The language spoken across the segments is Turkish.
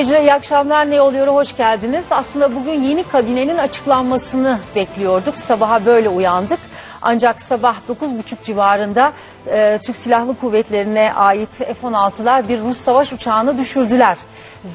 Sayın seyirciler iyi akşamlar. Ne oluyor? Hoş geldiniz. Aslında bugün yeni kabinenin açıklanmasını bekliyorduk. Sabaha böyle uyandık. Ancak sabah 9.30 civarında e, Türk Silahlı Kuvvetleri'ne ait F-16'lar bir Rus savaş uçağını düşürdüler.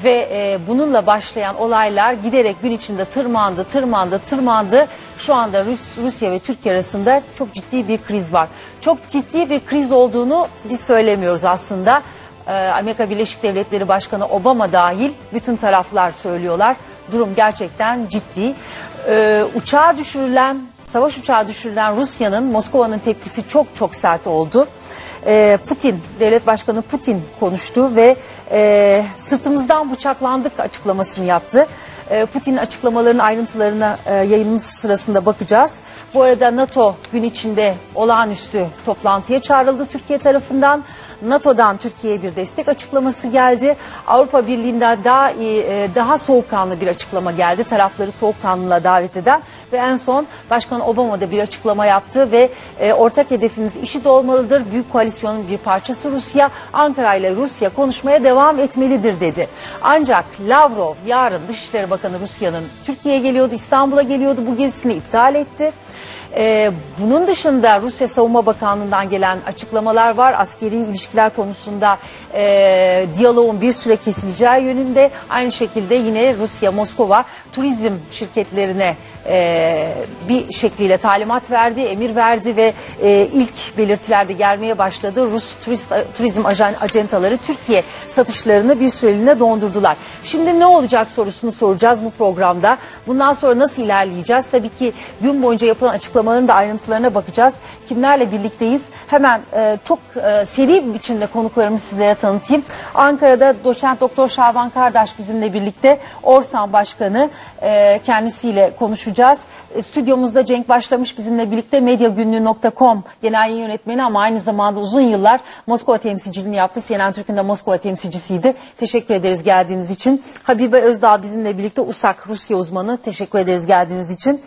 Ve e, bununla başlayan olaylar giderek gün içinde tırmandı, tırmandı, tırmandı. Şu anda Rus, Rusya ve Türkiye arasında çok ciddi bir kriz var. Çok ciddi bir kriz olduğunu biz söylemiyoruz aslında. Ee, Amerika Birleşik Devletleri Başkanı Obama dahil bütün taraflar söylüyorlar. Durum gerçekten ciddi. Ee, uçağa düşürülen, savaş uçağı düşürülen Rusya'nın, Moskova'nın tepkisi çok çok sert oldu. Ee, Putin, devlet başkanı Putin konuştu ve e, sırtımızdan bıçaklandık açıklamasını yaptı. E, Putin'in açıklamalarının ayrıntılarına e, yayınımız sırasında bakacağız. Bu arada NATO gün içinde olağanüstü toplantıya çağrıldı Türkiye tarafından. NATO'dan Türkiye'ye bir destek açıklaması geldi. Avrupa Birliği'nden daha iyi, e, daha soğukkanlı bir açıklama geldi. Tarafları soğukkanlılığa davet eden ve en son Başkan Obama da bir açıklama yaptı ve e, ortak hedefimiz işit olmalıdır. Büyük koalisyonun bir parçası Rusya. Ankara ile Rusya konuşmaya devam etmelidir dedi. Ancak Lavrov yarın Dışişleri Bakanı Rusya'nın Türkiye'ye geliyordu, İstanbul'a geliyordu. Bu gezisini iptal etti. Ee, bunun dışında Rusya Savunma Bakanlığı'ndan gelen açıklamalar var. Askeri ilişkiler konusunda e, diyaloğun bir süre kesileceği yönünde. Aynı şekilde yine Rusya, Moskova turizm şirketlerine e, bir şekliyle talimat verdi, emir verdi ve e, ilk belirtilerde gelmeye başladı. Rus turist, turizm ajan, acentaları Türkiye satışlarını bir süreliğine dondurdular. Şimdi ne olacak sorusunu soracağız bu programda. Bundan sonra nasıl ilerleyeceğiz? Tabii ki gün boyunca yapılan açıklamaların da ayrıntılarına bakacağız. Kimlerle birlikteyiz? Hemen e, çok e, seri bir biçimde konuklarımı sizlere tanıtayım. Ankara'da doçent doktor Şaban Kardeş bizimle birlikte. Orsan Başkanı e, kendisiyle konuşacağız. E, stüdyomuzda Cenk Başlamış bizimle birlikte medyagünlüğü.com genel yayın yönetmeni ama aynı zamanda uzun yıllar Moskova temsilciliğini yaptı. CNN Türk'ün de Moskova temsilcisiydi. Teşekkür ederiz geldiğiniz için. Habibe Özdağ bizimle birlikte USAK Rusya uzmanı. Teşekkür ederiz geldiğiniz için.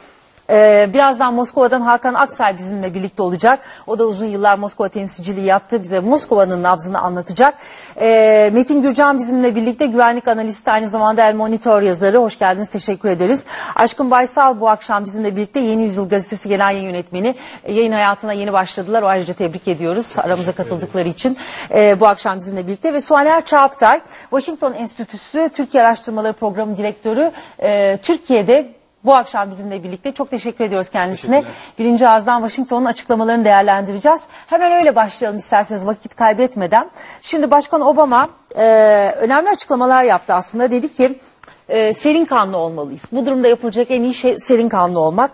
Ee, birazdan Moskova'dan Hakan Aksay bizimle birlikte olacak. O da uzun yıllar Moskova temsilciliği yaptı. Bize Moskova'nın nabzını anlatacak. Ee, Metin Gürcan bizimle birlikte güvenlik analisti aynı zamanda El Monitor yazarı. Hoş geldiniz. Teşekkür ederiz. Aşkın Baysal bu akşam bizimle birlikte Yeni Yüzyıl Gazetesi Genel Yayın Yönetmeni. Ee, yayın hayatına yeni başladılar. O ayrıca tebrik ediyoruz aramıza katıldıkları için. Ee, bu akşam bizimle birlikte ve Suaner Çağaptay Washington Enstitüsü Türkiye Araştırmaları Programı Direktörü. Ee, Türkiye'de bu akşam bizimle birlikte. Çok teşekkür ediyoruz kendisine. Birinci ağızdan Washington'un açıklamalarını değerlendireceğiz. Hemen öyle başlayalım isterseniz vakit kaybetmeden. Şimdi Başkan Obama e, önemli açıklamalar yaptı aslında. Dedi ki e, serin kanlı olmalıyız. Bu durumda yapılacak en iyi şey serin kanlı olmak.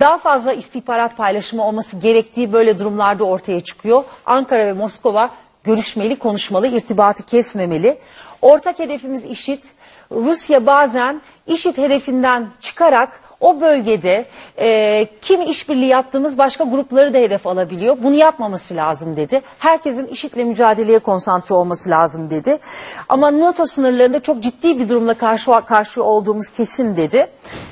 Daha fazla istihbarat paylaşımı olması gerektiği böyle durumlarda ortaya çıkıyor. Ankara ve Moskova görüşmeli, konuşmalı, irtibatı kesmemeli. Ortak hedefimiz işit. Rusya bazen işit hedefinden çıkarak o bölgede e, kim işbirliği yaptığımız başka grupları da hedef alabiliyor. Bunu yapmaması lazım dedi. Herkesin işitle mücadeleye konsantre olması lazım dedi. Ama NATO sınırlarında çok ciddi bir durumla karşı karşı olduğumuz kesin dedi.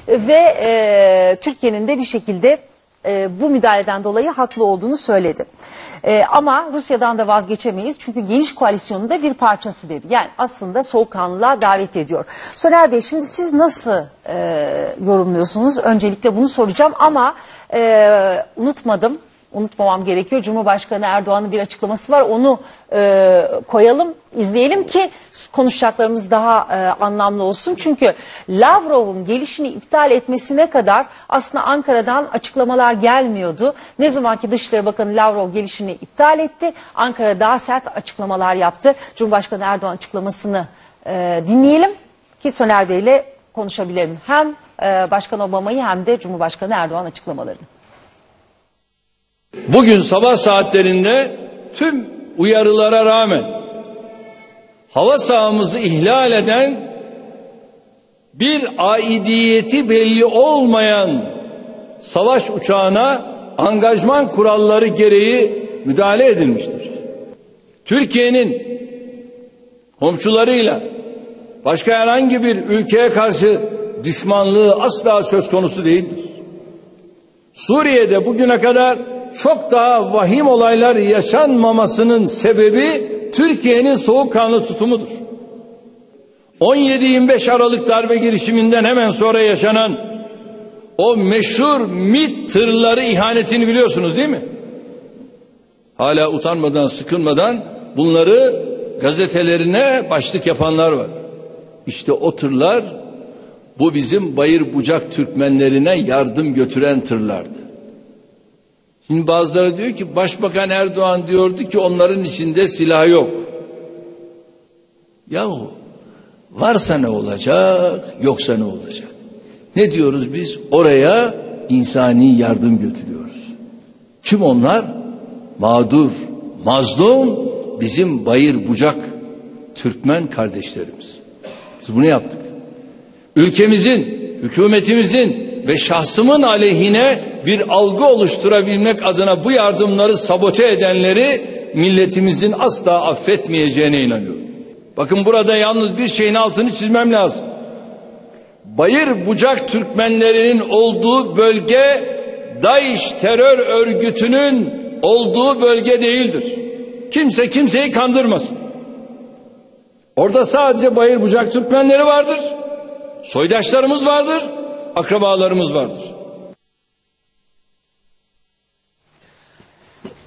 Ve e, Türkiye'nin de bir şekilde e, bu müdahaleden dolayı haklı olduğunu söyledi. E, ama Rusya'dan da vazgeçemeyiz çünkü geniş koalisyonun da bir parçası dedi. Yani aslında soğukkanlılığa davet ediyor. Soner Bey şimdi siz nasıl e, yorumluyorsunuz? Öncelikle bunu soracağım ama e, unutmadım unutmamam gerekiyor. Cumhurbaşkanı Erdoğan'ın bir açıklaması var. Onu e, koyalım, izleyelim ki konuşacaklarımız daha e, anlamlı olsun. Çünkü Lavrov'un gelişini iptal etmesine kadar aslında Ankara'dan açıklamalar gelmiyordu. Ne zaman ki Dışişleri Bakanı Lavrov gelişini iptal etti, Ankara daha sert açıklamalar yaptı. Cumhurbaşkanı Erdoğan açıklamasını e, dinleyelim ki Soner Bey ile konuşabilelim. Hem e, Başkan Obama'yı hem de Cumhurbaşkanı Erdoğan açıklamalarını. Bugün sabah saatlerinde tüm uyarılara rağmen hava sahamızı ihlal eden bir aidiyeti belli olmayan savaş uçağına angajman kuralları gereği müdahale edilmiştir. Türkiye'nin komşularıyla başka herhangi bir ülkeye karşı düşmanlığı asla söz konusu değildir. Suriye'de bugüne kadar çok daha vahim olaylar yaşanmamasının sebebi Türkiye'nin soğukkanlı tutumudur. 17-25 Aralık darbe girişiminden hemen sonra yaşanan o meşhur MİT tırları ihanetini biliyorsunuz değil mi? Hala utanmadan, sıkılmadan bunları gazetelerine başlık yapanlar var. İşte o tırlar bu bizim bayır bucak Türkmenlerine yardım götüren tırlardı. Şimdi bazıları diyor ki Başbakan Erdoğan diyordu ki onların içinde silah yok. Yahu varsa ne olacak yoksa ne olacak? Ne diyoruz biz? Oraya insani yardım götürüyoruz. Kim onlar? Mağdur, mazlum bizim bayır bucak Türkmen kardeşlerimiz. Biz bunu yaptık. Ülkemizin, hükümetimizin ve şahsımın aleyhine bir algı oluşturabilmek adına bu yardımları sabote edenleri milletimizin asla affetmeyeceğine inanıyorum. Bakın burada yalnız bir şeyin altını çizmem lazım. Bayır Bucak Türkmenlerinin olduğu bölge DAEŞ terör örgütünün olduğu bölge değildir. Kimse kimseyi kandırmasın. Orada sadece Bayır Bucak Türkmenleri vardır. Soydaşlarımız vardır, akrabalarımız vardır.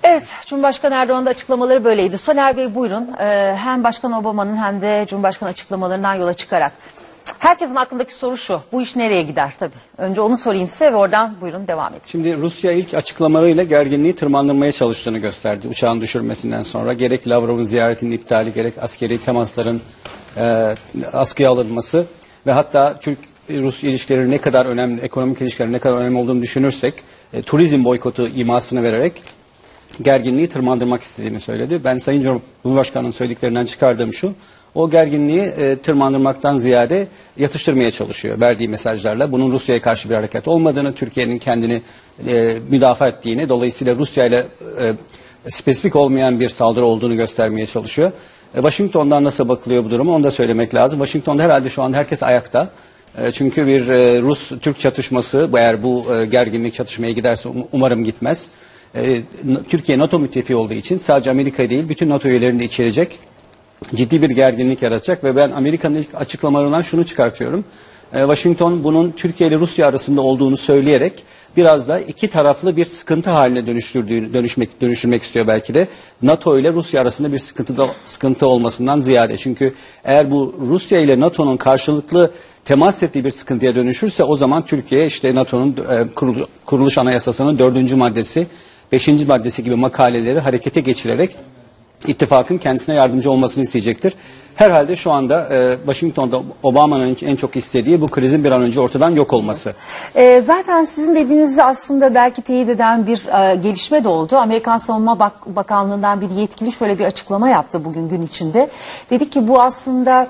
Evet, Cumhurbaşkanı Erdoğan'ın da açıklamaları böyleydi. Soner Bey buyurun. Ee, hem Başkan Obama'nın hem de Cumhurbaşkanı açıklamalarından yola çıkarak. Herkesin aklındaki soru şu, bu iş nereye gider tabii. Önce onu sorayım size ve oradan buyurun devam edin. Şimdi Rusya ilk açıklamalarıyla gerginliği tırmandırmaya çalıştığını gösterdi uçağın düşürmesinden sonra. Gerek Lavrov'un ziyaretinin iptali gerek askeri temasların e, askıya alınması ve hatta Türk-Rus ilişkileri ne kadar önemli, ekonomik ilişkiler ne kadar önemli olduğunu düşünürsek e, turizm boykotu imasını vererek gerginliği tırmandırmak istediğini söyledi. Ben Sayın Cumhurbaşkanı'nın söylediklerinden çıkardığım şu, o gerginliği e, tırmandırmaktan ziyade yatıştırmaya çalışıyor verdiği mesajlarla. Bunun Rusya'ya karşı bir hareket olmadığını, Türkiye'nin kendini e, müdafaa ettiğini, dolayısıyla Rusya ile e, spesifik olmayan bir saldırı olduğunu göstermeye çalışıyor. E, Washington'dan nasıl bakılıyor bu duruma onu da söylemek lazım. Washington'da herhalde şu an herkes ayakta. E, çünkü bir e, Rus-Türk çatışması, eğer bu e, gerginlik çatışmaya giderse um- umarım gitmez. Türkiye NATO müttefiği olduğu için sadece Amerika değil bütün NATO üyelerini de içerecek ciddi bir gerginlik yaratacak ve ben Amerika'nın ilk açıklamalarından şunu çıkartıyorum. Washington bunun Türkiye ile Rusya arasında olduğunu söyleyerek biraz da iki taraflı bir sıkıntı haline dönüştürdüğünü dönüşmek dönüştürmek istiyor belki de NATO ile Rusya arasında bir sıkıntı da, sıkıntı olmasından ziyade. Çünkü eğer bu Rusya ile NATO'nun karşılıklı temas ettiği bir sıkıntıya dönüşürse o zaman Türkiye işte NATO'nun e, kurulu, kuruluş anayasasının dördüncü maddesi, beşinci maddesi gibi makaleleri harekete geçirerek ittifakın kendisine yardımcı olmasını isteyecektir. Herhalde şu anda e, Washington'da Obama'nın en çok istediği bu krizin bir an önce ortadan yok olması. Ee, zaten sizin dediğinizi aslında belki teyit eden bir e, gelişme de oldu. Amerikan Savunma Bak Bakanlığı'ndan bir yetkili şöyle bir açıklama yaptı bugün gün içinde. Dedi ki bu aslında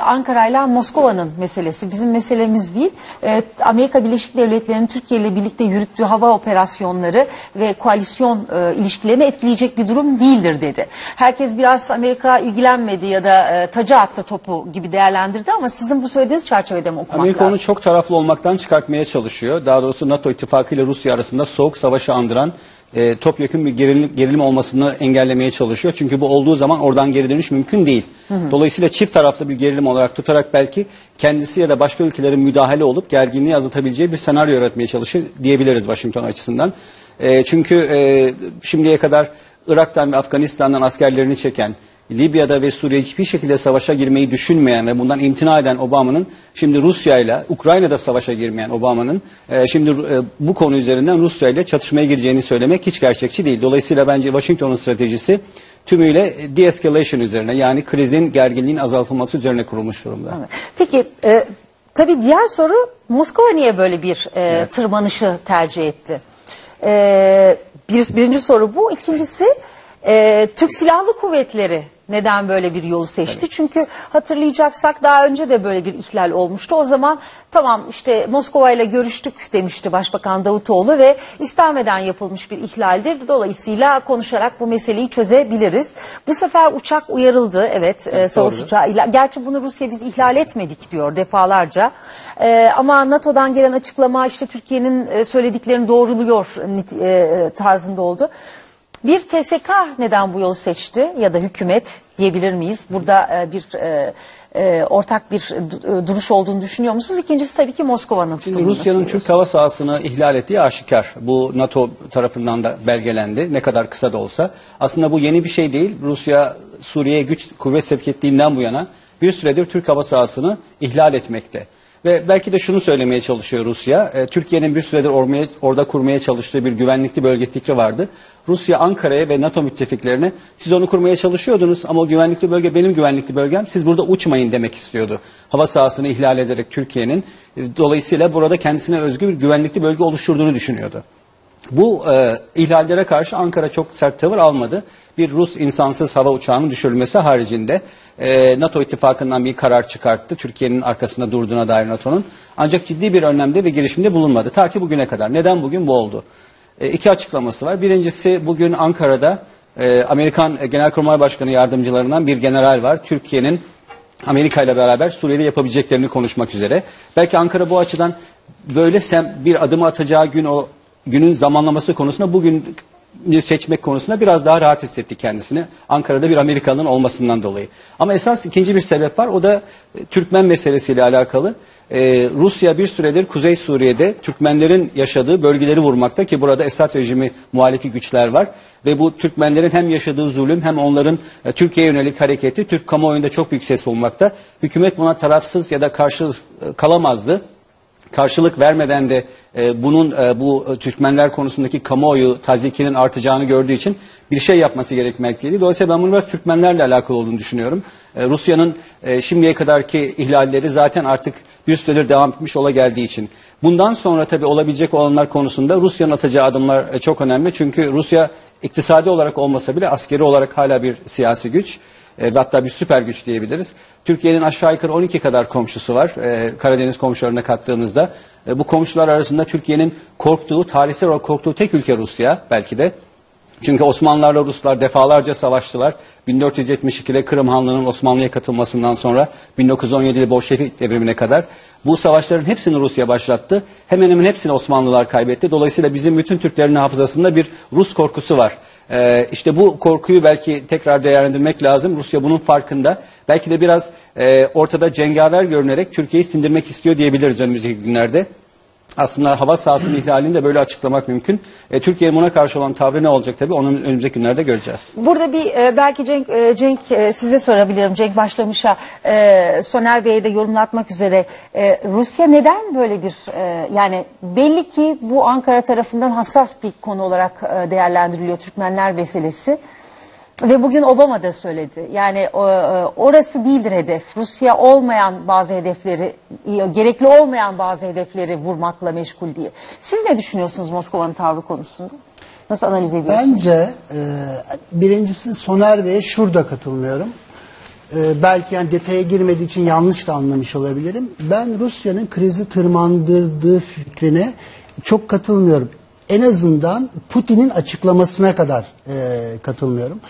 Ankara ile Moskova'nın meselesi. Bizim meselemiz değil. Ee, Amerika Birleşik Devletleri'nin Türkiye ile birlikte yürüttüğü hava operasyonları ve koalisyon e, ilişkilerini etkileyecek bir durum değildir dedi. Herkes biraz Amerika ilgilenmedi ya da e, taca attı topu gibi değerlendirdi ama sizin bu söylediğiniz çerçevede mi okumak Amerika lazım? onu çok taraflı olmaktan çıkartmaya çalışıyor. Daha doğrusu NATO ittifakı ile Rusya arasında soğuk savaşı andıran e, topyekun bir gerilim, gerilim olmasını engellemeye çalışıyor. Çünkü bu olduğu zaman oradan geri dönüş mümkün değil. Dolayısıyla çift taraflı bir gerilim olarak tutarak belki kendisi ya da başka ülkelerin müdahale olup gerginliği azaltabileceği bir senaryo yaratmaya çalışıyor diyebiliriz Washington açısından. E, çünkü e, şimdiye kadar Irak'tan ve Afganistan'dan askerlerini çeken, Libya'da ve Suriye hiçbir şekilde savaşa girmeyi düşünmeyen ve bundan imtina eden Obama'nın şimdi Rusya ile Ukrayna'da savaşa girmeyen Obama'nın e, şimdi e, bu konu üzerinden Rusya ile çatışmaya gireceğini söylemek hiç gerçekçi değil. Dolayısıyla bence Washington'un stratejisi tümüyle de-escalation üzerine yani krizin gerginliğin azaltılması üzerine kurulmuş durumda. Evet. Peki e, tabii diğer soru Moskova niye böyle bir e, tırmanışı tercih etti? E, bir, birinci soru bu. İkincisi e, Türk Silahlı Kuvvetleri neden böyle bir yolu seçti? Çünkü hatırlayacaksak daha önce de böyle bir ihlal olmuştu. O zaman tamam işte Moskova ile görüştük demişti Başbakan Davutoğlu ve istemeden yapılmış bir ihlaldir. Dolayısıyla konuşarak bu meseleyi çözebiliriz. Bu sefer uçak uyarıldı. Evet, e, savaş uçağı. Gerçi bunu Rusya biz ihlal etmedik diyor defalarca. E, ama NATO'dan gelen açıklama işte Türkiye'nin e, söylediklerini doğruluyor e, tarzında oldu. Bir TSK neden bu yolu seçti ya da hükümet diyebilir miyiz? Burada e, bir e, e, ortak bir duruş olduğunu düşünüyor musunuz? İkincisi tabii ki Moskova'nın tutumunu Rusya'nın Türk hava sahasını ihlal ettiği aşikar. Bu NATO tarafından da belgelendi. Ne kadar kısa da olsa. Aslında bu yeni bir şey değil. Rusya Suriye'ye güç kuvvet sevk ettiğinden bu yana bir süredir Türk hava sahasını ihlal etmekte. Ve belki de şunu söylemeye çalışıyor Rusya. E, Türkiye'nin bir süredir orada kurmaya çalıştığı bir güvenlikli bölge fikri vardı. Rusya Ankara'ya ve NATO müttefiklerine siz onu kurmaya çalışıyordunuz ama o güvenlikli bölge benim güvenlikli bölgem. Siz burada uçmayın demek istiyordu. Hava sahasını ihlal ederek Türkiye'nin e, dolayısıyla burada kendisine özgü bir güvenlikli bölge oluşturduğunu düşünüyordu. Bu e, ihlallere karşı Ankara çok sert tavır almadı. Bir Rus insansız hava uçağının düşürülmesi haricinde e, NATO ittifakından bir karar çıkarttı. Türkiye'nin arkasında durduğuna dair NATO'nun. Ancak ciddi bir önlemde ve girişimde bulunmadı. Ta ki bugüne kadar. Neden bugün bu oldu? E, iki açıklaması var. Birincisi bugün Ankara'da e, Amerikan Genelkurmay Başkanı yardımcılarından bir general var. Türkiye'nin Amerika ile beraber Suriye'de yapabileceklerini konuşmak üzere. Belki Ankara bu açıdan böyle sem bir adımı atacağı gün o günün zamanlaması konusunda bugün seçmek konusunda biraz daha rahat hissetti kendisini. Ankara'da bir Amerikalı'nın olmasından dolayı. Ama esas ikinci bir sebep var. O da e, Türkmen meselesiyle alakalı. Ee, Rusya bir süredir Kuzey Suriye'de Türkmenlerin yaşadığı bölgeleri vurmakta ki burada Esad rejimi muhalifi güçler var. Ve bu Türkmenlerin hem yaşadığı zulüm hem onların e, Türkiye'ye yönelik hareketi Türk kamuoyunda çok büyük ses bulmakta. Hükümet buna tarafsız ya da karşı e, kalamazdı karşılık vermeden de e, bunun e, bu e, Türkmenler konusundaki kamuoyu tazikinin artacağını gördüğü için bir şey yapması gerekmekteydi. Dolayısıyla ben bunu biraz Türkmenlerle alakalı olduğunu düşünüyorum. E, Rusya'nın e, şimdiye kadarki ihlalleri zaten artık bir süredir devam etmiş ola geldiği için. Bundan sonra tabii olabilecek olanlar konusunda Rusya'nın atacağı adımlar e, çok önemli. Çünkü Rusya iktisadi olarak olmasa bile askeri olarak hala bir siyasi güç e, ve hatta bir süper güç diyebiliriz. Türkiye'nin aşağı yukarı 12 kadar komşusu var e, Karadeniz komşularına kattığımızda. E, bu komşular arasında Türkiye'nin korktuğu, tarihsel olarak korktuğu tek ülke Rusya belki de. Çünkü Osmanlılarla Ruslar defalarca savaştılar. 1472'de Kırım Hanlığı'nın Osmanlı'ya katılmasından sonra 1917'de Bolşevik devrimine kadar bu savaşların hepsini Rusya başlattı. Hemen hemen hepsini Osmanlılar kaybetti. Dolayısıyla bizim bütün Türklerin hafızasında bir Rus korkusu var. Ee, işte bu korkuyu belki tekrar değerlendirmek lazım. Rusya bunun farkında. Belki de biraz e, ortada cengaver görünerek Türkiye'yi sindirmek istiyor diyebiliriz önümüzdeki günlerde aslında hava sahasının ihlalini de böyle açıklamak mümkün. E, Türkiye'nin buna karşı olan tavrı ne olacak tabii onun önümüzdeki günlerde göreceğiz. Burada bir e, belki Cenk, e, Cenk e, size sorabilirim. Cenk Başlamış'a e, Soner Bey'e de yorumlatmak üzere. E, Rusya neden böyle bir e, yani belli ki bu Ankara tarafından hassas bir konu olarak e, değerlendiriliyor Türkmenler meselesi. Ve bugün Obama da söyledi. Yani e, orası değildir hedef. Rusya olmayan bazı hedefleri, gerekli olmayan bazı hedefleri vurmakla meşgul diye. Siz ne düşünüyorsunuz Moskova'nın tavrı konusunda? Nasıl analiz ediyorsunuz? Bence e, birincisi Soner Bey'e şurada katılmıyorum. E, belki yani detaya girmediği için yanlış da anlamış olabilirim. Ben Rusya'nın krizi tırmandırdığı fikrine çok katılmıyorum en azından Putin'in açıklamasına kadar e, katılmıyorum.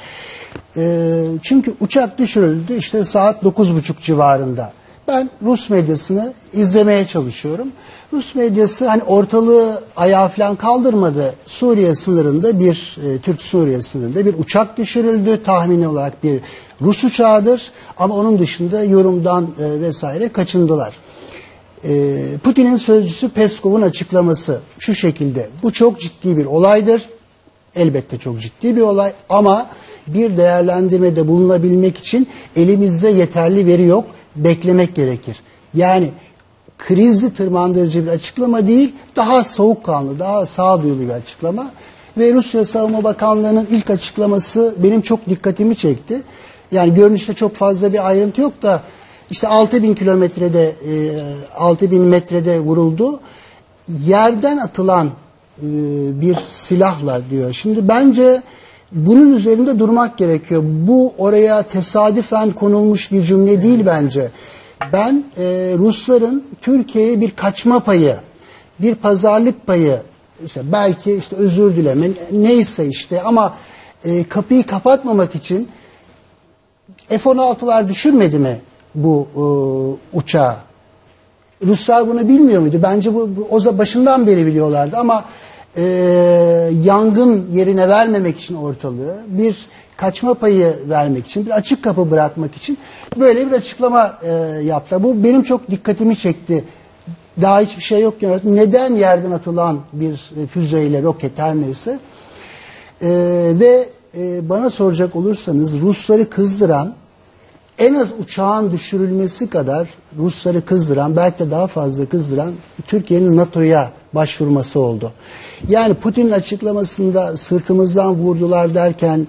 E, çünkü uçak düşürüldü işte saat 9.30 civarında. Ben Rus medyasını izlemeye çalışıyorum. Rus medyası hani ortalığı ayağa falan kaldırmadı. Suriye sınırında bir, e, Türk-Suriye sınırında bir uçak düşürüldü. Tahmini olarak bir Rus uçağıdır. Ama onun dışında yorumdan e, vesaire kaçındılar. Ee, Putin'in sözcüsü Peskov'un açıklaması şu şekilde. Bu çok ciddi bir olaydır. Elbette çok ciddi bir olay ama bir değerlendirmede bulunabilmek için elimizde yeterli veri yok. Beklemek gerekir. Yani krizi tırmandırıcı bir açıklama değil, daha soğukkanlı, daha sağduyulu bir açıklama. Ve Rusya Savunma Bakanlığı'nın ilk açıklaması benim çok dikkatimi çekti. Yani görünüşte çok fazla bir ayrıntı yok da işte 6000 kilometrede e, 6000 metrede vuruldu. Yerden atılan e, bir silahla diyor. Şimdi bence bunun üzerinde durmak gerekiyor. Bu oraya tesadüfen konulmuş bir cümle değil bence. Ben e, Rusların Türkiye'ye bir kaçma payı, bir pazarlık payı, işte belki işte özür dileme neyse işte ama e, kapıyı kapatmamak için F-16'lar düşürmedi mi bu e, uçağı. Ruslar bunu bilmiyor muydu? Bence bu, bu o başından beri biliyorlardı ama e, yangın yerine vermemek için ortalığı, bir kaçma payı vermek için, bir açık kapı bırakmak için böyle bir açıklama e, yaptı. Bu benim çok dikkatimi çekti. Daha hiçbir şey yokken neden yerden atılan bir e, füzeyle, roket her neyse. E, ve e, bana soracak olursanız Rusları kızdıran en az uçağın düşürülmesi kadar Rusları kızdıran belki de daha fazla kızdıran Türkiye'nin NATO'ya başvurması oldu. Yani Putin'in açıklamasında sırtımızdan vurdular derken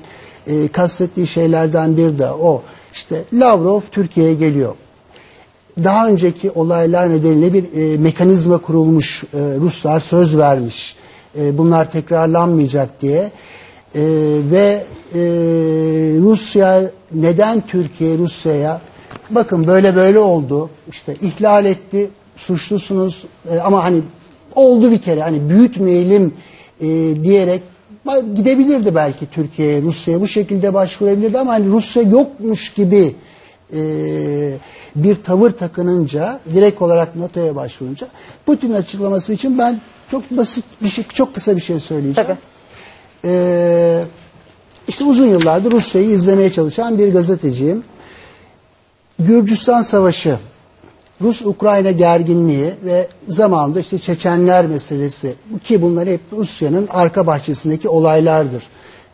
e, kastettiği şeylerden bir de o. İşte Lavrov Türkiye'ye geliyor. Daha önceki olaylar nedeniyle bir e, mekanizma kurulmuş. E, Ruslar söz vermiş. E, bunlar tekrarlanmayacak diye. E, ve e, Rusya neden Türkiye Rusya'ya bakın böyle böyle oldu işte ihlal etti suçlusunuz e, ama hani oldu bir kere hani büyütmeyelim e, diyerek gidebilirdi belki Türkiye'ye Rusya'ya bu şekilde başvurabilirdi ama hani Rusya yokmuş gibi e, bir tavır takınınca direkt olarak NATO'ya başvurunca Putin açıklaması için ben çok basit bir şey çok kısa bir şey söyleyeceğim. Tabii. Ee, işte uzun yıllardır Rusya'yı izlemeye çalışan bir gazeteciyim. Gürcistan Savaşı, Rus-Ukrayna gerginliği ve zamanında işte Çeçenler meselesi ki bunlar hep Rusya'nın arka bahçesindeki olaylardır.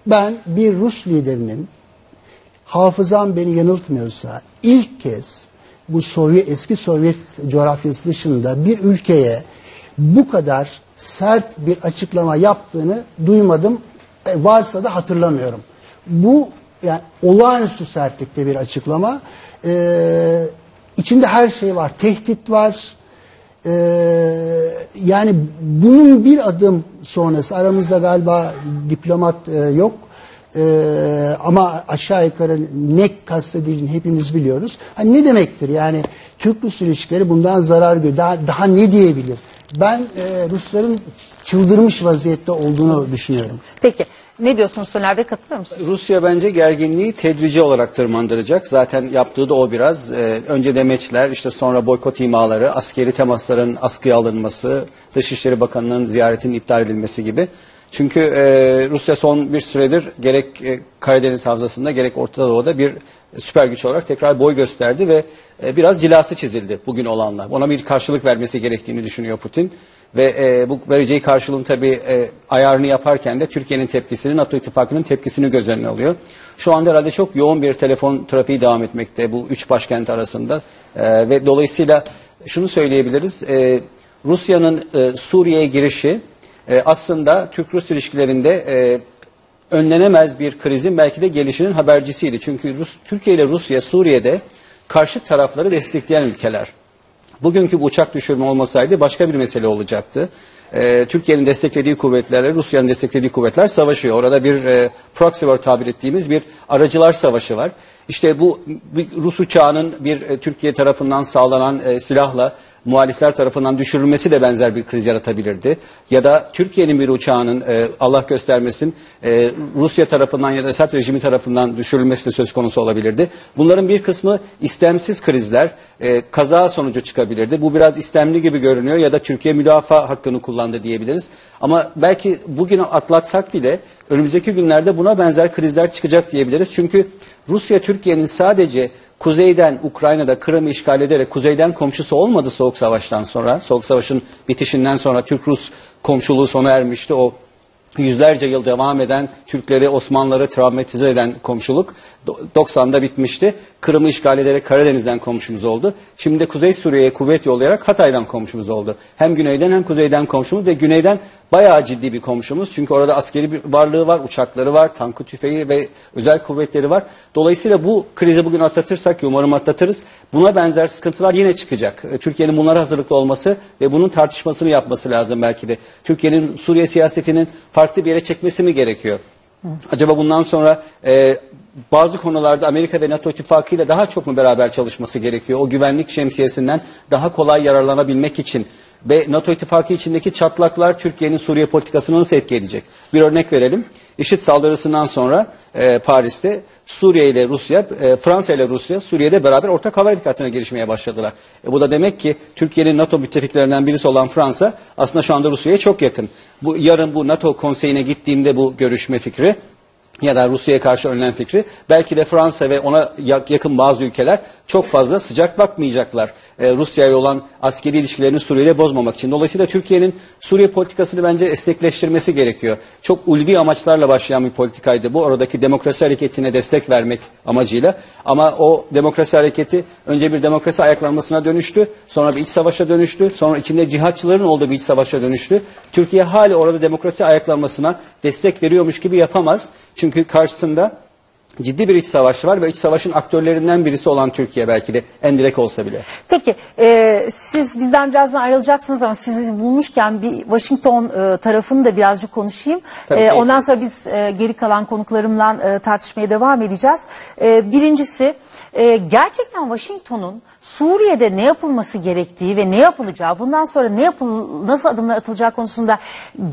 Ben bir Rus liderinin hafızam beni yanıltmıyorsa ilk kez bu Sovyet eski Sovyet coğrafyası dışında bir ülkeye bu kadar sert bir açıklama yaptığını duymadım. E, varsa da hatırlamıyorum. Bu yani olağanüstü sertlikte bir açıklama. Ee, içinde her şey var. Tehdit var. Ee, yani bunun bir adım sonrası aramızda galiba diplomat e, yok. Ee, ama aşağı yukarı ne kastedildiğini hepimiz biliyoruz. Hani ne demektir yani Türk-Rus ilişkileri bundan zarar görüyor. Daha, daha ne diyebilir? Ben e, Rusların çıldırmış vaziyette olduğunu düşünüyorum. Peki ne diyorsunuz Soner Bey katılıyor musunuz? Rusya bence gerginliği tedrici olarak tırmandıracak. Zaten yaptığı da o biraz. Ee, önce demeçler, işte sonra boykot imaları, askeri temasların askıya alınması, Dışişleri Bakanı'nın ziyaretinin iptal edilmesi gibi. Çünkü e, Rusya son bir süredir gerek e, Karadeniz Havzası'nda gerek Orta Doğu'da bir süper güç olarak tekrar boy gösterdi ve e, biraz cilası çizildi bugün olanla. Ona bir karşılık vermesi gerektiğini düşünüyor Putin. Ve e, bu vereceği karşılığın tabii e, ayarını yaparken de Türkiye'nin tepkisini, NATO ittifakının tepkisini göz önüne alıyor. Şu anda herhalde çok yoğun bir telefon trafiği devam etmekte bu üç başkent arasında. E, ve dolayısıyla şunu söyleyebiliriz. E, Rusya'nın e, Suriye'ye girişi e, aslında Türk-Rus ilişkilerinde e, önlenemez bir krizin belki de gelişinin habercisiydi. Çünkü Rus, Türkiye ile Rusya Suriye'de karşı tarafları destekleyen ülkeler. Bugünkü bu uçak düşürme olmasaydı başka bir mesele olacaktı. Ee, Türkiye'nin desteklediği kuvvetlerle Rusya'nın desteklediği kuvvetler savaşıyor. Orada bir e, proxy war tabir ettiğimiz bir aracılar savaşı var. İşte bu Rus uçağının bir e, Türkiye tarafından sağlanan e, silahla muhalifler tarafından düşürülmesi de benzer bir kriz yaratabilirdi. Ya da Türkiye'nin bir uçağının e, Allah göstermesin e, Rusya tarafından ya da Esad rejimi tarafından düşürülmesi de söz konusu olabilirdi. Bunların bir kısmı istemsiz krizler, e, kaza sonucu çıkabilirdi. Bu biraz istemli gibi görünüyor ya da Türkiye müdafaa hakkını kullandı diyebiliriz. Ama belki bugün atlatsak bile önümüzdeki günlerde buna benzer krizler çıkacak diyebiliriz. Çünkü Rusya Türkiye'nin sadece kuzeyden Ukrayna'da Kırım'ı işgal ederek kuzeyden komşusu olmadı Soğuk Savaş'tan sonra. Soğuk Savaş'ın bitişinden sonra Türk-Rus komşuluğu sona ermişti. O yüzlerce yıl devam eden Türkleri, Osmanlıları travmatize eden komşuluk 90'da bitmişti. Kırım'ı işgal ederek Karadeniz'den komşumuz oldu. Şimdi de Kuzey Suriye'ye kuvvet yollayarak Hatay'dan komşumuz oldu. Hem güneyden hem kuzeyden komşumuz ve güneyden bayağı ciddi bir komşumuz. Çünkü orada askeri bir varlığı var, uçakları var, tankı tüfeği ve özel kuvvetleri var. Dolayısıyla bu krizi bugün atlatırsak ki umarım atlatırız. Buna benzer sıkıntılar yine çıkacak. E, Türkiye'nin bunlara hazırlıklı olması ve bunun tartışmasını yapması lazım belki de. Türkiye'nin Suriye siyasetinin farklı bir yere çekmesi mi gerekiyor? Acaba bundan sonra e, bazı konularda Amerika ve NATO ittifakıyla daha çok mu beraber çalışması gerekiyor? O güvenlik şemsiyesinden daha kolay yararlanabilmek için ve NATO ittifakı içindeki çatlaklar Türkiye'nin Suriye politikasını nasıl etki edecek? Bir örnek verelim. IŞİD saldırısından sonra e, Paris'te Suriye ile Rusya, e, Fransa ile Rusya Suriye'de beraber ortak hava harekatına girişmeye başladılar. E, bu da demek ki Türkiye'nin NATO müttefiklerinden birisi olan Fransa aslında şu anda Rusya'ya çok yakın. Bu yarın bu NATO konseyine gittiğinde bu görüşme fikri ya da Rusya'ya karşı önlem fikri belki de Fransa ve ona yakın bazı ülkeler çok fazla sıcak bakmayacaklar. Ee, Rusya'ya olan askeri ilişkilerini Suriye'de bozmamak için. Dolayısıyla Türkiye'nin Suriye politikasını bence esnekleştirmesi gerekiyor. Çok ulvi amaçlarla başlayan bir politikaydı bu. Oradaki demokrasi hareketine destek vermek amacıyla. Ama o demokrasi hareketi önce bir demokrasi ayaklanmasına dönüştü. Sonra bir iç savaşa dönüştü. Sonra içinde cihatçıların olduğu bir iç savaşa dönüştü. Türkiye hali orada demokrasi ayaklanmasına destek veriyormuş gibi yapamaz. Çünkü karşısında ciddi bir iç savaş var ve iç savaşın aktörlerinden birisi olan Türkiye belki de en direkt olsa bile. Peki e, siz bizden birazdan ayrılacaksınız ama sizi bulmuşken bir Washington e, tarafını da birazcık konuşayım. Tabii E, ondan sonra biz e, geri kalan konuklarımla e, tartışmaya devam edeceğiz. E, birincisi e, gerçekten Washington'un Suriye'de ne yapılması gerektiği ve ne yapılacağı, bundan sonra ne yapıl nasıl adımlar atılacağı konusunda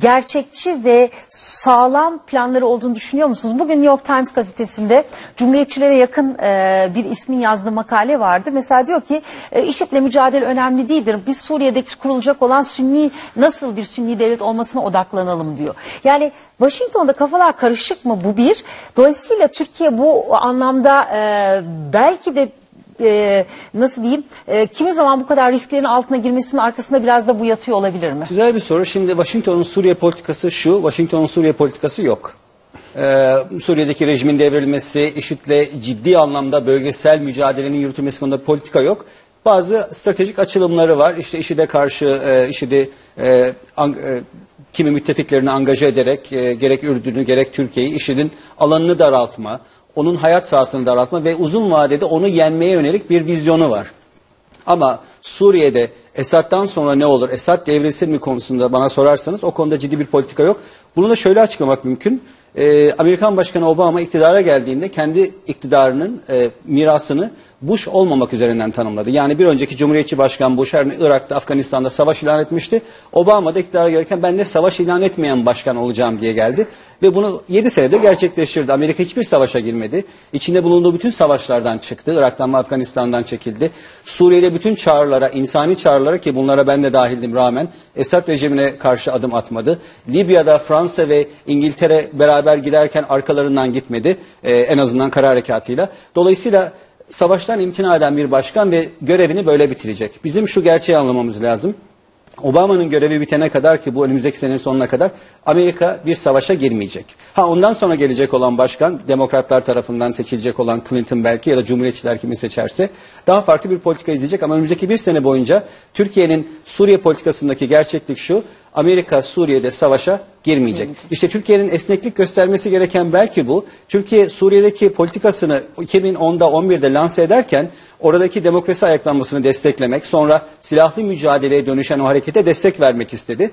gerçekçi ve sağlam planları olduğunu düşünüyor musunuz? Bugün New York Times gazetesinde Cumhuriyetçilere yakın e, bir ismin yazdığı makale vardı. Mesela diyor ki e, IŞİD'le mücadele önemli değildir. Biz Suriye'deki kurulacak olan Sünni nasıl bir Sünni devlet olmasına odaklanalım diyor. Yani Washington'da kafalar karışık mı bu bir? Dolayısıyla Türkiye bu anlamda e, belki de e, nasıl diyeyim e, kimi zaman bu kadar risklerin altına girmesinin arkasında biraz da bu yatıyor olabilir mi? Güzel bir soru. Şimdi Washington'un Suriye politikası şu, Washington'un Suriye politikası yok. Ee, Suriye'deki rejimin devrilmesi, IŞİD'le ciddi anlamda bölgesel mücadelenin yürütülmesi konusunda politika yok. Bazı stratejik açılımları var. İşte IŞİD'e karşı e, IŞİD'i e, e, kimi müttefiklerini angaje ederek e, gerek Ürdün'ü gerek Türkiye'yi IŞİD'in alanını daraltma, onun hayat sahasını daraltma ve uzun vadede onu yenmeye yönelik bir vizyonu var. Ama Suriye'de Esad'dan sonra ne olur, Esad devrilsin mi konusunda bana sorarsanız o konuda ciddi bir politika yok. Bunu da şöyle açıklamak mümkün. Ee, Amerikan Başkanı Obama iktidara geldiğinde kendi iktidarının e, mirasını Bush olmamak üzerinden tanımladı. Yani bir önceki Cumhuriyetçi Başkan Bush her Irak'ta, Afganistan'da savaş ilan etmişti. Obama da iktidara gelirken ben de savaş ilan etmeyen başkan olacağım diye geldi. Ve bunu 7 senedir gerçekleştirdi. Amerika hiçbir savaşa girmedi. İçinde bulunduğu bütün savaşlardan çıktı. Irak'tan ve Afganistan'dan çekildi. Suriye'de bütün çağrılara, insani çağrılara ki bunlara ben de dahildim rağmen Esad rejimine karşı adım atmadı. Libya'da Fransa ve İngiltere beraber giderken arkalarından gitmedi. Ee, en azından kara harekatıyla. Dolayısıyla savaştan imtina eden bir başkan ve görevini böyle bitirecek. Bizim şu gerçeği anlamamız lazım. Obama'nın görevi bitene kadar ki bu önümüzdeki senenin sonuna kadar Amerika bir savaşa girmeyecek. Ha ondan sonra gelecek olan başkan demokratlar tarafından seçilecek olan Clinton belki ya da cumhuriyetçiler kimi seçerse daha farklı bir politika izleyecek ama önümüzdeki bir sene boyunca Türkiye'nin Suriye politikasındaki gerçeklik şu Amerika Suriye'de savaşa girmeyecek. İşte Türkiye'nin esneklik göstermesi gereken belki bu. Türkiye Suriye'deki politikasını 2010'da 11'de lanse ederken oradaki demokrasi ayaklanmasını desteklemek, sonra silahlı mücadeleye dönüşen o harekete destek vermek istedi.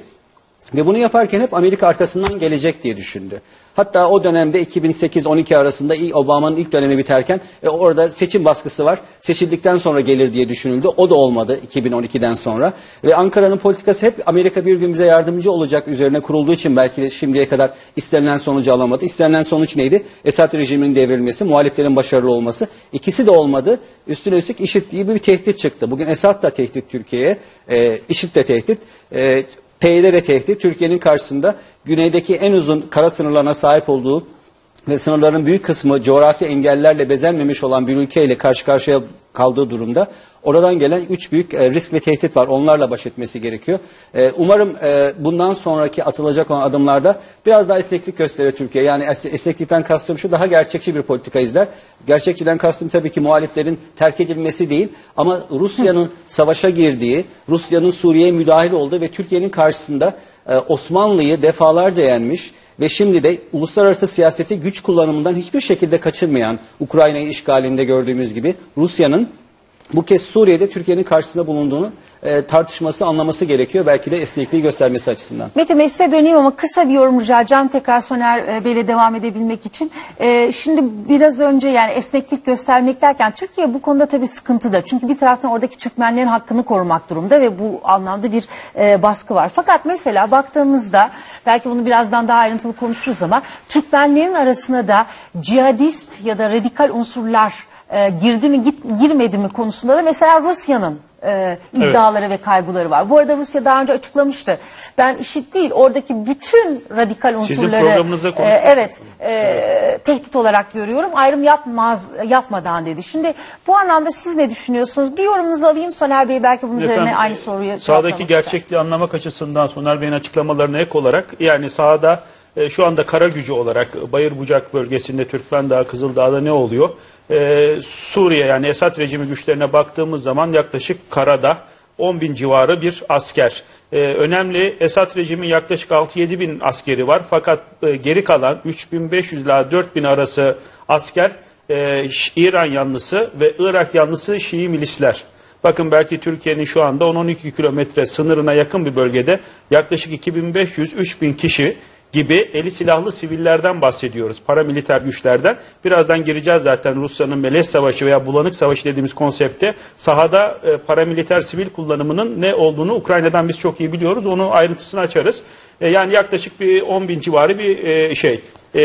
Ve bunu yaparken hep Amerika arkasından gelecek diye düşündü. Hatta o dönemde 2008-12 arasında Obama'nın ilk dönemi biterken e, orada seçim baskısı var. Seçildikten sonra gelir diye düşünüldü. O da olmadı 2012'den sonra. Ve Ankara'nın politikası hep Amerika bir gün bize yardımcı olacak üzerine kurulduğu için belki de şimdiye kadar istenilen sonucu alamadı. İstenilen sonuç neydi? Esad rejiminin devrilmesi, muhaliflerin başarılı olması. İkisi de olmadı. Üstüne üstlük IŞİD diye bir tehdit çıktı. Bugün Esad da tehdit Türkiye'ye, e, IŞİD de tehdit. E, PYD tehdit. Türkiye'nin karşısında güneydeki en uzun kara sınırlarına sahip olduğu ve sınırların büyük kısmı coğrafi engellerle bezenmemiş olan bir ülkeyle karşı karşıya kaldığı durumda oradan gelen üç büyük e, risk ve tehdit var. Onlarla baş etmesi gerekiyor. E, umarım e, bundan sonraki atılacak olan adımlarda biraz daha esneklik gösterir Türkiye. Yani es esneklikten kastım şu daha gerçekçi bir politika izler. Gerçekçiden kastım tabii ki muhaliflerin terk edilmesi değil ama Rusya'nın savaşa girdiği, Rusya'nın Suriye'ye müdahil olduğu ve Türkiye'nin karşısında Osmanlı'yı defalarca yenmiş ve şimdi de uluslararası siyaseti güç kullanımından hiçbir şekilde kaçınmayan Ukrayna'yı işgalinde gördüğümüz gibi Rusya'nın bu kez Suriye'de Türkiye'nin karşısında bulunduğunu e, tartışması, anlaması gerekiyor. Belki de esnekliği göstermesi açısından. Metin Bey size döneyim ama kısa bir yorum rica edeceğim tekrar Soner e, Bey'le devam edebilmek için. E, şimdi biraz önce yani esneklik göstermek derken Türkiye bu konuda tabii sıkıntıda. Çünkü bir taraftan oradaki Türkmenlerin hakkını korumak durumda ve bu anlamda bir e, baskı var. Fakat mesela baktığımızda belki bunu birazdan daha ayrıntılı konuşuruz ama Türkmenlerin arasına da cihadist ya da radikal unsurlar e, girdi mi git, girmedi mi konusunda da mesela Rusya'nın e, iddiaları ve kaygıları var. Bu arada Rusya daha önce açıklamıştı. Ben işit değil oradaki bütün radikal unsurları e, evet e, tehdit olarak görüyorum. Ayrım yapmaz yapmadan dedi. Şimdi bu anlamda siz ne düşünüyorsunuz? Bir yorumunuzu alayım. Soner Bey belki bunun üzerine Efendim, aynı e, soruyu cevaplamak Sahadaki ister. gerçekliği anlamak açısından Soner Bey'in açıklamalarına ek olarak yani sahada e, şu anda kara gücü olarak Bayır Bucak bölgesinde Türkmen Dağı, Kızıldağ'da ne oluyor? E, Suriye yani Esad rejimi güçlerine baktığımız zaman yaklaşık karada 10 bin civarı bir asker. E, önemli Esad rejimi yaklaşık 6-7 bin askeri var fakat e, geri kalan 3500 ila 4000 arası asker e, İran yanlısı ve Irak yanlısı Şii milisler. Bakın belki Türkiye'nin şu anda 10-12 kilometre sınırına yakın bir bölgede yaklaşık 2500-3000 kişi gibi eli silahlı sivillerden bahsediyoruz. Paramiliter güçlerden. Birazdan gireceğiz zaten Rusya'nın melez savaşı veya bulanık savaşı dediğimiz konsepte. Sahada e, paramiliter sivil kullanımının ne olduğunu Ukrayna'dan biz çok iyi biliyoruz. Onu ayrıntısını açarız. E, yani yaklaşık bir 10 bin civarı bir e, şey e,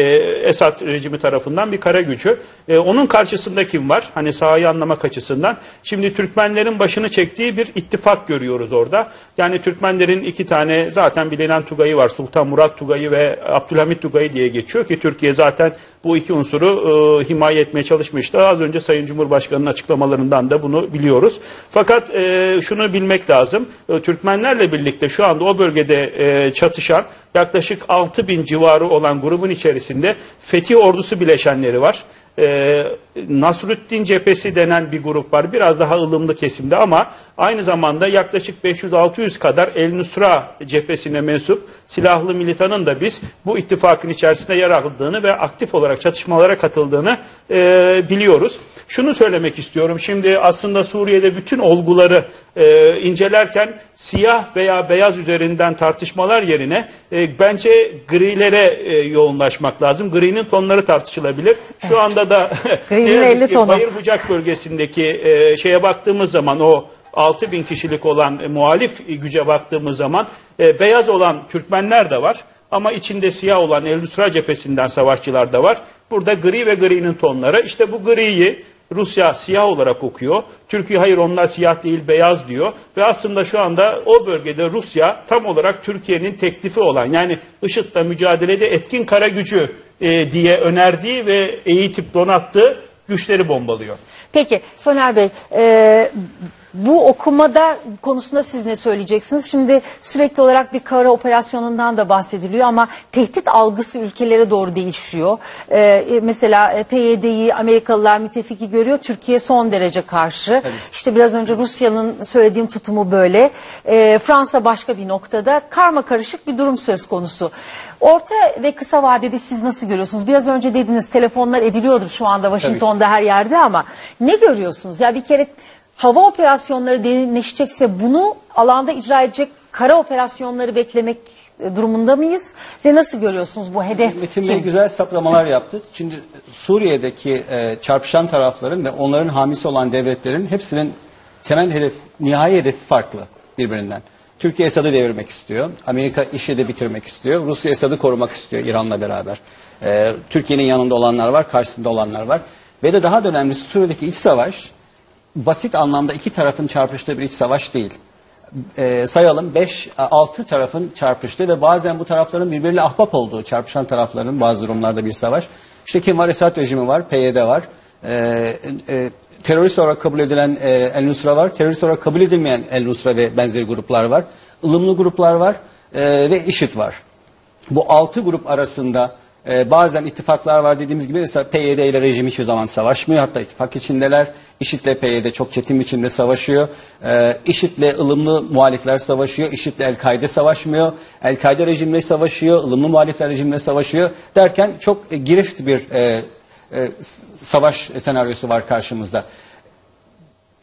Esad rejimi tarafından bir kara gücü. E, onun karşısında kim var? Hani sahayı anlamak açısından. Şimdi Türkmenlerin başını çektiği bir ittifak görüyoruz orada. Yani Türkmenlerin iki tane zaten bilinen Tugay'ı var. Sultan Murat Tugay'ı ve Abdülhamit Tugay'ı diye geçiyor ki Türkiye zaten bu iki unsuru e, himaye etmeye çalışmıştı. Az önce Sayın Cumhurbaşkanı'nın açıklamalarından da bunu biliyoruz. Fakat e, şunu bilmek lazım. E, Türkmenlerle birlikte şu anda o bölgede e, çatışan yaklaşık 6 bin civarı olan grubun içerisinde Fethi ordusu bileşenleri var. Ee, Nasrüddin cephesi denen bir grup var. Biraz daha ılımlı kesimde ama aynı zamanda yaklaşık 500-600 kadar El Nusra cephesine mensup silahlı militanın da biz bu ittifakın içerisinde yer aldığını ve aktif olarak çatışmalara katıldığını e, biliyoruz. Şunu söylemek istiyorum. Şimdi aslında Suriye'de bütün olguları e, incelerken siyah veya beyaz üzerinden tartışmalar yerine e, bence grilere e, yoğunlaşmak lazım. Gri'nin tonları tartışılabilir. Şu anda da Gri'nin ne yazık 50 ki tonu. Bayır Bucak bölgesindeki e, şeye baktığımız zaman o 6 bin kişilik olan e, muhalif güce baktığımız zaman e, beyaz olan Türkmenler de var. Ama içinde siyah olan El Nusra cephesinden savaşçılar da var. Burada gri ve gri'nin tonları. İşte bu griyi Rusya siyah olarak okuyor. Türkiye hayır onlar siyah değil beyaz diyor. Ve aslında şu anda o bölgede Rusya tam olarak Türkiye'nin teklifi olan yani IŞİD'le mücadelede etkin kara gücü e, diye önerdiği ve eğitip donattığı güçleri bombalıyor. Peki Soner Bey e, bu okumada konusunda siz ne söyleyeceksiniz? Şimdi sürekli olarak bir kara operasyonundan da bahsediliyor ama tehdit algısı ülkelere doğru değişiyor. E, e, mesela e, PYD'yi Amerikalılar müttefiki görüyor. Türkiye son derece karşı. İşte biraz önce Rusya'nın söylediğim tutumu böyle. E, Fransa başka bir noktada karma karışık bir durum söz konusu. Orta ve kısa vadede siz nasıl görüyorsunuz? Biraz önce dediniz telefonlar ediliyordur şu anda Washington'da her yerde ama ne görüyorsunuz? Ya bir kere hava operasyonları derinleşecekse bunu alanda icra edecek kara operasyonları beklemek e, durumunda mıyız? Ve nasıl görüyorsunuz bu hedef? Metin Bey güzel saplamalar yaptı. Şimdi Suriye'deki e, çarpışan tarafların ve onların hamisi olan devletlerin hepsinin temel hedef, nihai hedefi farklı birbirinden. Türkiye Esad'ı devirmek istiyor. Amerika IŞİD'i bitirmek istiyor. Rusya Esad'ı korumak istiyor İran'la beraber. E, Türkiye'nin yanında olanlar var, karşısında olanlar var. Ve de daha da önemlisi Suriye'deki iç savaş basit anlamda iki tarafın çarpıştığı bir iç savaş değil. Ee, sayalım 5-6 tarafın çarpıştığı ve bazen bu tarafların birbiriyle ahbap olduğu çarpışan tarafların bazı durumlarda bir savaş. İşte kim var? Esad rejimi var, PYD var. Ee, e, terörist olarak kabul edilen e, El Nusra var. Terörist olarak kabul edilmeyen El Nusra ve benzeri gruplar var. ılımlı gruplar var e, ve IŞİD var. Bu altı grup arasında e, bazen ittifaklar var dediğimiz gibi mesela PYD ile rejim hiçbir zaman savaşmıyor. Hatta ittifak içindeler. IŞİD ile PYD çok çetin biçimde savaşıyor. E, IŞİD ile ılımlı muhalifler savaşıyor. IŞİD ile El-Kaide savaşmıyor. El-Kaide rejimle savaşıyor. ılımlı muhalifler rejimle savaşıyor. Derken çok e, girift bir e, e, savaş senaryosu var karşımızda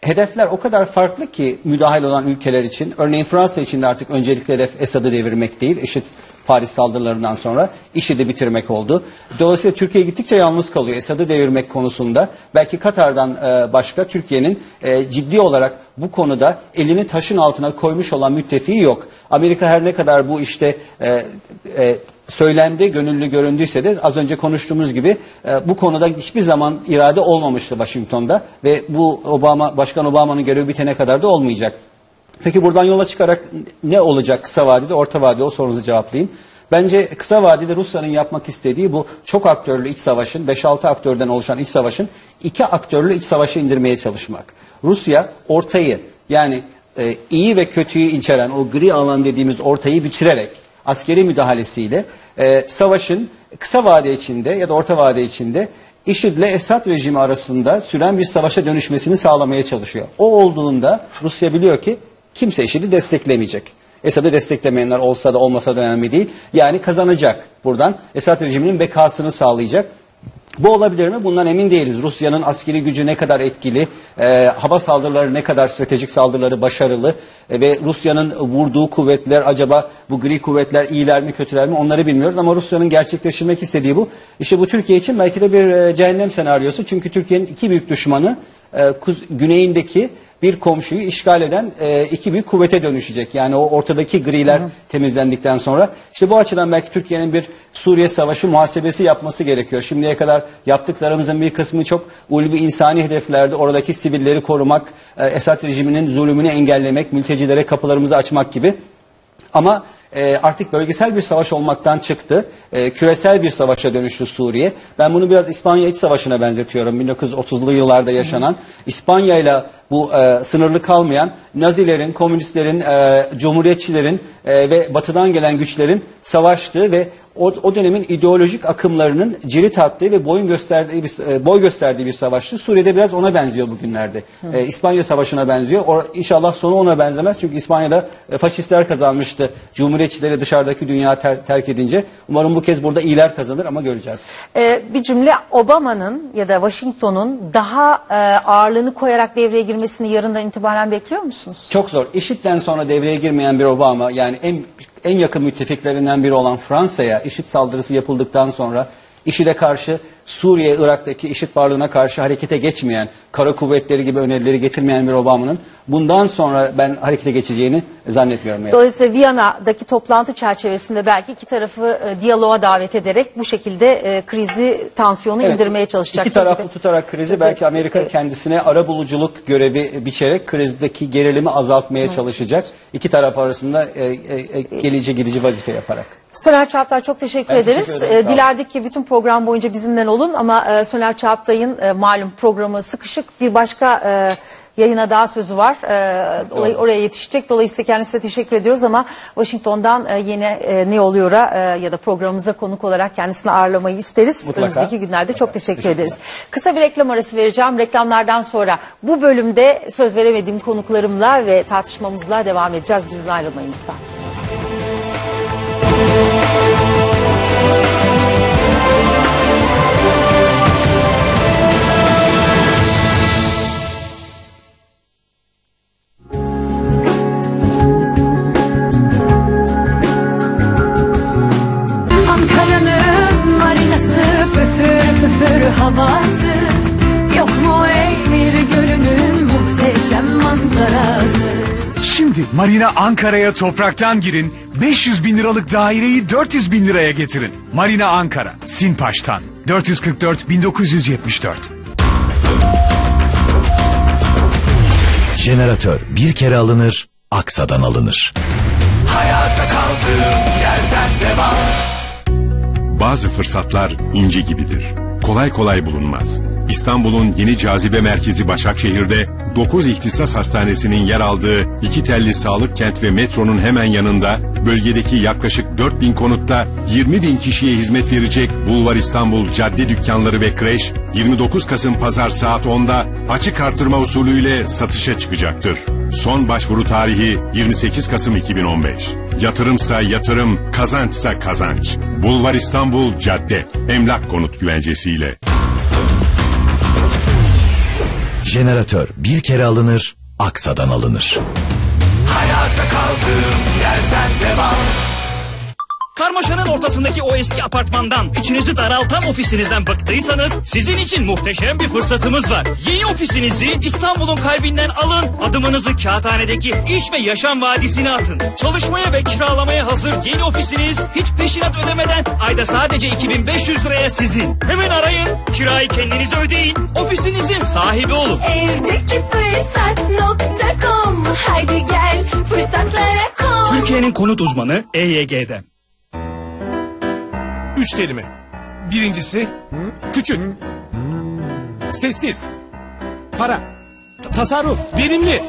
hedefler o kadar farklı ki müdahil olan ülkeler için. Örneğin Fransa için de artık öncelikli hedef Esad'ı devirmek değil. IŞİD Paris saldırılarından sonra IŞİD'i bitirmek oldu. Dolayısıyla Türkiye gittikçe yalnız kalıyor Esad'ı devirmek konusunda. Belki Katar'dan e, başka Türkiye'nin e, ciddi olarak bu konuda elini taşın altına koymuş olan müttefiği yok. Amerika her ne kadar bu işte e, söylendi, gönüllü göründüyse de az önce konuştuğumuz gibi e, bu konuda hiçbir zaman irade olmamıştı Washington'da ve bu Obama Başkan Obama'nın görevi bitene kadar da olmayacak. Peki buradan yola çıkarak ne olacak kısa vadede, orta vadede o sorunuzu cevaplayayım. Bence kısa vadede Rusya'nın yapmak istediği bu çok aktörlü iç savaşın, 5-6 aktörden oluşan iç savaşın iki aktörlü iç savaşı indirmeye çalışmak. Rusya ortayı yani e, iyi ve kötüyü içeren o gri alan dediğimiz ortayı bitirerek askeri müdahalesiyle e, savaşın kısa vade içinde ya da orta vade içinde IŞİD ile Esad rejimi arasında süren bir savaşa dönüşmesini sağlamaya çalışıyor. O olduğunda Rusya biliyor ki kimse IŞİD'i desteklemeyecek. Esad'ı desteklemeyenler olsa da olmasa da önemli değil. Yani kazanacak buradan. Esad rejiminin bekasını sağlayacak. Bu olabilir mi? Bundan emin değiliz. Rusya'nın askeri gücü ne kadar etkili, e, hava saldırıları ne kadar stratejik saldırıları başarılı e, ve Rusya'nın vurduğu kuvvetler acaba bu gri kuvvetler iyiler mi kötüler mi onları bilmiyoruz ama Rusya'nın gerçekleştirmek istediği bu. İşte bu Türkiye için belki de bir e, cehennem senaryosu çünkü Türkiye'nin iki büyük düşmanı e, güneyindeki bir komşuyu işgal eden e, iki büyük kuvvete dönüşecek. Yani o ortadaki griler Hı. temizlendikten sonra. işte bu açıdan belki Türkiye'nin bir Suriye Savaşı muhasebesi yapması gerekiyor. Şimdiye kadar yaptıklarımızın bir kısmı çok ulvi insani hedeflerde oradaki sivilleri korumak, e, Esad rejiminin zulümünü engellemek, mültecilere kapılarımızı açmak gibi. Ama e, artık bölgesel bir savaş olmaktan çıktı. E, küresel bir savaşa dönüştü Suriye. Ben bunu biraz İspanya İç Savaşı'na benzetiyorum. 1930'lu yıllarda yaşanan. İspanya ile bu e, sınırlı kalmayan Nazilerin, komünistlerin, e, cumhuriyetçilerin e, ve batıdan gelen güçlerin savaştığı ve o, o dönemin ideolojik akımlarının cirit attığı ve boyun gösterdiği bir, e, boy gösterdiği bir savaştı. Suriye'de biraz ona benziyor bugünlerde. E, İspanya Savaşı'na benziyor. O, inşallah sonu ona benzemez. Çünkü İspanya'da e, faşistler kazanmıştı. Cumhuriyetçileri dışarıdaki dünya ter, terk edince. Umarım bu kez burada iyiler kazanır ama göreceğiz. Ee, bir cümle Obama'nın ya da Washington'un daha e, ağırlığını koyarak devreye girmesini yarından itibaren bekliyor musunuz? Çok zor. IŞİD'den sonra devreye girmeyen bir Obama yani en en yakın müttefiklerinden biri olan Fransa'ya IŞİD saldırısı yapıldıktan sonra IŞİD'e karşı Suriye, Irak'taki IŞİD varlığına karşı harekete geçmeyen, kara kuvvetleri gibi önerileri getirmeyen bir Obama'nın bundan sonra ben harekete geçeceğini zannetmiyorum. Yani. Dolayısıyla Viyana'daki toplantı çerçevesinde belki iki tarafı e, diyaloğa davet ederek bu şekilde e, krizi, tansiyonu evet, indirmeye çalışacak. İki taraflı tutarak krizi belki Amerika kendisine ara buluculuk görevi biçerek krizdeki gerilimi azaltmaya evet. çalışacak. İki taraf arasında e, e, e, gelici gidici vazife yaparak. Soner Çağaptar çok teşekkür ben ederiz. Teşekkür ederim, e, Dilerdik ki bütün program boyunca bizimle olun ama e, Soner Çağaptay'ın e, malum programı sıkışık bir başka e, yayına daha sözü var. E, olay, oraya yetişecek. Dolayısıyla kendisine teşekkür ediyoruz ama Washington'dan e, yine e, ne oluyor'a e, ya da programımıza konuk olarak kendisini ağırlamayı isteriz. Mutlaka. Önümüzdeki günlerde Mutlaka. çok teşekkür, teşekkür ederiz. Kısa bir reklam arası vereceğim. Reklamlardan sonra bu bölümde söz veremediğim konuklarımla ve tartışmamızla devam edeceğiz. Bizden ayrılmayın lütfen. Püfür havası Yok mu ey bir görünüm muhteşem manzarası Şimdi Marina Ankara'ya topraktan girin 500 bin liralık daireyi 400 bin liraya getirin. Marina Ankara, Sinpaş'tan 444 1974. Jeneratör bir kere alınır, Aksa'dan alınır. Hayata kaldığım yerden devam. Bazı fırsatlar inci gibidir. Kolay kolay bulunmaz. İstanbul'un yeni cazibe merkezi Başakşehir'de 9 ihtisas hastanesinin yer aldığı iki telli sağlık kent ve metronun hemen yanında bölgedeki yaklaşık 4 bin konutta 20 bin kişiye hizmet verecek Bulvar İstanbul cadde dükkanları ve kreş 29 Kasım pazar saat 10'da açık artırma usulüyle satışa çıkacaktır. Son başvuru tarihi 28 Kasım 2015. Yatırımsa yatırım, kazançsa kazanç. Bulvar İstanbul Cadde, Emlak Konut Güvencesiyle. Jeneratör bir kere alınır, Aksa'dan alınır. Hayata kaldığım yerden devam. Karmaşanın ortasındaki o eski apartmandan, içinizi daraltan ofisinizden bıktıysanız sizin için muhteşem bir fırsatımız var. Yeni ofisinizi İstanbul'un kalbinden alın, adımınızı kağıthanedeki iş ve yaşam vadisine atın. Çalışmaya ve kiralamaya hazır yeni ofisiniz hiç peşinat ödemeden ayda sadece 2500 liraya sizin. Hemen arayın, kirayı kendiniz ödeyin, ofisinizin sahibi olun. Evdeki fırsat.com Haydi gel fırsatlara kon Türkiye'nin konut uzmanı EYG'den. Üç kelime. Birincisi küçük. Sessiz. Para. ta- tasarruf. Verimli.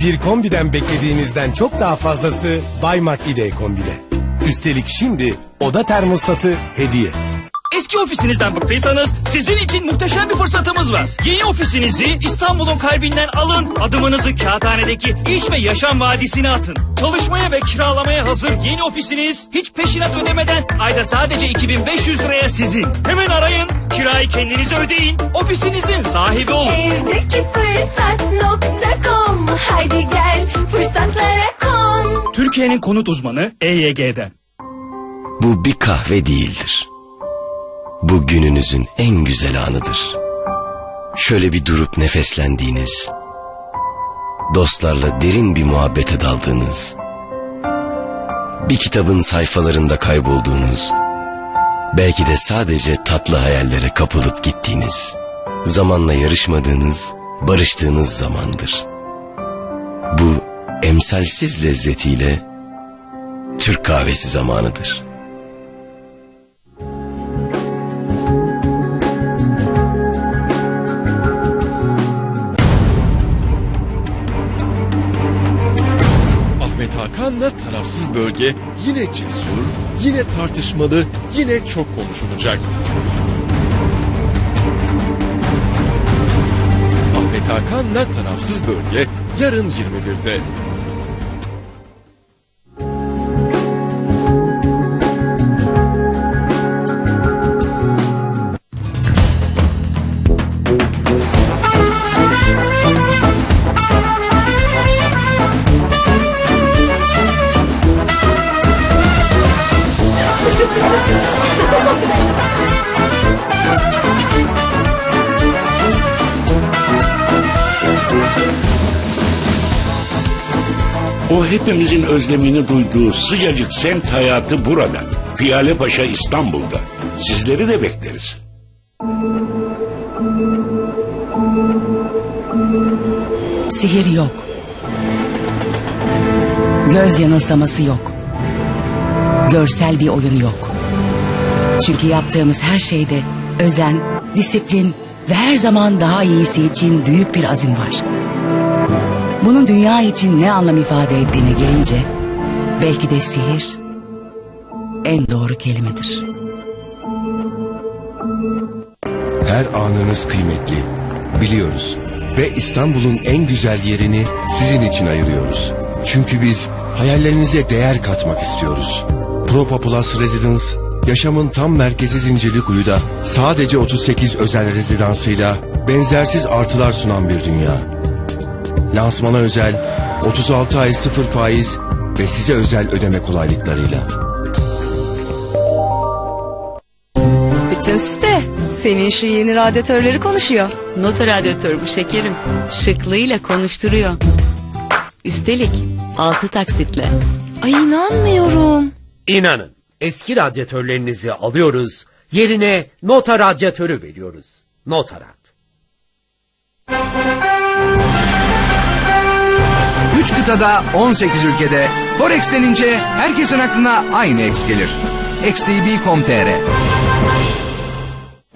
Bir kombiden beklediğinizden çok daha fazlası Baymak İde kombide. Üstelik şimdi oda termostatı hediye. Eski ofisinizden bıktıysanız sizin için muhteşem bir fırsatımız var. Yeni ofisinizi İstanbul'un kalbinden alın, adımınızı kağıthanedeki iş ve yaşam vadisine atın. Çalışmaya ve kiralamaya hazır yeni ofisiniz hiç peşinat ödemeden ayda sadece 2500 liraya sizin. Hemen arayın, kirayı kendiniz ödeyin, ofisinizin sahibi olun. Evdeki fırsat.com Haydi gel fırsatlara kon Türkiye'nin konut uzmanı EYG'den. Bu bir kahve değildir. Bu gününüzün en güzel anıdır. Şöyle bir durup nefeslendiğiniz, dostlarla derin bir muhabbete daldığınız, bir kitabın sayfalarında kaybolduğunuz, belki de sadece tatlı hayallere kapılıp gittiğiniz, zamanla yarışmadığınız, barıştığınız zamandır. Bu emsalsiz lezzetiyle Türk kahvesi zamanıdır. Tarafsız bölge yine cesur, yine tartışmalı, yine çok konuşulacak. Ahmet Hakan'la tarafsız bölge yarın 21'de. O hepimizin özlemini duyduğu sıcacık semt hayatı burada. Piyale Paşa İstanbul'da. Sizleri de bekleriz. Sihir yok. Göz yanılsaması yok. Görsel bir oyun yok. Çünkü yaptığımız her şeyde özen, disiplin ve her zaman daha iyisi için büyük bir azim var. Bunun dünya için ne anlam ifade ettiğine gelince belki de sihir en doğru kelimedir. Her anınız kıymetli. Biliyoruz. Ve İstanbul'un en güzel yerini sizin için ayırıyoruz. Çünkü biz hayallerinize değer katmak istiyoruz. Propa Plus Residence, yaşamın tam merkezi Zincirlikuyu'da sadece 38 özel rezidansıyla benzersiz artılar sunan bir dünya. Lansmana özel 36 ay sıfır faiz ve size özel ödeme kolaylıklarıyla. Bütün site senin şu yeni radyatörleri konuşuyor. Nota radyatör bu şekerim. Şıklığıyla konuşturuyor. Üstelik altı taksitle. Ay inanmıyorum. İnanın eski radyatörlerinizi alıyoruz yerine nota radyatörü veriyoruz. Notarat. Üç kıtada 18 ülkede Forex denince herkesin aklına aynı X gelir. XTB.com.tr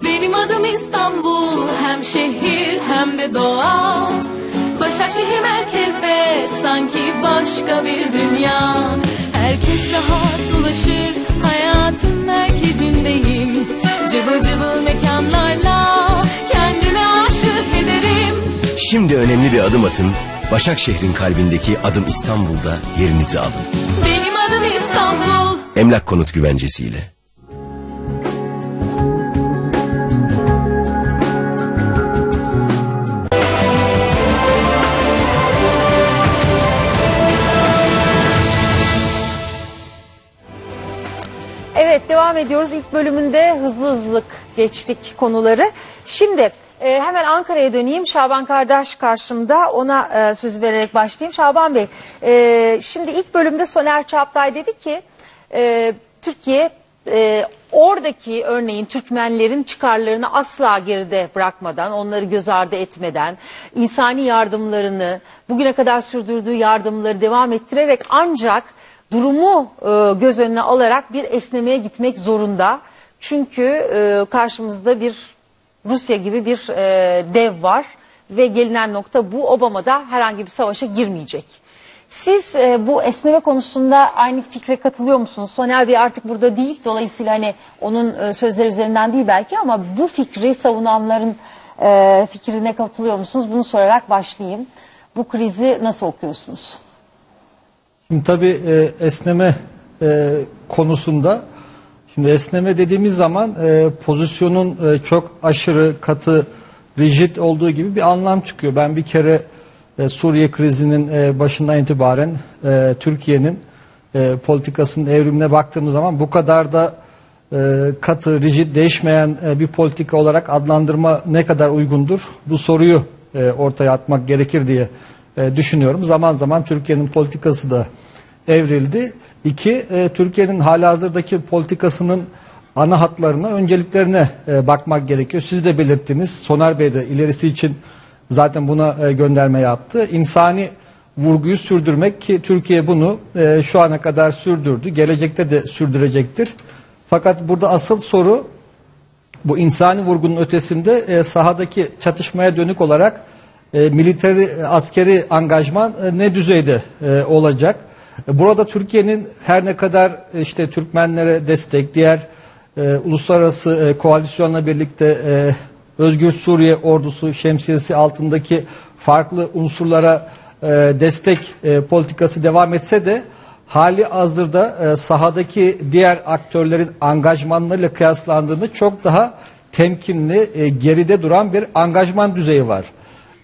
Benim adım İstanbul Hem şehir hem de doğa Başakşehir merkezde Sanki başka bir dünya Herkes rahat ulaşır Hayatın merkezindeyim Cıvıl cıvıl mekanlarla Kendime aşık ederim Şimdi önemli bir adım atın. Başakşehir'in kalbindeki adım İstanbul'da yerinizi alın. Benim adım İstanbul. Emlak konut güvencesiyle. Evet devam ediyoruz. İlk bölümünde hızlı hızlı geçtik konuları. Şimdi e, hemen Ankara'ya döneyim. Şaban kardeş karşımda. Ona e, söz vererek başlayayım. Şaban Bey, e, şimdi ilk bölümde Soner Çağatay dedi ki e, Türkiye e, oradaki örneğin Türkmenlerin çıkarlarını asla geride bırakmadan, onları göz ardı etmeden, insani yardımlarını, bugüne kadar sürdürdüğü yardımları devam ettirerek ancak durumu e, göz önüne alarak bir esnemeye gitmek zorunda. Çünkü e, karşımızda bir Rusya gibi bir e, dev var ve gelinen nokta bu. Obama da herhangi bir savaşa girmeyecek. Siz e, bu esneme konusunda aynı fikre katılıyor musunuz? Soner Bey artık burada değil. Dolayısıyla hani onun e, sözleri üzerinden değil belki ama bu fikri savunanların e, fikrine katılıyor musunuz? Bunu sorarak başlayayım. Bu krizi nasıl okuyorsunuz? Şimdi tabii e, esneme e, konusunda şimdi esneme dediğimiz zaman e, pozisyonun e, çok aşırı katı rigid olduğu gibi bir anlam çıkıyor. Ben bir kere e, Suriye krizinin e, başından itibaren e, Türkiye'nin e, politikasının evrimine baktığımız zaman bu kadar da e, katı, rigid, değişmeyen e, bir politika olarak adlandırma ne kadar uygundur? Bu soruyu e, ortaya atmak gerekir diye e, düşünüyorum. Zaman zaman Türkiye'nin politikası da evrildi. İki, e, Türkiye'nin halihazırdaki politikasının ana hatlarına, önceliklerine e, bakmak gerekiyor. Siz de belirttiniz, Soner Bey de ilerisi için zaten buna e, gönderme yaptı. İnsani vurguyu sürdürmek ki Türkiye bunu e, şu ana kadar sürdürdü. Gelecekte de sürdürecektir. Fakat burada asıl soru bu insani vurgunun ötesinde e, sahadaki çatışmaya dönük olarak e, militeri, askeri angajman e, ne düzeyde e, olacak? Burada Türkiye'nin her ne kadar e, işte Türkmenlere destek, diğer e, uluslararası e, koalisyonla birlikte e, Özgür Suriye ordusu şemsiyesi altındaki farklı unsurlara e, destek e, politikası devam etse de hali hazırda e, sahadaki diğer aktörlerin angajmanlarıyla kıyaslandığında çok daha temkinli, e, geride duran bir angajman düzeyi var.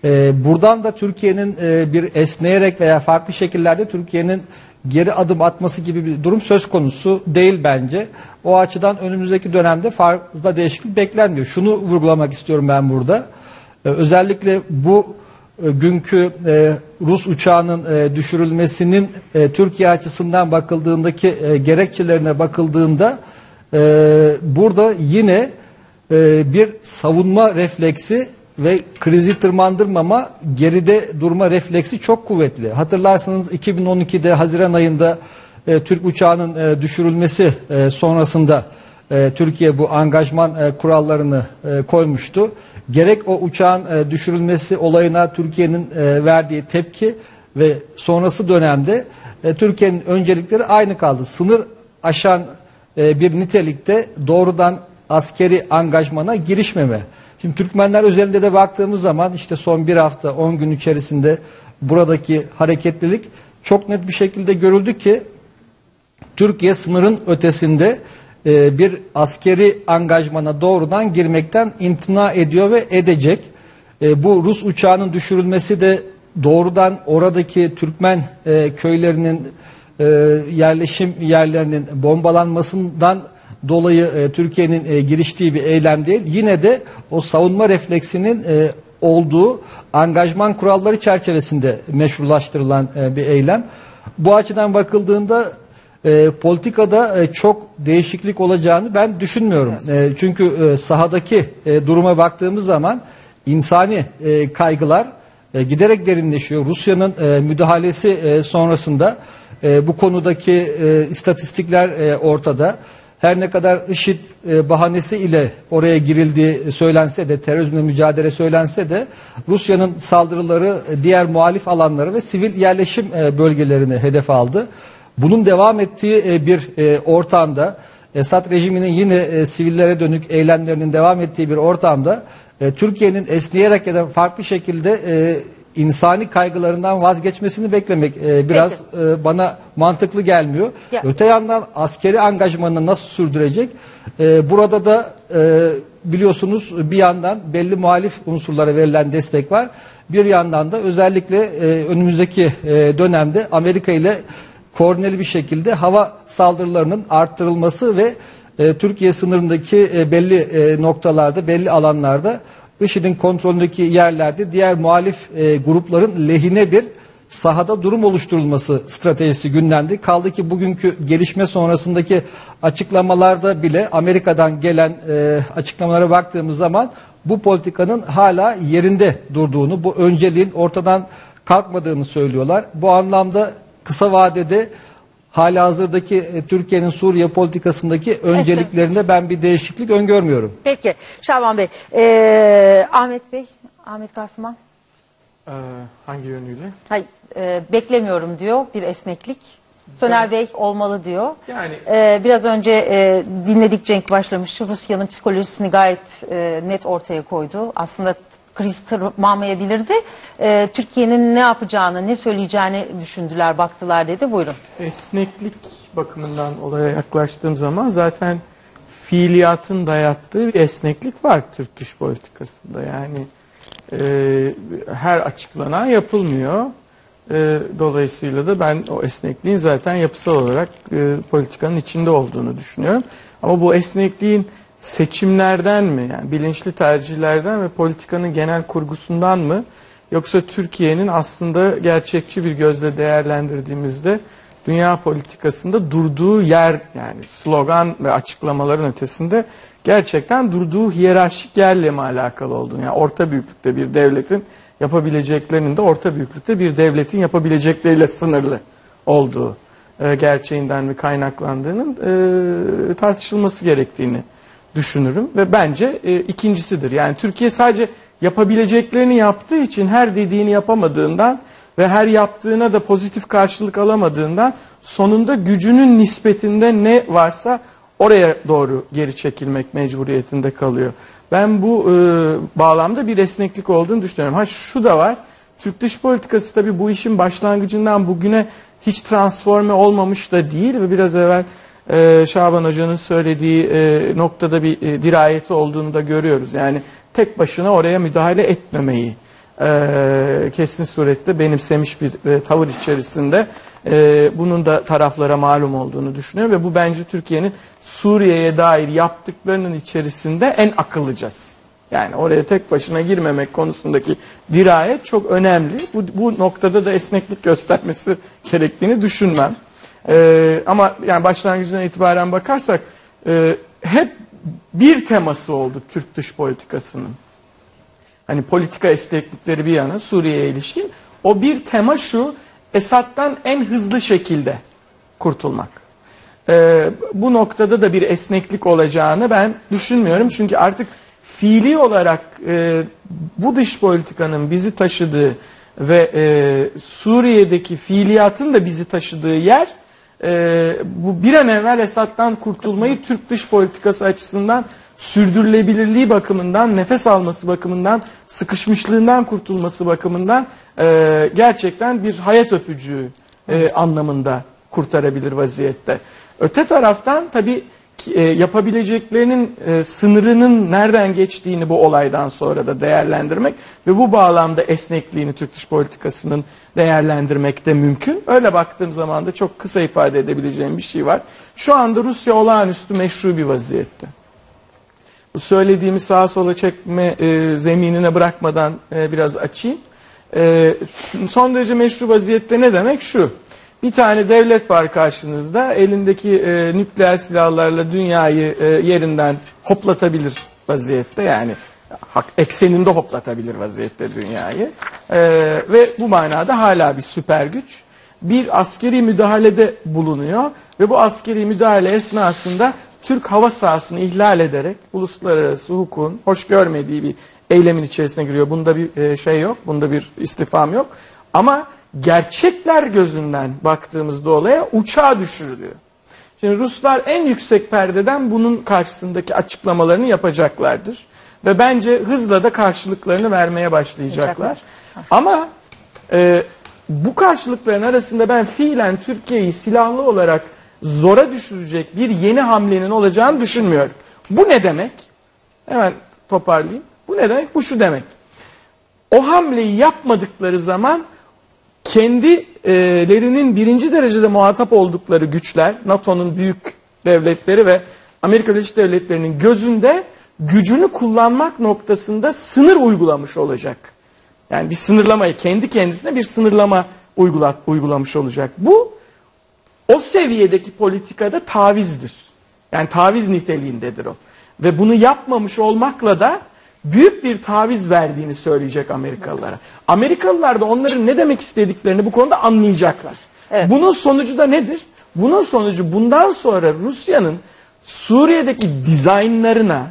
E, buradan da Türkiye'nin e, bir esneyerek veya farklı şekillerde Türkiye'nin geri adım atması gibi bir durum söz konusu değil bence. O açıdan önümüzdeki dönemde fazla değişiklik beklenmiyor. Şunu vurgulamak istiyorum ben burada. E, özellikle bu e, günkü e, Rus uçağının e, düşürülmesinin e, Türkiye açısından bakıldığındaki e, gerekçelerine bakıldığında e, burada yine e, bir savunma refleksi ve krizi tırmandırmama, geride durma refleksi çok kuvvetli. Hatırlarsanız 2012'de Haziran ayında e, Türk uçağının e, düşürülmesi e, sonrasında e, Türkiye bu angajman e, kurallarını e, koymuştu. Gerek o uçağın e, düşürülmesi olayına Türkiye'nin e, verdiği tepki ve sonrası dönemde e, Türkiye'nin öncelikleri aynı kaldı. Sınır aşan e, bir nitelikte doğrudan askeri angajmana girişmeme. Şimdi Türkmenler özelinde de baktığımız zaman işte son bir hafta 10 gün içerisinde buradaki hareketlilik çok net bir şekilde görüldü ki Türkiye sınırın ötesinde e, bir askeri angajmana doğrudan girmekten imtina ediyor ve edecek. E, bu Rus uçağının düşürülmesi de doğrudan oradaki Türkmen e, köylerinin yerleşim yerlerinin bombalanmasından dolayı e, Türkiye'nin e, giriştiği bir eylem değil. Yine de o savunma refleksinin e, olduğu angajman kuralları çerçevesinde meşrulaştırılan e, bir eylem. Bu açıdan bakıldığında e, politikada e, çok değişiklik olacağını ben düşünmüyorum. E, çünkü e, sahadaki e, duruma baktığımız zaman insani e, kaygılar e, giderek derinleşiyor. Rusya'nın e, müdahalesi e, sonrasında e, bu konudaki e, istatistikler e, ortada. Her ne kadar IŞİD e, bahanesi ile oraya girildiği söylense de, terörizmle mücadele söylense de Rusya'nın saldırıları e, diğer muhalif alanları ve sivil yerleşim e, bölgelerini hedef aldı. Bunun devam ettiği bir ortamda, Esad rejiminin yine sivillere dönük eylemlerinin devam ettiği bir ortamda Türkiye'nin esneyerek ya da farklı şekilde insani kaygılarından vazgeçmesini beklemek e, biraz e, bana mantıklı gelmiyor. Ya- Öte yandan askeri angajmanını nasıl sürdürecek? E, burada da e, biliyorsunuz bir yandan belli muhalif unsurlara verilen destek var. Bir yandan da özellikle e, önümüzdeki e, dönemde Amerika ile koordineli bir şekilde hava saldırılarının arttırılması ve e, Türkiye sınırındaki e, belli e, noktalarda, belli alanlarda IŞİD'in kontrolündeki yerlerde diğer muhalif e, grupların lehine bir sahada durum oluşturulması stratejisi gündemdi. Kaldı ki bugünkü gelişme sonrasındaki açıklamalarda bile Amerika'dan gelen e, açıklamalara baktığımız zaman bu politikanın hala yerinde durduğunu, bu önceliğin ortadan kalkmadığını söylüyorlar. Bu anlamda kısa vadede hala hazırdaki e, Türkiye'nin Suriye politikasındaki önceliklerinde ben bir değişiklik öngörmüyorum. Peki Şaban Bey, e, Ahmet Bey, Ahmet Kasman. Ee, hangi yönüyle? Hayır, e, beklemiyorum diyor bir esneklik. Soner Bey olmalı diyor. Yani- E, biraz önce e, dinledik Cenk başlamış. Rusya'nın psikolojisini gayet e, net ortaya koydu. Aslında kriz tırmanmayabilirdi. E, Türkiye'nin ne yapacağını, ne söyleyeceğini düşündüler, baktılar dedi. Buyurun. Esneklik bakımından olaya yaklaştığım zaman zaten fiiliyatın dayattığı bir esneklik var Türk dış politikasında. Yani e, her açıklanan yapılmıyor. E, dolayısıyla da ben o esnekliğin zaten yapısal olarak e, politikanın içinde olduğunu düşünüyorum. Ama bu esnekliğin seçimlerden mi yani bilinçli tercihlerden ve politikanın genel kurgusundan mı yoksa Türkiye'nin aslında gerçekçi bir gözle değerlendirdiğimizde dünya politikasında durduğu yer yani slogan ve açıklamaların ötesinde gerçekten durduğu hiyerarşik yerle mi alakalı olduğunu yani orta büyüklükte bir devletin yapabileceklerinin de orta büyüklükte bir devletin yapabilecekleriyle sınırlı olduğu e, gerçeğinden mi kaynaklandığının e, tartışılması gerektiğini düşünürüm ve bence e, ikincisidir. Yani Türkiye sadece yapabileceklerini yaptığı için her dediğini yapamadığından ve her yaptığına da pozitif karşılık alamadığından sonunda gücünün nispetinde ne varsa oraya doğru geri çekilmek mecburiyetinde kalıyor. Ben bu e, bağlamda bir esneklik olduğunu düşünüyorum. Ha şu da var. Türk dış politikası tabii bu işin başlangıcından bugüne hiç transforme olmamış da değil ve biraz evvel e, Şaban Hoca'nın söylediği e, noktada bir e, dirayeti olduğunu da görüyoruz. Yani tek başına oraya müdahale etmemeyi e, kesin surette benimsemiş bir e, tavır içerisinde e, bunun da taraflara malum olduğunu düşünüyorum ve bu bence Türkiye'nin Suriye'ye dair yaptıklarının içerisinde en akıllıcası. Yani oraya tek başına girmemek konusundaki dirayet çok önemli. Bu, bu noktada da esneklik göstermesi gerektiğini düşünmem. Ee, ama yani başlangıcından itibaren bakarsak e, hep bir teması oldu Türk dış politikasının. Hani politika esneklikleri bir yana Suriye'ye ilişkin. O bir tema şu, Esad'dan en hızlı şekilde kurtulmak. Ee, bu noktada da bir esneklik olacağını ben düşünmüyorum. Çünkü artık fiili olarak e, bu dış politikanın bizi taşıdığı ve e, Suriye'deki fiiliyatın da bizi taşıdığı yer e, bu bir an evvel Esad'dan kurtulmayı Türk dış politikası açısından sürdürülebilirliği bakımından, nefes alması bakımından, sıkışmışlığından kurtulması bakımından e, gerçekten bir hayat öpücüğü e, anlamında kurtarabilir vaziyette. Öte taraftan tabii e, yapabileceklerinin e, sınırının nereden geçtiğini bu olaydan sonra da değerlendirmek ve bu bağlamda esnekliğini Türk dış politikasının değerlendirmek de mümkün. Öyle baktığım zaman da çok kısa ifade edebileceğim bir şey var. Şu anda Rusya olağanüstü meşru bir vaziyette. Bu söylediğimi sağa sola çekme e, zeminine bırakmadan e, biraz açayım. E, son derece meşru vaziyette ne demek? Şu. Bir tane devlet var karşınızda. Elindeki e, nükleer silahlarla dünyayı e, yerinden hoplatabilir vaziyette. Yani hak, ekseninde hoplatabilir vaziyette dünyayı. E, ve bu manada hala bir süper güç. Bir askeri müdahalede bulunuyor ve bu askeri müdahale esnasında Türk hava sahasını ihlal ederek uluslararası hukukun hoş görmediği bir eylemin içerisine giriyor. Bunda bir e, şey yok, bunda bir istifam yok. Ama gerçekler gözünden baktığımızda olaya uçağa düşürülüyor. Şimdi Ruslar en yüksek perdeden bunun karşısındaki açıklamalarını yapacaklardır. Ve bence hızla da karşılıklarını vermeye başlayacaklar. Ama e, bu karşılıkların arasında ben fiilen Türkiye'yi silahlı olarak zora düşürecek bir yeni hamlenin olacağını düşünmüyorum. Bu ne demek? Hemen toparlayayım. Bu ne demek? Bu şu demek. O hamleyi yapmadıkları zaman kendilerinin birinci derecede muhatap oldukları güçler, NATO'nun büyük devletleri ve Amerika Birleşik Devletleri'nin gözünde gücünü kullanmak noktasında sınır uygulamış olacak. Yani bir sınırlamayı kendi kendisine bir sınırlama uygulat, uygulamış olacak. Bu o seviyedeki politikada tavizdir. Yani taviz niteliğindedir o. Ve bunu yapmamış olmakla da büyük bir taviz verdiğini söyleyecek Amerikalılara. Amerikalılar da onların ne demek istediklerini bu konuda anlayacaklar. Bunun sonucu da nedir? Bunun sonucu bundan sonra Rusya'nın Suriye'deki dizaynlarına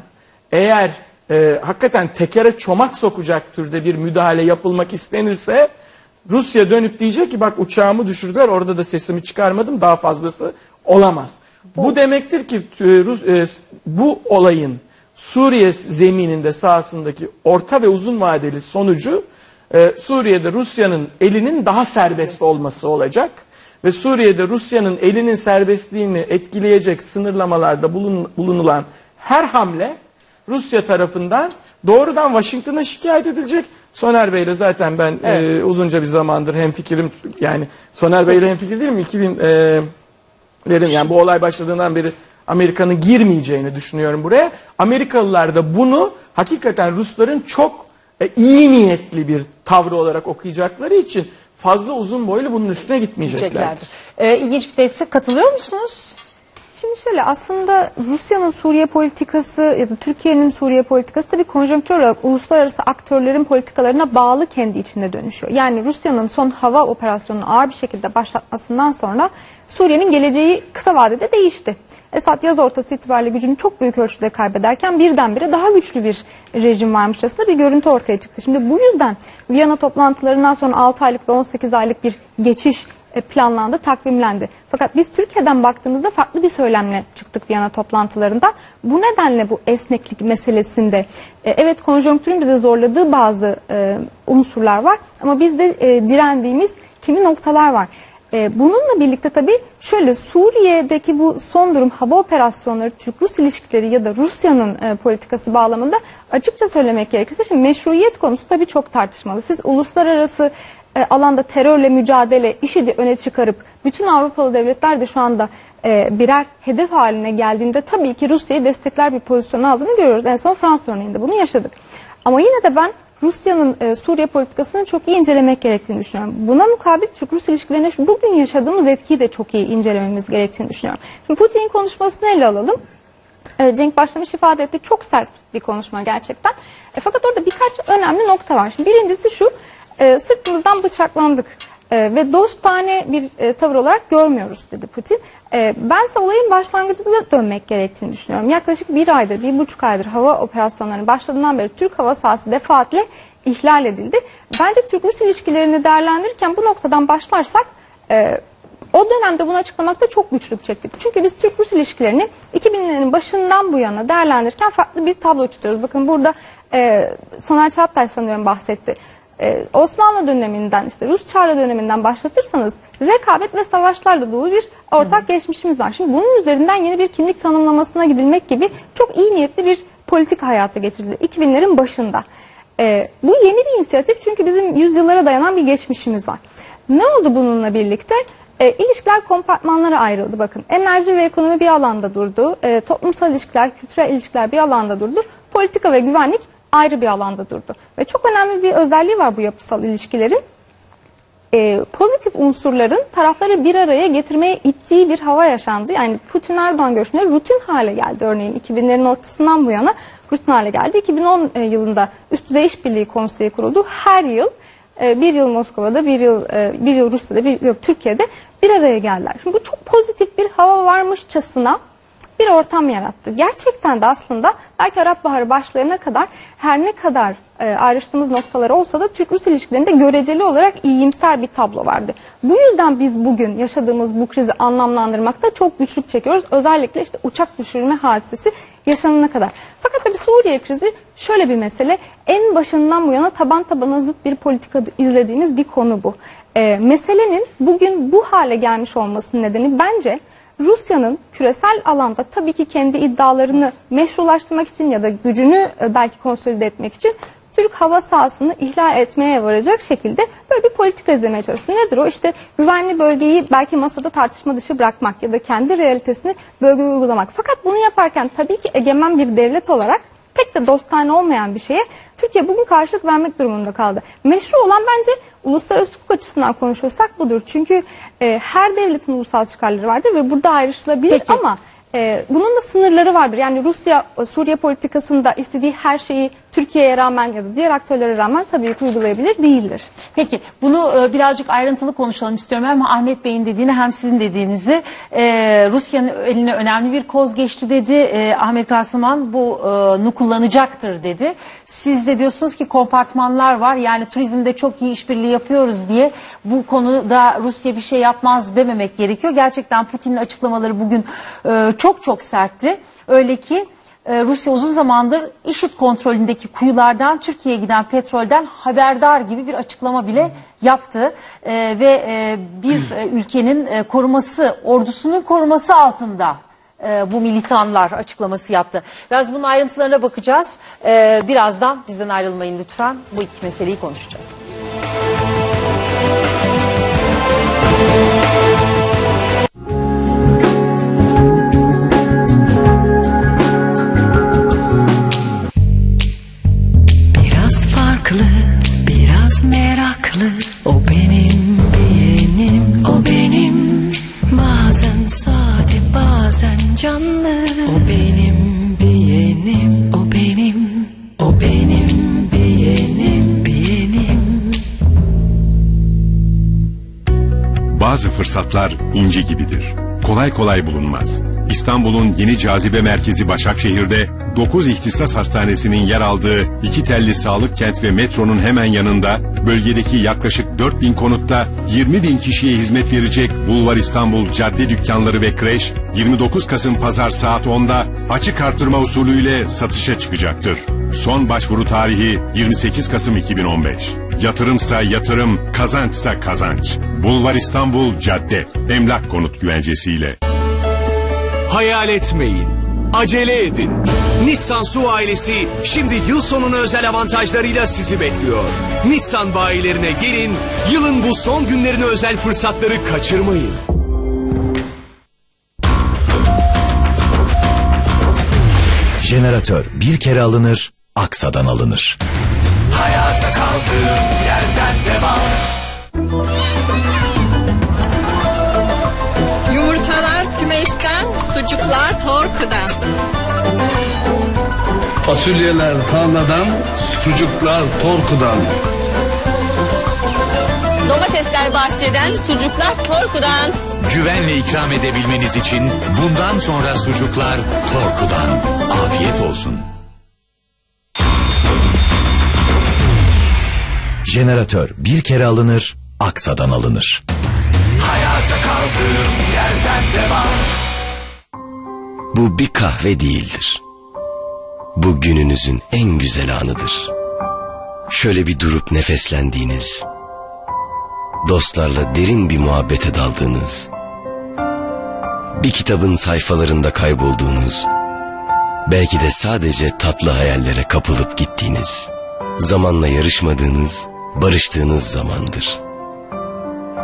eğer e, hakikaten tekere çomak sokacak türde bir müdahale yapılmak istenirse Rusya dönüp diyecek ki bak uçağımı düşürdüler orada da sesimi çıkarmadım daha fazlası olamaz. Bu demektir ki e, Rus, e, bu olayın Suriye zemininde sahasındaki orta ve uzun vadeli sonucu e, Suriye'de Rusya'nın elinin daha serbest olması olacak ve Suriye'de Rusya'nın elinin serbestliğini etkileyecek sınırlamalarda bulun, bulunulan her hamle Rusya tarafından doğrudan Washington'a şikayet edilecek. Soner Bey'le zaten ben Evet. e, uzunca bir zamandır hem fikrim yani Soner Bey'le hem fikir değil mi? 2000 e, lerin yani bu olay başladığından beri Amerika'nın girmeyeceğini düşünüyorum buraya. Amerikalılar da bunu hakikaten Rusların çok e, iyi niyetli bir tavrı olarak okuyacakları için fazla uzun boylu bunun üstüne gitmeyeceklerdir. Ee, ilginç bir tehdit. Katılıyor musunuz? Şimdi şöyle aslında Rusya'nın Suriye politikası ya da Türkiye'nin Suriye politikası da bir konjonktür olarak uluslararası aktörlerin politikalarına bağlı kendi içinde dönüşüyor. Yani Rusya'nın son hava operasyonunu ağır bir şekilde başlatmasından sonra Suriye'nin geleceği kısa vadede değişti. Esad yaz ortası itibariyle gücünü çok büyük ölçüde kaybederken birdenbire daha güçlü bir rejim varmışçasına bir görüntü ortaya çıktı. Şimdi bu yüzden Viyana toplantılarından sonra 6 aylık ve 18 aylık bir geçiş planlandı, takvimlendi. Fakat biz Türkiye'den baktığımızda farklı bir söylemle çıktık Viyana toplantılarında. Bu nedenle bu esneklik meselesinde e, evet konjonktürün bize zorladığı bazı e, unsurlar var ama bizde e, direndiğimiz kimi noktalar var. E, bununla birlikte tabii şöyle Suriye'deki bu son durum hava operasyonları, Türk-Rus ilişkileri ya da Rusya'nın e, politikası bağlamında açıkça söylemek gerekirse şimdi meşruiyet konusu tabii çok tartışmalı. Siz uluslararası e, alanda terörle mücadele, IŞİD'i öne çıkarıp bütün Avrupalı devletler de şu anda e, birer hedef haline geldiğinde tabii ki Rusya'yı destekler bir pozisyon aldığını görüyoruz. En son Fransa örneğinde bunu yaşadık. Ama yine de ben Rusya'nın e, Suriye politikasını çok iyi incelemek gerektiğini düşünüyorum. Buna mukabil Türk-Rus ilişkilerine şu- bugün yaşadığımız etkiyi de çok iyi incelememiz gerektiğini düşünüyorum. Şimdi Putin'in konuşmasını ele alalım. E, Cenk başlamış ifade etti. Çok sert bir konuşma gerçekten. E, fakat orada birkaç önemli nokta var. Şimdi birincisi şu. E, sırtımızdan bıçaklandık. E, ve dostane bir e, tavır olarak görmüyoruz dedi Putin. E, bense olayın başlangıcına dönmek gerektiğini düşünüyorum. Yaklaşık bir aydır, bir buçuk aydır hava operasyonlarının başladığından beri Türk hava sahası defaatle ihlal edildi. Bence Türk-Rus ilişkilerini değerlendirirken bu noktadan başlarsak e, o dönemde bunu açıklamakta çok güçlük çektik. Çünkü biz Türk-Rus ilişkilerini 2000'lerin başından bu yana değerlendirirken farklı bir tablo çiziyoruz. Bakın burada e, Soner Çağatay sanıyorum bahsetti. E, Osmanlı döneminden işte Rus Çarlı döneminden başlatırsanız rekabet ve savaşlarla dolu bir ortak geçmişimiz var. Şimdi bunun üzerinden yeni bir kimlik tanımlamasına gidilmek gibi çok iyi niyetli bir politik hayata geçirildi 2000'lerin başında. E, bu yeni bir inisiyatif çünkü bizim yüzyıllara dayanan bir geçmişimiz var. Ne oldu bununla birlikte? E, ilişkiler kompartmanlara ayrıldı bakın. Enerji ve ekonomi bir alanda durdu. E, toplumsal ilişkiler, kültürel ilişkiler bir alanda durdu. Politika ve güvenlik ayrı bir alanda durdu. Ve çok önemli bir özelliği var bu yapısal ilişkilerin. E, pozitif unsurların tarafları bir araya getirmeye ittiği bir hava yaşandı. Yani Putin-Erdoğan görüşmeleri rutin hale geldi. Örneğin 2000'lerin ortasından bu yana rutin hale geldi. 2010 e, yılında Üst Düzey İşbirliği Konseyi kuruldu. Her yıl e, bir yıl Moskova'da, bir yıl e, bir yıl Rusya'da, bir yıl Türkiye'de bir araya geldiler. Şimdi bu çok pozitif bir hava varmışçasına bir ortam yarattı. Gerçekten de aslında belki Arap Baharı başlayana kadar her ne kadar e, ayrıştığımız noktalar olsa da Türk-Rus ilişkilerinde göreceli olarak iyimser bir tablo vardı. Bu yüzden biz bugün yaşadığımız bu krizi anlamlandırmakta çok güçlük çekiyoruz. Özellikle işte uçak düşürme hadisesi yaşanana kadar. Fakat tabii Suriye krizi şöyle bir mesele. En başından bu yana taban tabana zıt bir politika izlediğimiz bir konu bu. E, meselenin bugün bu hale gelmiş olmasının nedeni bence Rusya'nın küresel alanda tabii ki kendi iddialarını meşrulaştırmak için ya da gücünü e, belki konsolide etmek için Türk hava sahasını ihlal etmeye varacak şekilde böyle bir politika izlemeye çalışıyor. Nedir o? İşte güvenli bölgeyi belki masada tartışma dışı bırakmak ya da kendi realitesini bölgeye uygulamak. Fakat bunu yaparken tabii ki egemen bir devlet olarak pek de dostane olmayan bir şeye Türkiye bugün karşılık vermek durumunda kaldı. Meşru olan bence uluslararası hukuk açısından konuşursak budur. Çünkü e, her devletin ulusal çıkarları vardır ve burada ayrışılabilir ama e, bunun da sınırları vardır. Yani Rusya Suriye politikasında istediği her şeyi Türkiye'ye rağmen ya da diğer aktörlere rağmen tabii ki uygulayabilir değildir. Peki bunu e, birazcık ayrıntılı konuşalım istiyorum. Hem Ahmet Bey'in dediğini hem sizin dediğinizi. E, Rusya'nın eline önemli bir koz geçti dedi. E, Ahmet Kasıman bunu kullanacaktır dedi. Siz de diyorsunuz ki kompartmanlar var. Yani turizmde çok iyi işbirliği yapıyoruz diye bu konuda Rusya bir şey yapmaz dememek gerekiyor. Gerçekten Putin'in açıklamaları bugün çok çok sertti. Öyle ki e, Rusya uzun zamandır IŞİD kontrolündeki kuyulardan Türkiye'ye giden petrolden haberdar gibi bir açıklama bile yaptı. E, ve e, bir e, ülkenin e, koruması, ordusunun koruması altında bu militanlar açıklaması yaptı. Biraz bunun ayrıntılarına bakacağız. E, birazdan bizden ayrılmayın lütfen. Bu iki meseleyi konuşacağız. Meraklı. O benim yeğenim, o benim. Bazen sade, bazen canlı. O benim yeğenim, o benim. O benim yeğenim, yeğenim. Bazı fırsatlar inci gibidir. Kolay kolay bulunmaz. İstanbul'un yeni cazibe merkezi Başakşehir'de 9 ihtisas hastanesinin yer aldığı iki telli sağlık kent ve metronun hemen yanında bölgedeki yaklaşık 4000 konutta 20 bin kişiye hizmet verecek Bulvar İstanbul cadde dükkanları ve kreş 29 Kasım pazar saat 10'da açık artırma usulüyle satışa çıkacaktır. Son başvuru tarihi 28 Kasım 2015. Yatırımsa yatırım, kazançsa kazanç. Bulvar İstanbul Cadde, Emlak Konut Güvencesiyle. Hayal etmeyin. Acele edin. Nissan Su ailesi şimdi yıl sonu özel avantajlarıyla sizi bekliyor. Nissan bayilerine gelin, yılın bu son günlerine özel fırsatları kaçırmayın. Jeneratör bir kere alınır, Aksa'dan alınır. Hayata kaldığım yerden devam. Sucuklar torkudan. Fasulyeler tarladan, sucuklar torkudan. Domatesler bahçeden, sucuklar torkudan. Güvenle ikram edebilmeniz için bundan sonra sucuklar Torku'dan. Afiyet olsun. Jeneratör bir kere alınır, Aksa'dan alınır. Hayata kaldığım yerden devam. Bu bir kahve değildir. Bu gününüzün en güzel anıdır. Şöyle bir durup nefeslendiğiniz, dostlarla derin bir muhabbete daldığınız, bir kitabın sayfalarında kaybolduğunuz, belki de sadece tatlı hayallere kapılıp gittiğiniz, zamanla yarışmadığınız, barıştığınız zamandır.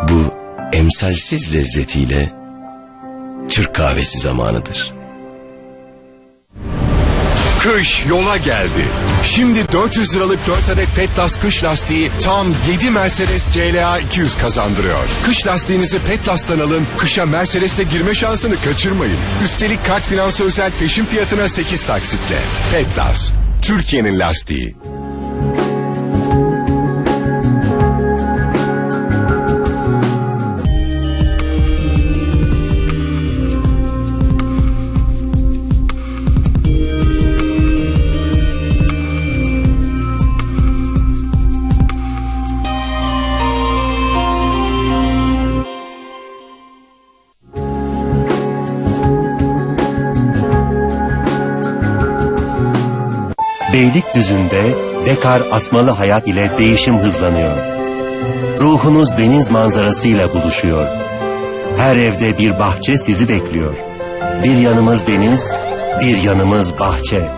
Bu emsalsiz lezzetiyle Türk kahvesi zamanıdır. Kış yola geldi. Şimdi 400 liralık 4 adet Petlas kış lastiği tam 7 Mercedes CLA 200 kazandırıyor. Kış lastiğinizi Petlas'tan alın, kışa Mercedes'le girme şansını kaçırmayın. Üstelik kart finansı özel peşin fiyatına 8 taksitle. Petlas, Türkiye'nin lastiği. Beylikdüzü'nde Dekar Asmalı Hayat ile değişim hızlanıyor. Ruhunuz deniz manzarasıyla buluşuyor. Her evde bir bahçe sizi bekliyor. Bir yanımız deniz, bir yanımız bahçe.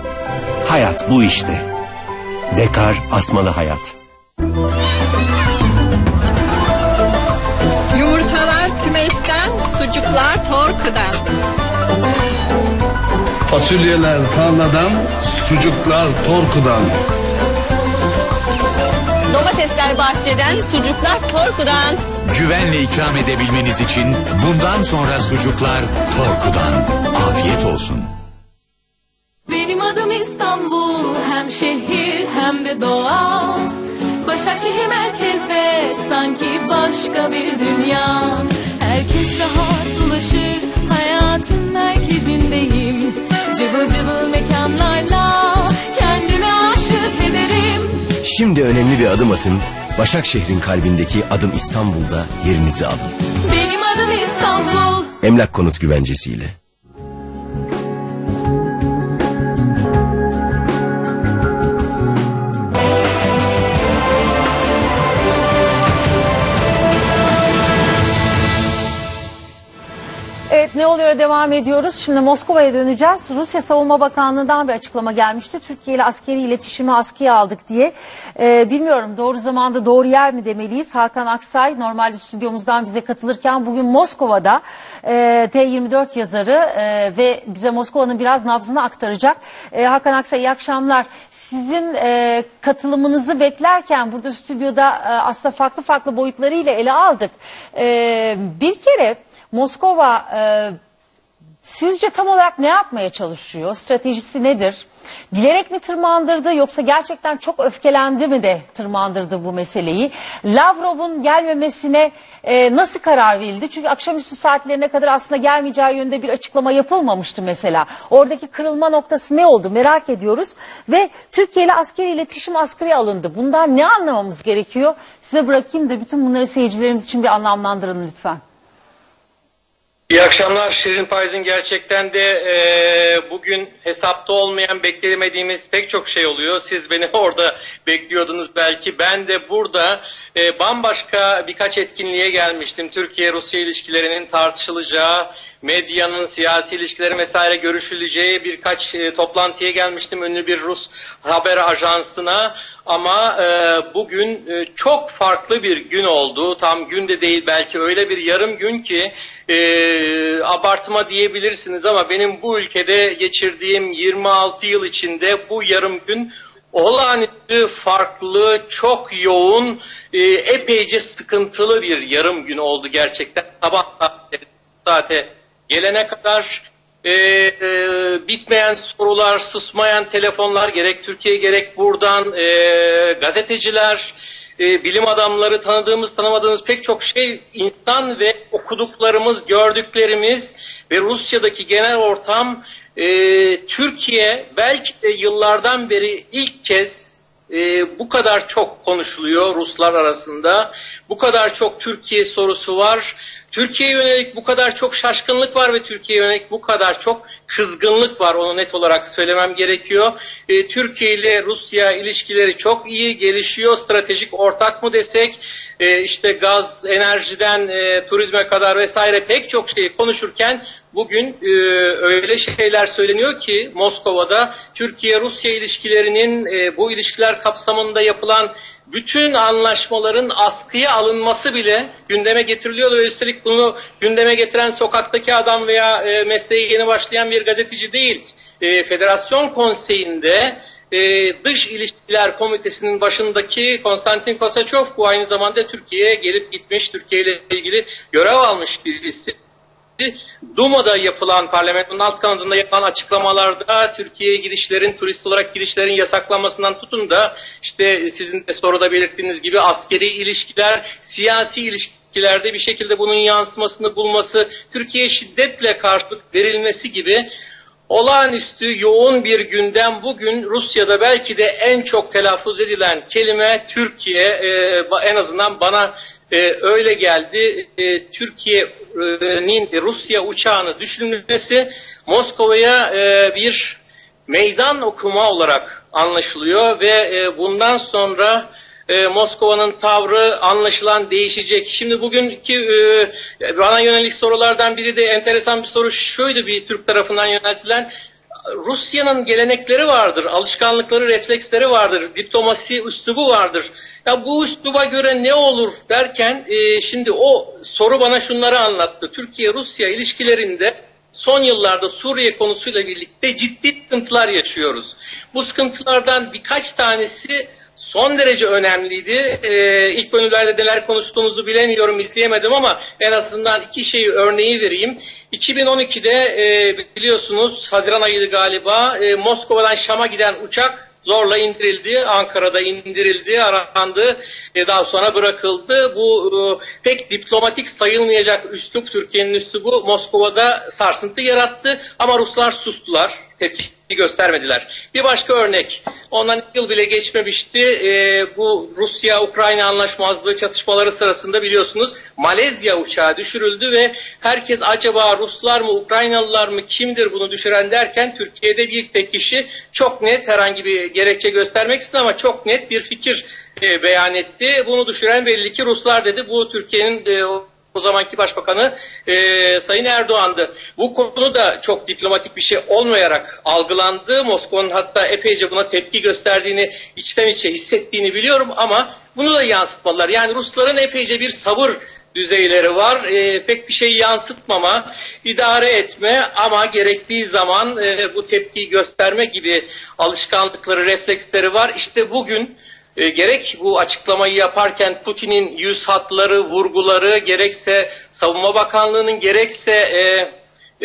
Hayat bu işte. Dekar Asmalı Hayat. Yumurtalar kümesten, sucuklar torkudan. Fasulyeler tarladan, sucuklar torkudan. Domatesler bahçeden, sucuklar torkudan. Güvenle ikram edebilmeniz için bundan sonra sucuklar Torku'dan. Afiyet olsun. Benim adım İstanbul hem şehir hem de doğa Başakşehir merkezde sanki başka bir dünya Herkes rahat ulaşır hayatın merkezindeyim Cıvıl cıvıl mekanlarla kendime aşık ederim Şimdi önemli bir adım atın. Başakşehir'in kalbindeki adım İstanbul'da yerinizi alın. Benim adım İstanbul Emlak konut güvencesiyle. Evet ne oluyor devam ediyoruz. Şimdi Moskova'ya döneceğiz. Rusya Savunma Bakanlığı'ndan bir açıklama gelmişti. Türkiye ile askeri iletişimi askıya aldık diye. Ee, bilmiyorum doğru zamanda doğru yer mi demeliyiz. Hakan Aksay normalde stüdyomuzdan bize katılırken bugün Moskova'da e, T24 yazarı e, ve bize Moskova'nın biraz nabzını aktaracak. E, Hakan Aksay iyi akşamlar. Sizin e, katılımınızı beklerken burada stüdyoda e, aslında farklı farklı boyutlarıyla ele aldık. E, bir kere Moskova e, sizce tam olarak ne yapmaya çalışıyor? Stratejisi nedir? Bilerek mi tırmandırdı yoksa gerçekten çok öfkelendi mi de tırmandırdı bu meseleyi? Lavrov'un gelmemesine e, nasıl karar verildi? Çünkü akşamüstü saatlerine kadar aslında gelmeyeceği yönde bir açıklama yapılmamıştı mesela. Oradaki kırılma noktası ne oldu merak ediyoruz. Ve Türkiye ile askeri iletişim askıya alındı. Bundan ne anlamamız gerekiyor? Size bırakayım da bütün bunları seyircilerimiz için bir anlamlandırın lütfen. İyi akşamlar Şirin Payız'ın gerçekten de e, bugün hesapta olmayan beklemediğimiz pek çok şey oluyor. Siz beni orada bekliyordunuz belki. Ben de burada e, bambaşka birkaç etkinliğe gelmiştim. Türkiye-Rusya ilişkilerinin tartışılacağı, medyanın siyasi ilişkileri vesaire görüşüleceği birkaç e, toplantıya gelmiştim. Ünlü bir Rus haber ajansına. Ama e, bugün e, çok farklı bir gün oldu. Tam gün de değil belki öyle bir yarım gün ki e, abartma diyebilirsiniz ama benim bu ülkede geçirdiğim 26 yıl içinde bu yarım gün olağanüstü farklı, çok yoğun, e, epeyce sıkıntılı bir yarım gün oldu gerçekten. Sabah saate gelene kadar e, e, bitmeyen sorular, susmayan telefonlar gerek Türkiye gerek buradan e, gazeteciler, e, bilim adamları tanıdığımız tanımadığımız pek çok şey insan ve okuduklarımız, gördüklerimiz ve Rusya'daki genel ortam e, Türkiye belki de yıllardan beri ilk kez e, bu kadar çok konuşuluyor Ruslar arasında. Bu kadar çok Türkiye sorusu var. Türkiye'ye yönelik bu kadar çok şaşkınlık var ve Türkiye'ye yönelik bu kadar çok kızgınlık var. Onu net olarak söylemem gerekiyor. E, Türkiye ile Rusya ilişkileri çok iyi gelişiyor. Stratejik ortak mı desek e, işte gaz, enerjiden e, turizme kadar vesaire pek çok şeyi konuşurken bugün e, öyle şeyler söyleniyor ki Moskova'da Türkiye-Rusya ilişkilerinin e, bu ilişkiler kapsamında yapılan bütün anlaşmaların askıya alınması bile gündeme getiriliyor ve üstelik bunu gündeme getiren sokaktaki adam veya e, mesleğe yeni başlayan bir gazeteci değil. E, Federasyon Konseyi'nde e, Dış İlişkiler Komitesi'nin başındaki Konstantin Kosaçov bu aynı zamanda Türkiye'ye gelip gitmiş, Türkiye ile ilgili görev almış birisi. Duma'da yapılan parlamentonun alt kanadında yapılan açıklamalarda Türkiye'ye gidişlerin, turist olarak gidişlerin yasaklanmasından tutun da işte sizin de soruda belirttiğiniz gibi askeri ilişkiler, siyasi ilişkilerde bir şekilde bunun yansımasını bulması, Türkiye'ye şiddetle karşılık verilmesi gibi olağanüstü yoğun bir gündem bugün Rusya'da belki de en çok telaffuz edilen kelime Türkiye e, en azından bana e, öyle geldi. E, Türkiye'nin Rusya uçağını düşürmesi Moskova'ya e, bir meydan okuma olarak anlaşılıyor ve e, bundan sonra e, Moskova'nın tavrı anlaşılan değişecek. Şimdi bugünkü e, bana yönelik sorulardan biri de enteresan bir soru şuydu bir Türk tarafından yöneltilen Rusya'nın gelenekleri vardır, alışkanlıkları, refleksleri vardır, diplomasi üslubu vardır. Ya bu üsluba göre ne olur derken e, şimdi o soru bana şunları anlattı. Türkiye-Rusya ilişkilerinde son yıllarda Suriye konusuyla birlikte ciddi sıkıntılar yaşıyoruz. Bu sıkıntılardan birkaç tanesi son derece önemliydi. Ee, ilk bölümlerde neler konuştuğumuzu bilemiyorum, izleyemedim ama en azından iki şeyi örneği vereyim. 2012'de e, biliyorsunuz Haziran ayıydı galiba e, Moskova'dan Şam'a giden uçak zorla indirildi. Ankara'da indirildi, arandı, daha sonra bırakıldı. Bu e, pek diplomatik sayılmayacak üslup, Türkiye'nin üslubu Moskova'da sarsıntı yarattı ama Ruslar sustular, tepki göstermediler. Bir başka örnek, ondan yıl bile geçmemişti. E, bu Rusya-Ukrayna anlaşmazlığı çatışmaları sırasında biliyorsunuz Malezya uçağı düşürüldü ve herkes acaba Ruslar mı, Ukraynalılar mı, kimdir bunu düşüren derken Türkiye'de bir tek kişi çok net herhangi bir gerekçe göstermek istedi ama çok net bir fikir e, beyan etti. Bunu düşüren belli ki Ruslar dedi. Bu Türkiye'nin e, o zamanki başbakanı e, Sayın Erdoğan'dı. Bu konu da çok diplomatik bir şey olmayarak algılandı. Moskova'nın hatta epeyce buna tepki gösterdiğini, içten içe hissettiğini biliyorum ama bunu da yansıtmalılar. Yani Rusların epeyce bir sabır düzeyleri var. E, pek bir şey yansıtmama, idare etme ama gerektiği zaman e, bu tepkiyi gösterme gibi alışkanlıkları, refleksleri var. İşte bugün e, gerek bu açıklamayı yaparken Putin'in yüz hatları, vurguları, gerekse Savunma Bakanlığı'nın, gerekse e,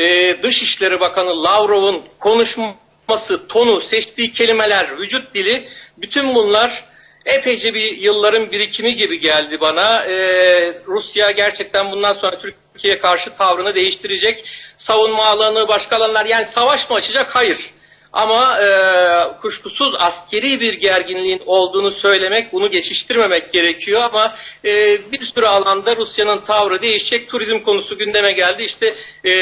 e, Dışişleri Bakanı Lavrov'un konuşması, tonu, seçtiği kelimeler, vücut dili, bütün bunlar epeyce bir yılların birikimi gibi geldi bana. E, Rusya gerçekten bundan sonra Türkiye'ye karşı tavrını değiştirecek. Savunma alanı, başka alanlar yani savaş mı açacak? Hayır. Ama e, kuşkusuz askeri bir gerginliğin olduğunu söylemek, bunu geçiştirmemek gerekiyor. Ama e, bir sürü alanda Rusya'nın tavrı değişecek. Turizm konusu gündeme geldi. İşte e,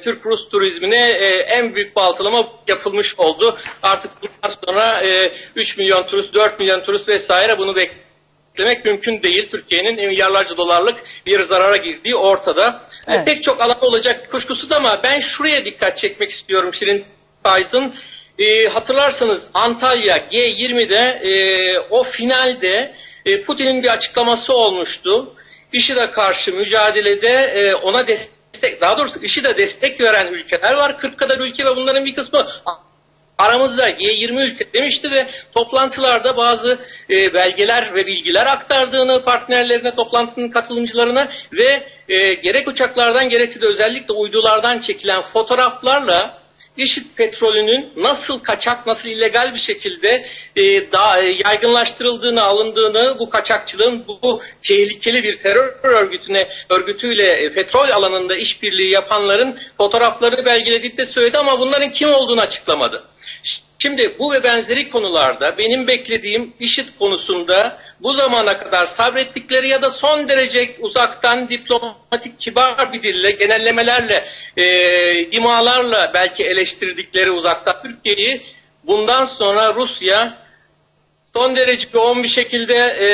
Türk-Rus turizmine e, en büyük baltalama yapılmış oldu. Artık bundan sonra e, 3 milyon turist, 4 milyon turist vesaire bunu beklemek mümkün değil. Türkiye'nin milyarlarca dolarlık bir zarara girdiği ortada. E, Evet. pek çok alan olacak kuşkusuz ama ben şuraya dikkat çekmek istiyorum Şirin Faiz'in. E, hatırlarsanız Antalya G20'de e, o finalde e, Putin'in bir açıklaması olmuştu. IŞİD'e karşı mücadelede e, ona destek, daha doğrusu IŞİD'e destek veren ülkeler var. 40 kadar ülke ve bunların bir kısmı aramızda G20 ülke demişti ve toplantılarda bazı e, belgeler ve bilgiler aktardığını partnerlerine, toplantının katılımcılarına ve e, gerek uçaklardan gerekse de özellikle uydulardan çekilen fotoğraflarla IŞİD petrolünün nasıl kaçak, nasıl illegal bir şekilde e, daha e, yaygınlaştırıldığını, alındığını, bu kaçakçılığın bu, bu tehlikeli bir terör örgütüne örgütüyle e, petrol alanında işbirliği yapanların fotoğraflarını belgelediğini de söyledi ama bunların kim olduğunu açıklamadı. Şimdi bu ve benzeri konularda benim beklediğim IŞİD konusunda bu zamana kadar sabrettikleri ya da son derece uzaktan diplomatik kibar bir dille, genellemelerle, e, imalarla belki eleştirdikleri uzaktan Türkiye'yi bundan sonra Rusya son derece yoğun bir şekilde e,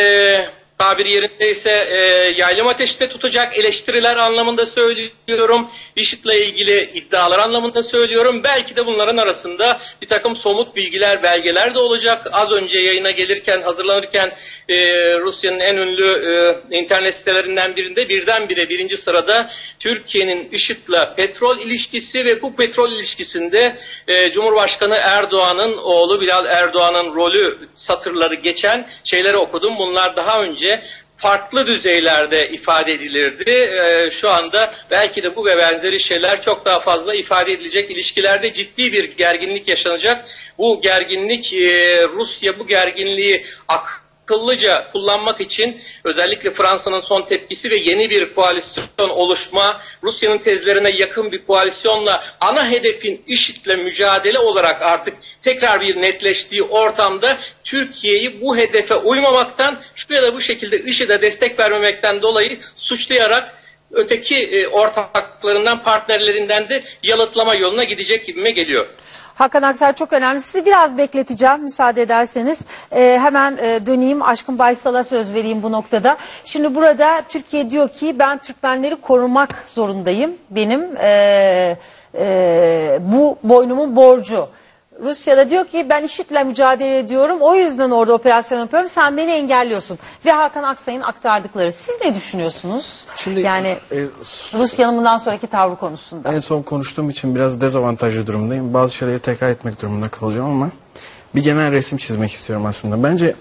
tabiri yerindeyse e, yaylım ateşte tutacak eleştiriler anlamında söylüyorum. IŞİD'le ilgili iddialar anlamında söylüyorum. Belki de bunların arasında bir takım somut bilgiler, belgeler de olacak. Az önce yayına gelirken, hazırlanırken e, Rusya'nın en ünlü e, internet sitelerinden birinde birdenbire birinci sırada Türkiye'nin IŞİD'le petrol ilişkisi ve bu petrol ilişkisinde e, Cumhurbaşkanı Erdoğan'ın oğlu Bilal Erdoğan'ın rolü satırları geçen şeyleri okudum. Bunlar daha önce farklı düzeylerde ifade edilirdi. Ee, şu anda belki de bu ve benzeri şeyler çok daha fazla ifade edilecek. İlişkilerde ciddi bir gerginlik yaşanacak. Bu gerginlik e, Rusya bu gerginliği akıllıca kullanmak için özellikle Fransa'nın son tepkisi ve yeni bir koalisyon oluşma, Rusya'nın tezlerine yakın bir koalisyonla ana hedefin IŞİD'le mücadele olarak artık tekrar bir netleştiği ortamda Türkiye'yi bu hedefe uymamaktan şu ya da bu şekilde IŞİD'e destek vermemekten dolayı suçlayarak öteki e, ortaklarından, partnerlerinden de yalıtlama yoluna gidecek gibime geliyor. Hakan Aksar çok önemli. Sizi biraz bekleteceğim müsaade ederseniz. Ee, hemen e, döneyim Aşkın Baysal'a söz vereyim bu noktada. Şimdi burada Türkiye diyor ki ben Türkmenleri korumak zorundayım. Benim e, e, bu boynumun borcu. Rusya da diyor ki ben IŞİD'le mücadele ediyorum o yüzden orada operasyon yapıyorum sen beni engelliyorsun. Ve Hakan Aksay'ın aktardıkları siz ne düşünüyorsunuz? Şimdi, yani e, Rusya'nın bundan sonraki tavrı konusunda. En son konuştuğum için biraz dezavantajlı durumdayım. Bazı şeyleri tekrar etmek durumunda kalacağım ama bir genel resim çizmek istiyorum aslında. Bence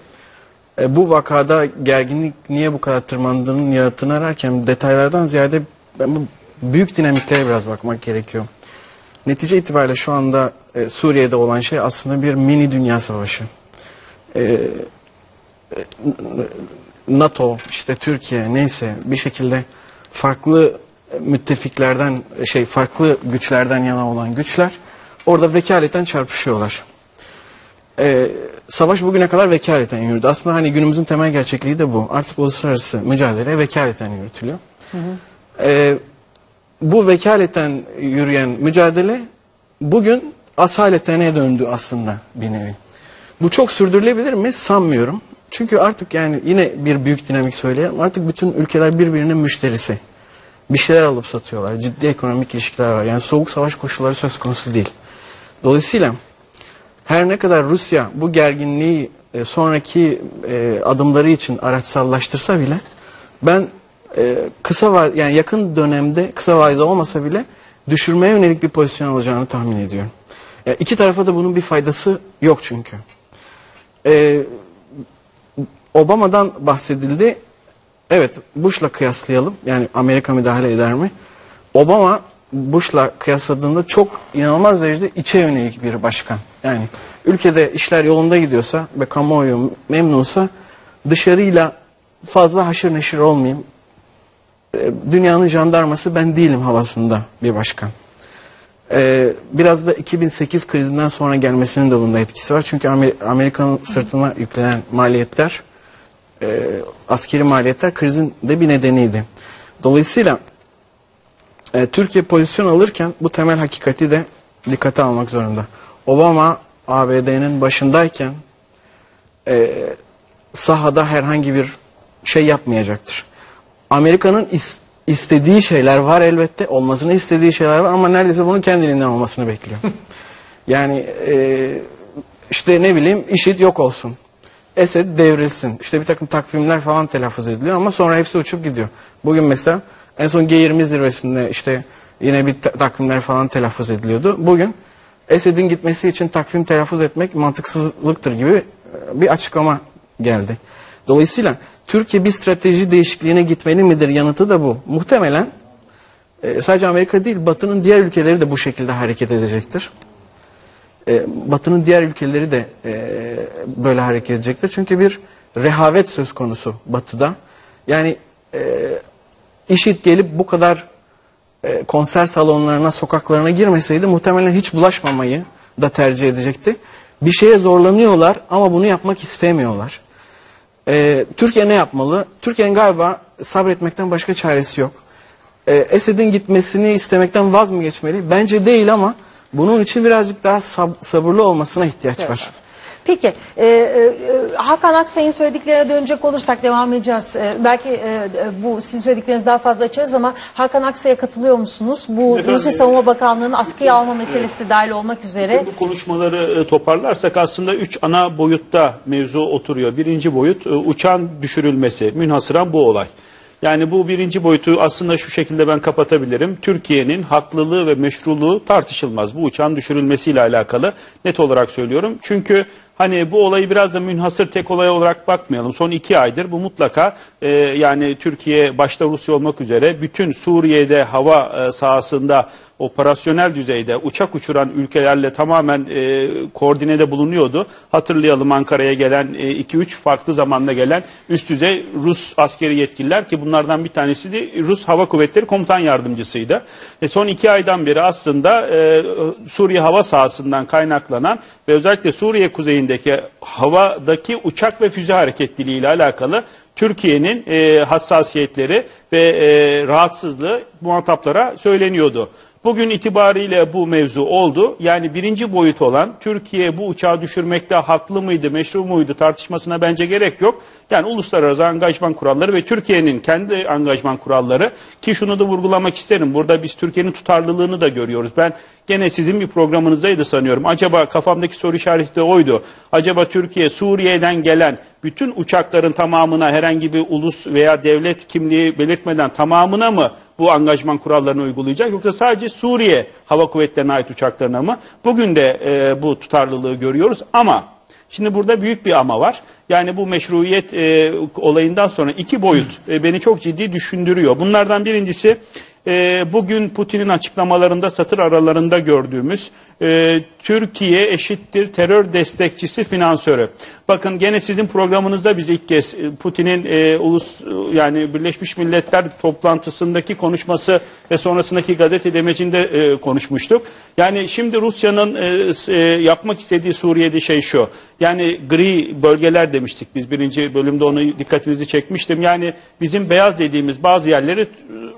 e, bu vakada gerginlik niye bu kadar tırmandığının yaratığını ararken detaylardan ziyade ben bu büyük dinamiklere biraz bakmak gerekiyor. Netice itibariyle şu anda e, Suriye'de olan şey aslında bir mini dünya savaşı. E, e, NATO, işte Türkiye neyse bir şekilde farklı müttefiklerden şey farklı güçlerden yana olan güçler orada vekaleten çarpışıyorlar. Ee, savaş bugüne kadar vekaleten yürüdü. Aslında hani günümüzün temel gerçekliği de bu. Artık uluslararası mücadele vekaleten yürütülüyor. Ee, bu vekaleten yürüyen mücadele bugün asaletene döndü aslında bir nevi. Bu çok sürdürülebilir mi? Sanmıyorum. Çünkü artık yani yine bir büyük dinamik söyleyelim. Artık bütün ülkeler birbirinin müşterisi. Bir şeyler alıp satıyorlar. Ciddi ekonomik ilişkiler var. Yani soğuk savaş koşulları söz konusu değil. Dolayısıyla her ne kadar Rusya bu gerginliği e, sonraki e, adımları için araçsallaştırsa bile ben e, kısa va- yani yakın dönemde kısa vadede olmasa bile düşürmeye yönelik bir pozisyon alacağını tahmin ediyorum. E, iki tarafa da bunun bir faydası yok çünkü. E, Obama'dan bahsedildi. Evet Bush'la kıyaslayalım. Yani Amerika müdahale eder mi? Obama Bush'la kıyasladığında çok inanılmaz derecede içe yönelik bir başkan. Yani ülkede işler yolunda gidiyorsa ve kamuoyu memnunsa dışarıyla fazla haşır neşir olmayayım. E, Dünyanın jandarması ben değilim havasında bir başkan. Ee, biraz da 2008 krizinden sonra gelmesinin de bunda etkisi var. Çünkü Amer- Amerika'nın sırtına yüklenen maliyetler, e, askeri maliyetler krizin de bir nedeniydi. Dolayısıyla e, Türkiye pozisyon alırken bu temel hakikati de dikkate almak zorunda. Obama ABD'nin başındayken e, sahada herhangi bir şey yapmayacaktır. Amerika'nın is- istediği şeyler var elbette, olmasını istediği şeyler var ama neredeyse bunun kendiliğinden olmasını bekliyor. yani e, işte ne bileyim IŞİD yok olsun. Esed devrilsin. İşte bir takım takvimler falan telaffuz ediliyor ama sonra hepsi uçup gidiyor. Bugün mesela en son G20 zirvesinde işte yine bir ta- takvimler falan telaffuz ediliyordu. Bugün Esed'in gitmesi için takvim telaffuz etmek mantıksızlıktır gibi e, bir açıklama geldi. Dolayısıyla Türkiye bir strateji değişikliğine gitmeli midir yanıtı da bu. Muhtemelen e, sadece Amerika değil Batı'nın diğer ülkeleri de bu şekilde hareket edecektir. E, Batı'nın diğer ülkeleri de e, böyle hareket edecektir. Çünkü bir rehavet söz konusu Batı'da. Yani e, IŞİD gelip bu kadar e, konser salonlarına, sokaklarına girmeseydi muhtemelen hiç bulaşmamayı da tercih edecekti. Bir şeye zorlanıyorlar ama bunu yapmak istemiyorlar. E, Türkiye ne yapmalı? Türkiye'nin galiba sabretmekten başka çaresi yok. E, Esed'in gitmesini istemekten vaz mı geçmeli? Bence değil ama bunun için birazcık daha sab- sabırlı olmasına ihtiyaç var. Peki e, e, Hakan Aksay'ın söylediklerine dönecek olursak devam edeceğiz. E, belki e, e, bu sizin söylediklerinizi daha fazla açarız ama Hakan Aksay'a katılıyor musunuz? Bu Efendim, Rusya Savunma Bakanlığı'nın askıya alma meselesi de dahil olmak üzere. Bu konuşmaları e, toparlarsak aslında üç ana boyutta mevzu oturuyor. Birinci boyut e, uçağın düşürülmesi. Münhasıran bu olay. Yani bu birinci boyutu aslında şu şekilde ben kapatabilirim. Türkiye'nin haklılığı ve meşruluğu tartışılmaz. Bu uçağın düşürülmesiyle alakalı net olarak söylüyorum. Çünkü hani bu olayı biraz da münhasır tek olay olarak bakmayalım. Son iki aydır bu mutlaka e, yani Türkiye başta Rusya olmak üzere bütün Suriye'de hava e, sahasında operasyonel düzeyde uçak uçuran ülkelerle tamamen e, koordinede bulunuyordu. Hatırlayalım Ankara'ya gelen 2-3 farklı zamanda gelen üst düzey Rus askeri yetkililer ki bunlardan bir tanesi de Rus Hava Kuvvetleri Komutan Yardımcısıydı. E, son iki aydan beri aslında e, Suriye hava sahasından kaynaklanan ve özellikle Suriye kuzeyindeki havadaki uçak ve füze hareketliliği ile alakalı Türkiye'nin e, hassasiyetleri ve e, rahatsızlığı muhataplara söyleniyordu. Bugün itibariyle bu mevzu oldu. Yani birinci boyut olan Türkiye bu uçağı düşürmekte haklı mıydı, meşru muydu tartışmasına bence gerek yok. Yani uluslararası angajman kuralları ve Türkiye'nin kendi angajman kuralları ki şunu da vurgulamak isterim. Burada biz Türkiye'nin tutarlılığını da görüyoruz. Ben gene sizin bir programınızdaydı sanıyorum. Acaba kafamdaki soru işareti de oydu. Acaba Türkiye Suriye'den gelen bütün uçakların tamamına herhangi bir ulus veya devlet kimliği belirtmeden tamamına mı bu angajman kurallarını uygulayacak yoksa sadece Suriye Hava Kuvvetleri'ne ait uçaklarına mı? Bugün de e, bu tutarlılığı görüyoruz ama şimdi burada büyük bir ama var. Yani bu meşruiyet e, olayından sonra iki boyut e, beni çok ciddi düşündürüyor. Bunlardan birincisi e, bugün Putin'in açıklamalarında satır aralarında gördüğümüz e, Türkiye eşittir terör destekçisi finansörü. Bakın gene sizin programınızda biz ilk kez e, Putin'in e, ulus yani Birleşmiş Milletler toplantısındaki konuşması ve sonrasındaki gazete demecinde e, konuşmuştuk. Yani şimdi Rusya'nın e, e, yapmak istediği Suriye'de şey şu. Yani gri bölgeler demiştik biz birinci bölümde onu dikkatinizi çekmiştim. Yani bizim beyaz dediğimiz bazı yerleri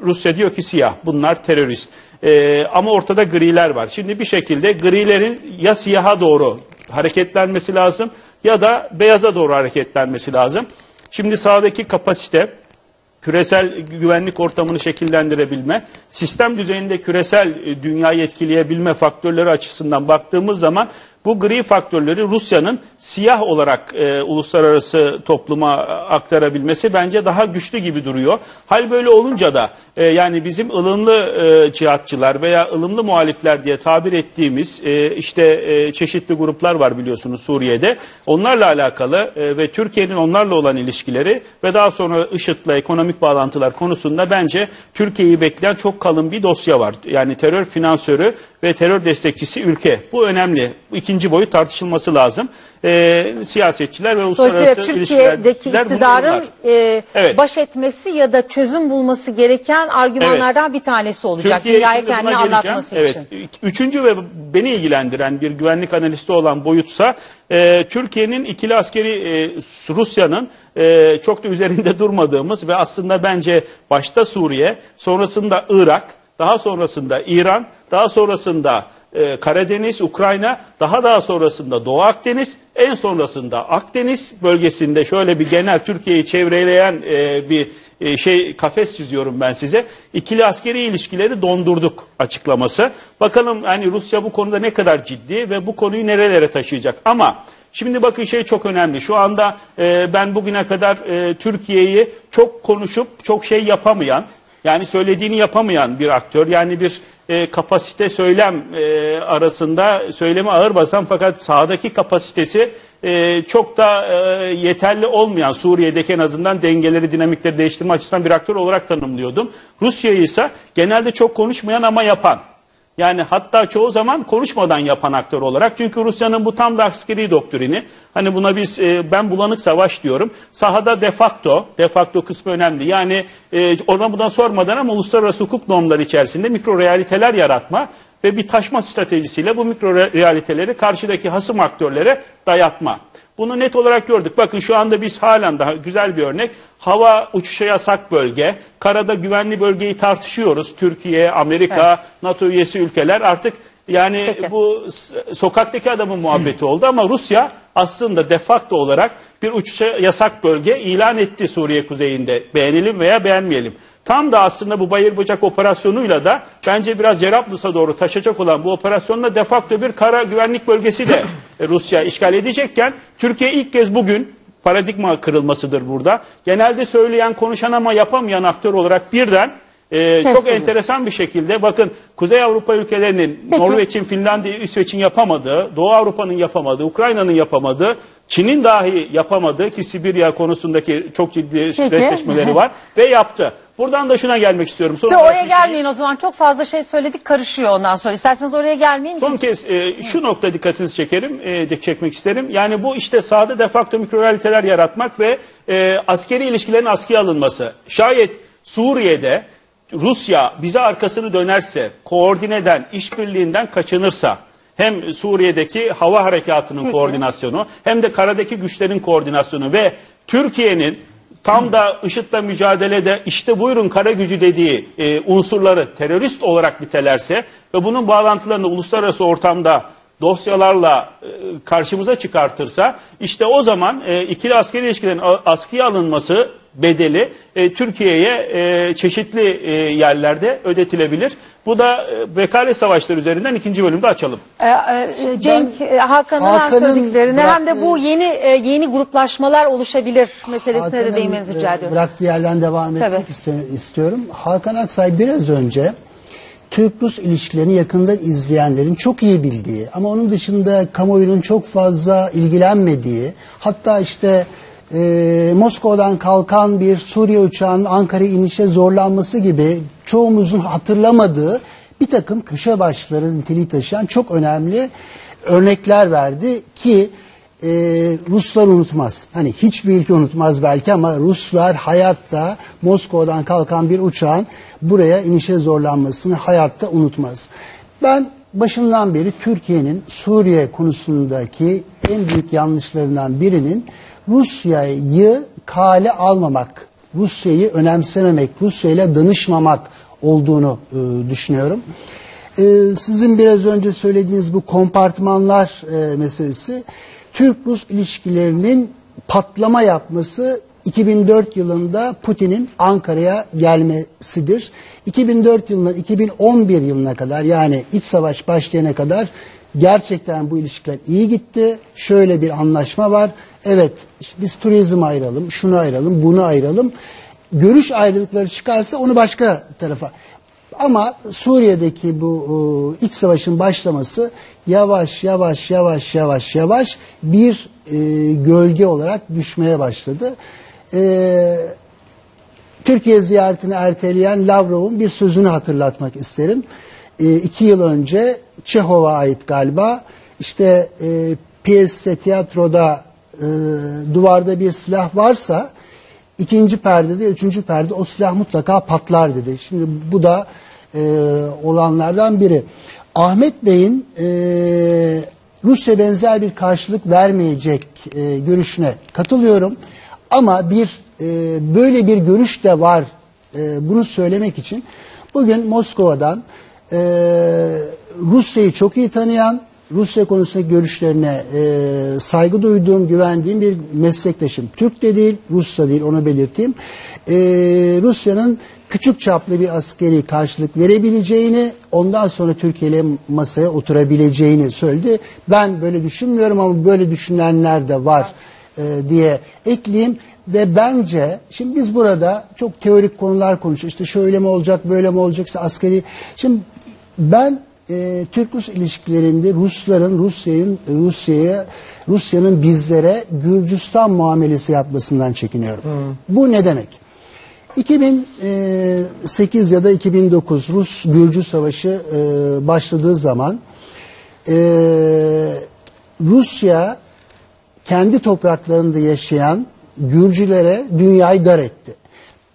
Rusya diyor ki siyah bunlar terörist. Ee, ama ortada griler var. Şimdi bir şekilde grilerin ya siyaha doğru hareketlenmesi lazım ya da beyaza doğru hareketlenmesi lazım. Şimdi sağdaki kapasite küresel güvenlik ortamını şekillendirebilme, sistem düzeyinde küresel e, dünyayı etkileyebilme faktörleri açısından baktığımız zaman bu gri faktörleri Rusya'nın siyah olarak e, uluslararası topluma aktarabilmesi bence daha güçlü gibi duruyor. Hal böyle olunca da e, yani bizim ılımlı e, cihatçılar veya ılımlı muhalifler diye tabir ettiğimiz e, işte e, çeşitli gruplar var biliyorsunuz Suriye'de. Onlarla alakalı e, ve Türkiye'nin onlarla olan ilişkileri ve daha sonra IŞİD'le ekonomik bağlantılar konusunda bence Türkiye'yi bekleyen çok kalın bir dosya var. Yani terör finansörü ve terör destekçisi ülke. Bu önemli. İkinci boyut tartışılması lazım. E, siyasetçiler ve uluslararası Türkiye'deki ilişkiler iktidarın e, Evet. baş etmesi ya da çözüm bulması gereken argümanlardan bir tanesi olacak. Türkiye Dünyayı geleceğim. anlatması evet. için. Üçüncü ve beni ilgilendiren bir güvenlik analisti olan boyutsa e, Türkiye'nin ikili askeri e, Rusya'nın e, çok da üzerinde durmadığımız ve aslında bence başta Suriye, sonrasında Irak, daha sonrasında İran, daha sonrasında e, Karadeniz, Ukrayna, daha daha sonrasında Doğu Akdeniz, en sonrasında Akdeniz bölgesinde şöyle bir genel Türkiye'yi çevreleyen e, bir e, şey kafes çiziyorum ben size. İkili askeri ilişkileri dondurduk açıklaması. Bakalım hani Rusya bu konuda ne kadar ciddi ve bu konuyu nerelere taşıyacak. Ama şimdi bakın şey çok önemli. Şu anda e, ben bugüne kadar e, Türkiye'yi çok konuşup çok şey yapamayan yani söylediğini yapamayan bir aktör. Yani bir e, kapasite söylem e, arasında söylemi ağır basan fakat sahadaki kapasitesi e, çok da e, yeterli olmayan Suriye'deki en azından dengeleri, dinamikleri değiştirme açısından bir aktör olarak tanımlıyordum. Rusya'yı ise genelde çok konuşmayan ama yapan. Yani hatta çoğu zaman konuşmadan yapan aktör olarak. Çünkü Rusya'nın bu tam da askeri doktrini. Hani buna biz e, ben bulanık savaş diyorum. Sahada de facto, de facto kısmı önemli. Yani e, ona buna sormadan ama uluslararası hukuk normları içerisinde mikro realiteler yaratma ve bir taşma stratejisiyle bu mikro re- realiteleri karşıdaki hasım aktörlere dayatma. Bunu net olarak gördük. Bakın şu anda biz halen daha güzel bir örnek. Hava uçuşa yasak bölge, karada güvenli bölgeyi tartışıyoruz. Türkiye, Amerika, NATO üyesi ülkeler artık yani bu s- sokaktaki adamın muhabbeti oldu ama Rusya aslında de facto olarak bir uçuşa yasak bölge ilan etti Suriye kuzeyinde. Beğenelim veya beğenmeyelim. Tam da aslında bu Bayır Bıçak operasyonuyla da bence biraz Cerablus'a doğru taşacak olan bu operasyonla de facto bir kara güvenlik bölgesi de e, Rusya işgal edecekken Türkiye ilk kez bugün paradigma kırılmasıdır burada. Genelde söyleyen, konuşan ama yapamayan aktör olarak birden e, çok enteresan bir şekilde bakın Kuzey Avrupa ülkelerinin. Norveç'in, Finlandiya, İsveç'in yapamadığı, Doğu Avrupa'nın yapamadığı, Ukrayna'nın yapamadığı, Çin'in dahi yapamadığı ki Sibirya konusundaki çok ciddi stresleşmeleri var ve yaptı. Buradan da şuna gelmek istiyorum. Son De olarak oraya bir şey- gelmeyin o zaman. Çok fazla şey söyledik karışıyor ondan sonra. İsterseniz oraya gelmeyin. Son kez e, şu nokta dikkatinizi çekerim, e, de- çekmek isterim. Yani bu işte sahada de facto mikrorealiteler yaratmak ve e, askeri ilişkilerin askıya alınması. Şayet Suriye'de Rusya bize arkasını dönerse, koordineden, işbirliğinden kaçınırsa, hem Suriye'deki hava harekatının koordinasyonu hem de karadaki güçlerin koordinasyonu ve Türkiye'nin Tam da IŞİD'le mücadelede işte buyurun kara gücü dediği e, unsurları terörist olarak nitelerse ve bunun bağlantılarını uluslararası ortamda dosyalarla e, karşımıza çıkartırsa işte o zaman e, ikili askeri ilişkilerin askıya alınması bedeli e, Türkiye'ye e, çeşitli e, yerlerde ödetilebilir. Bu da e, vekalet savaşları üzerinden ikinci bölümde açalım. Ee, e, Cenk e, Hakan'ın hem Hakan'ın söylediklerine hem de bu yeni e, yeni gruplaşmalar oluşabilir meselesine de değinmenizi rica e, ediyorum. Bıraktığı yerden devam Tabii. etmek iste- istiyorum. Hakan Aksay biraz önce Türk-Rus ilişkilerini yakından izleyenlerin çok iyi bildiği ama onun dışında kamuoyunun çok fazla ilgilenmediği hatta işte e, Moskova'dan kalkan bir Suriye uçağının Ankara'ya inişe zorlanması gibi çoğumuzun hatırlamadığı bir takım köşe başları niteliği taşıyan çok önemli örnekler verdi ki e, Ruslar unutmaz. Hani hiçbir ülke unutmaz belki ama Ruslar hayatta Moskova'dan kalkan bir uçağın buraya inişe zorlanmasını hayatta unutmaz. Ben başından beri Türkiye'nin Suriye konusundaki en büyük yanlışlarından birinin Rusya'yı kale almamak, Rusya'yı önemsememek, Rusya ile danışmamak olduğunu e, düşünüyorum. E, sizin biraz önce söylediğiniz bu kompartmanlar e, meselesi Türk-Rus ilişkilerinin patlama yapması 2004 yılında Putin'in Ankara'ya gelmesidir. 2004 yılından 2011 yılına kadar yani iç savaş başlayana kadar gerçekten bu ilişkiler iyi gitti. Şöyle bir anlaşma var. Evet biz turizm ayıralım, şunu ayıralım, bunu ayıralım. Görüş ayrılıkları çıkarsa onu başka tarafa. Ama Suriye'deki bu e, iç savaşın başlaması yavaş yavaş yavaş yavaş yavaş bir e, gölge olarak düşmeye başladı. E, Türkiye ziyaretini erteleyen Lavrov'un bir sözünü hatırlatmak isterim. E, iki yıl önce Çehov'a ait galiba işte e, piyeste, tiyatroda e, duvarda bir silah varsa ikinci perdede, üçüncü perde o silah mutlaka patlar dedi. Şimdi bu da e, olanlardan biri. Ahmet Bey'in e, Rusya benzer bir karşılık vermeyecek e, görüşüne katılıyorum. Ama bir e, böyle bir görüş de var. E, bunu söylemek için bugün Moskova'dan e, Rusya'yı çok iyi tanıyan, Rusya konusundaki görüşlerine e, saygı duyduğum, güvendiğim bir meslektaşım. Türk de değil, Rus da değil onu belirteyim. E, Rusya'nın küçük çaplı bir askeri karşılık verebileceğini, ondan sonra Türkiye ile masaya oturabileceğini söyledi. Ben böyle düşünmüyorum ama böyle düşünenler de var e, diye ekleyeyim. Ve bence şimdi biz burada çok teorik konular konuşuyoruz. İşte şöyle mi olacak, böyle mi olacak, işte askeri. Şimdi ben e, Türk-Rus ilişkilerinde Rusların Rusya'nın Rusya'ya Rusya'nın bizlere Gürcistan muamelesi yapmasından çekiniyorum. Bu ne demek? 2008 ya da 2009 Rus-Gürcü Savaşı e, başladığı zaman e, Rusya kendi topraklarında yaşayan Gürcülere dünyayı dar etti.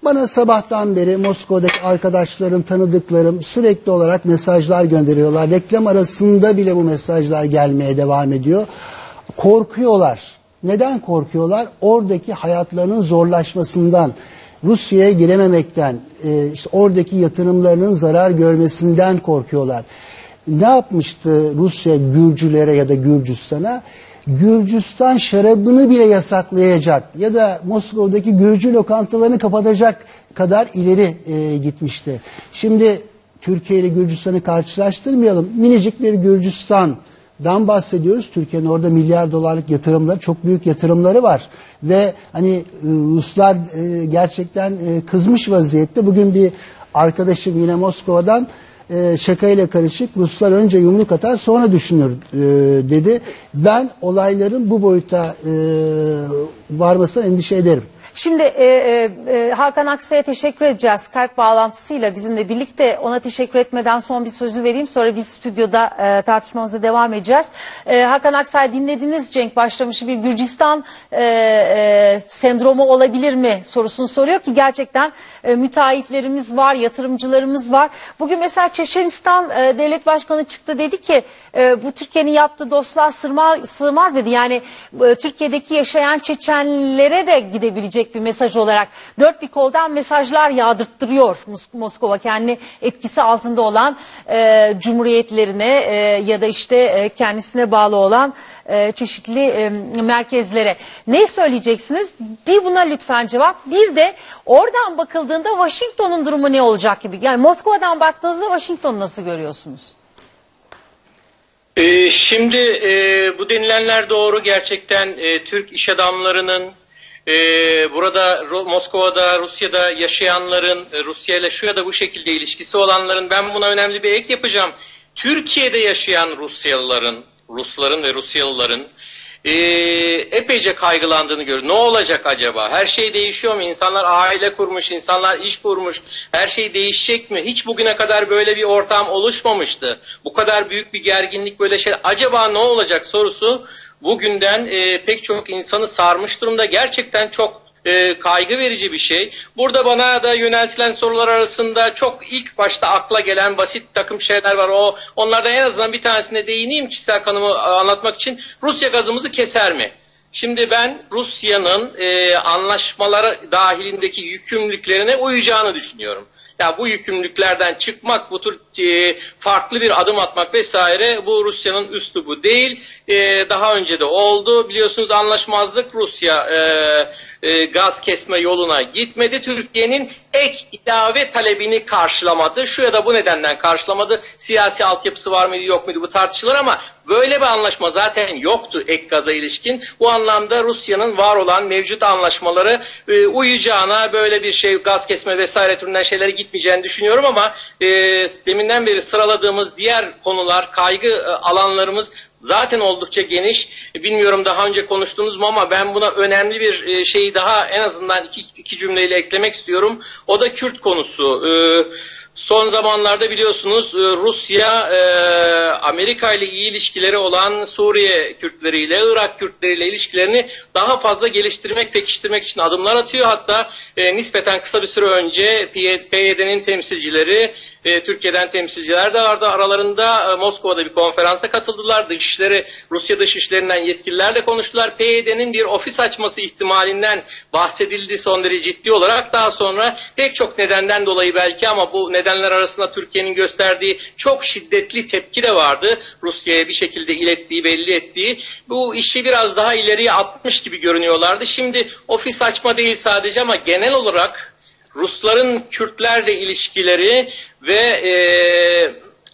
Bana sabahtan beri Moskova'daki arkadaşlarım, tanıdıklarım sürekli olarak mesajlar gönderiyorlar. Reklam arasında bile bu mesajlar gelmeye devam ediyor. Korkuyorlar. Neden korkuyorlar? Oradaki hayatlarının zorlaşmasından, Rusya'ya girememekten, e, işte oradaki yatırımlarının zarar görmesinden korkuyorlar. Ne yapmıştı Rusya Gürcülere ya da Gürcistan'a? Gürcistan şarabını bile yasaklayacak ya da Moskova'daki Gürcü lokantalarını kapatacak kadar ileri e, gitmişti. Şimdi Türkiye ile Gürcistan'ı karşılaştırmayalım. Minicik bir Gürcistan'dan bahsediyoruz. Türkiye'nin orada milyar dolarlık yatırımları, çok büyük yatırımları var. Ve hani Ruslar e, gerçekten e, kızmış vaziyette. Bugün bir arkadaşım yine Moskova'dan e, şakayla karışık Ruslar önce yumruk atar sonra düşünür e, dedi. Ben olayların bu boyuta e, varmasına endişe ederim. Şimdi e, e, e, Hakan Aksay'a teşekkür edeceğiz Skype bağlantısıyla bizimle birlikte. Ona teşekkür etmeden son bir sözü vereyim. Sonra biz stüdyoda e, tartışmamıza devam edeceğiz. E, Hakan Aksay dinlediniz Cenk başlamışı bir Gürcistan e, e, sendromu olabilir mi sorusunu soruyor ki gerçekten e, müteahhitlerimiz var, yatırımcılarımız var. Bugün mesela Çeçenistan e, devlet başkanı çıktı dedi ki e, bu Türkiye'nin yaptığı dostluğa sığmaz, sığmaz dedi. Yani e, Türkiye'deki yaşayan Çeçenlere de gidebilecek bir mesaj olarak dört bir koldan mesajlar yağdırttırıyor Mos- Moskova kendi etkisi altında olan e, cumhuriyetlerine e, ya da işte e, kendisine bağlı olan e, çeşitli e, merkezlere. Ne söyleyeceksiniz? Bir buna lütfen cevap. Bir de oradan bakıldığında Washington'un durumu ne olacak gibi. Yani Moskova'dan baktığınızda Washington'u nasıl görüyorsunuz? Ee, şimdi e, bu denilenler doğru gerçekten e, Türk iş adamlarının e, burada Moskova'da Rusya'da yaşayanların Rusya ile şu ya da bu şekilde ilişkisi olanların ben buna önemli bir ek yapacağım. Türkiye'de yaşayan Rusyalıların Rusların ve Rusyalıların e, epeyce kaygılandığını görüyoruz. Ne olacak acaba? Her şey değişiyor mu? İnsanlar aile kurmuş, insanlar iş kurmuş. Her şey değişecek mi? Hiç bugüne kadar böyle bir ortam oluşmamıştı. Bu kadar büyük bir gerginlik böyle şey. Acaba ne olacak sorusu bugünden e, pek çok insanı sarmış durumda. Gerçekten çok e, kaygı verici bir şey. Burada bana da yöneltilen sorular arasında çok ilk başta akla gelen basit takım şeyler var. O onlardan en azından bir tanesine değineyim kişisel kanımı anlatmak için. Rusya gazımızı keser mi? Şimdi ben Rusya'nın e, anlaşmaları dahilindeki yükümlülüklerine uyacağını düşünüyorum. Ya bu yükümlülüklerden çıkmak, bu tür e, farklı bir adım atmak vesaire bu Rusya'nın üslubu değil. E, daha önce de oldu. Biliyorsunuz anlaşmazlık Rusya e, e, gaz kesme yoluna gitmedi. Türkiye'nin ek ilave talebini karşılamadı. Şu ya da bu nedenden karşılamadı. Siyasi altyapısı var mıydı yok muydu bu tartışılır ama böyle bir anlaşma zaten yoktu ek gaza ilişkin. Bu anlamda Rusya'nın var olan mevcut anlaşmaları e, uyacağına böyle bir şey gaz kesme vesaire türünden şeylere gitmeyeceğini düşünüyorum ama e, deminden beri sıraladığımız diğer konular kaygı e, alanlarımız zaten oldukça geniş. E, Bilmiyorum daha önce konuştunuz mu ama ben buna önemli bir e, şeyi daha en azından iki, iki cümleyle eklemek istiyorum. O da Kürt konusu. Ee, Son zamanlarda biliyorsunuz e, Rusya e, Amerika ile iyi ilişkileri olan Suriye Kürtleriyle, Irak Kürtleriyle ilişkilerini daha fazla geliştirmek, pekiştirmek için adımlar atıyor. Hatta e, nispeten kısa bir süre önce PYD'nin temsilcileri, e, Türkiye'den temsilciler de vardı. Aralarında e, Moskova'da bir konferansa katıldılar. Dışişleri, Rusya Dışişlerinden yetkililerle konuştular. PYD'nin bir ofis açması ihtimalinden bahsedildi son derece ciddi olarak. Daha sonra pek çok nedenden dolayı belki ama bu nedenler arasında Türkiye'nin gösterdiği çok şiddetli tepki de vardı. Rusya'ya bir şekilde ilettiği, belli ettiği. Bu işi biraz daha ileriye atmış gibi görünüyorlardı. Şimdi ofis açma değil sadece ama genel olarak Rusların Kürtlerle ilişkileri ve e,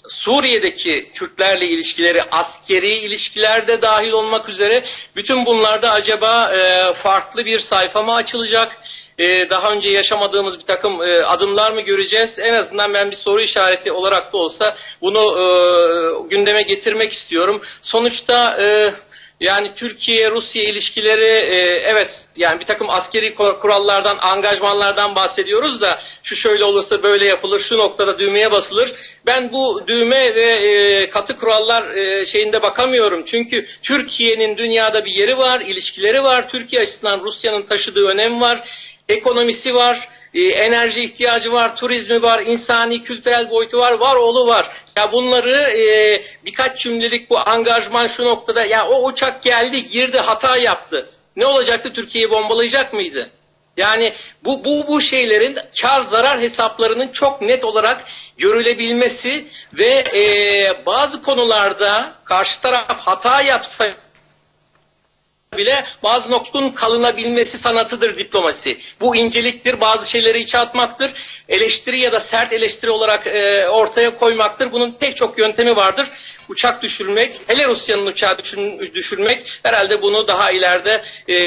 Suriye'deki Kürtlerle ilişkileri, askeri ilişkiler de dahil olmak üzere bütün bunlarda acaba e, farklı bir sayfa mı açılacak? E, daha önce yaşamadığımız bir takım e, adımlar mı göreceğiz? En azından ben bir soru işareti olarak da olsa bunu e, gündeme getirmek istiyorum. Sonuçta e, yani Türkiye-Rusya ilişkileri e, evet yani bir takım askeri kur- kurallardan, angajmanlardan bahsediyoruz da şu şöyle olursa böyle yapılır, şu noktada düğmeye basılır. Ben bu düğme ve e, katı kurallar e, şeyinde bakamıyorum. Çünkü Türkiye'nin dünyada bir yeri var, ilişkileri var. Türkiye açısından Rusya'nın taşıdığı önem var, ekonomisi var, e, enerji ihtiyacı var, turizmi var, insani, kültürel boyutu var, var oğlu var. Ya bunları e, birkaç cümlelik bu angajman şu noktada ya o uçak geldi, girdi, hata yaptı. Ne olacaktı? Türkiye'yi bombalayacak mıydı? Yani bu bu bu şeylerin kar zarar hesaplarının çok net olarak görülebilmesi ve e, bazı konularda karşı taraf hata yapsa bile bazı noktanın kalınabilmesi sanatıdır diplomasi. Bu inceliktir, bazı şeyleri içe atmaktır. Eleştiri ya da sert eleştiri olarak e, ortaya koymaktır. Bunun pek çok yöntemi vardır. Uçak düşürmek, hele Rusya'nın uçağı düşür, düşürmek herhalde bunu daha ileride e,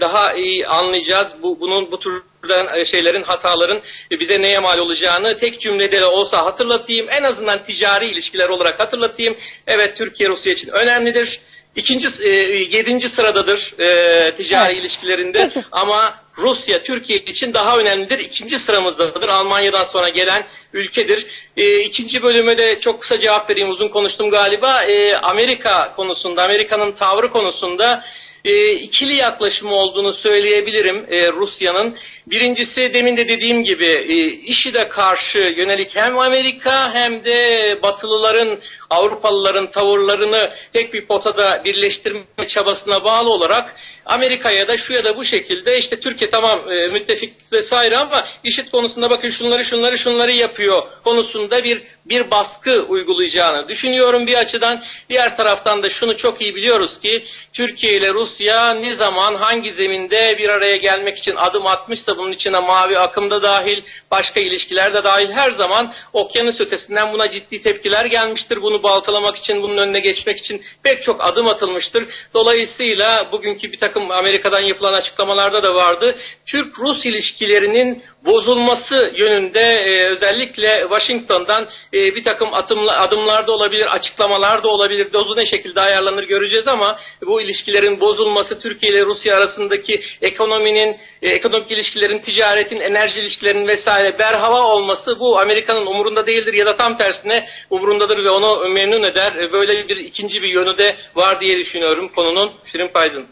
daha iyi anlayacağız. Bu bunun bu türden e, şeylerin, hataların bize neye mal olacağını tek cümlede de olsa hatırlatayım. En azından ticari ilişkiler olarak hatırlatayım. Evet Türkiye Rusya için önemlidir. İkinci, e, yedinci sıradadır e, ticari ilişkilerinde ama Rusya Türkiye için daha önemlidir. İkinci sıramızdadır. Almanya'dan sonra gelen ülkedir. E, ikinci bölüme de çok kısa cevap vereyim. Uzun konuştum galiba. E, Amerika konusunda, Amerika'nın tavrı konusunda e, ikili yaklaşımı olduğunu söyleyebilirim e, Rusya'nın. Birincisi demin de dediğim gibi e, IŞİD'e karşı yönelik hem Amerika hem de Batılıların, Avrupalıların tavırlarını tek bir potada birleştirme çabasına bağlı olarak Amerika'ya da şu ya da bu şekilde işte Türkiye tamam e, müttefik vesaire ama IŞİD konusunda bakın şunları şunları şunları yapıyor konusunda bir bir baskı uygulayacağını düşünüyorum bir açıdan. Diğer taraftan da şunu çok iyi biliyoruz ki Türkiye ile Rusya ne zaman hangi zeminde bir araya gelmek için adım atmışsa bunun içine mavi akımda dahil başka ilişkiler de dahil her zaman okyanus ötesinden buna ciddi tepkiler gelmiştir. Bunu baltalamak için bunun önüne geçmek için pek çok adım atılmıştır. Dolayısıyla bugünkü bir takım Amerika'dan yapılan açıklamalarda da vardı. Türk-Rus ilişkilerinin bozulması yönünde e, özellikle Washington'dan e, bir takım atımla, adımlar da olabilir, açıklamalar da olabilir. Dozu ne şekilde ayarlanır göreceğiz ama bu ilişkilerin bozulması Türkiye ile Rusya arasındaki ekonominin, e, ekonomik ilişkilerin, ticaretin, enerji ilişkilerinin vesaire berhava olması bu Amerika'nın umurunda değildir ya da tam tersine umurundadır ve onu memnun eder. E, böyle bir ikinci bir yönü de var diye düşünüyorum konunun. Şirin Payzın.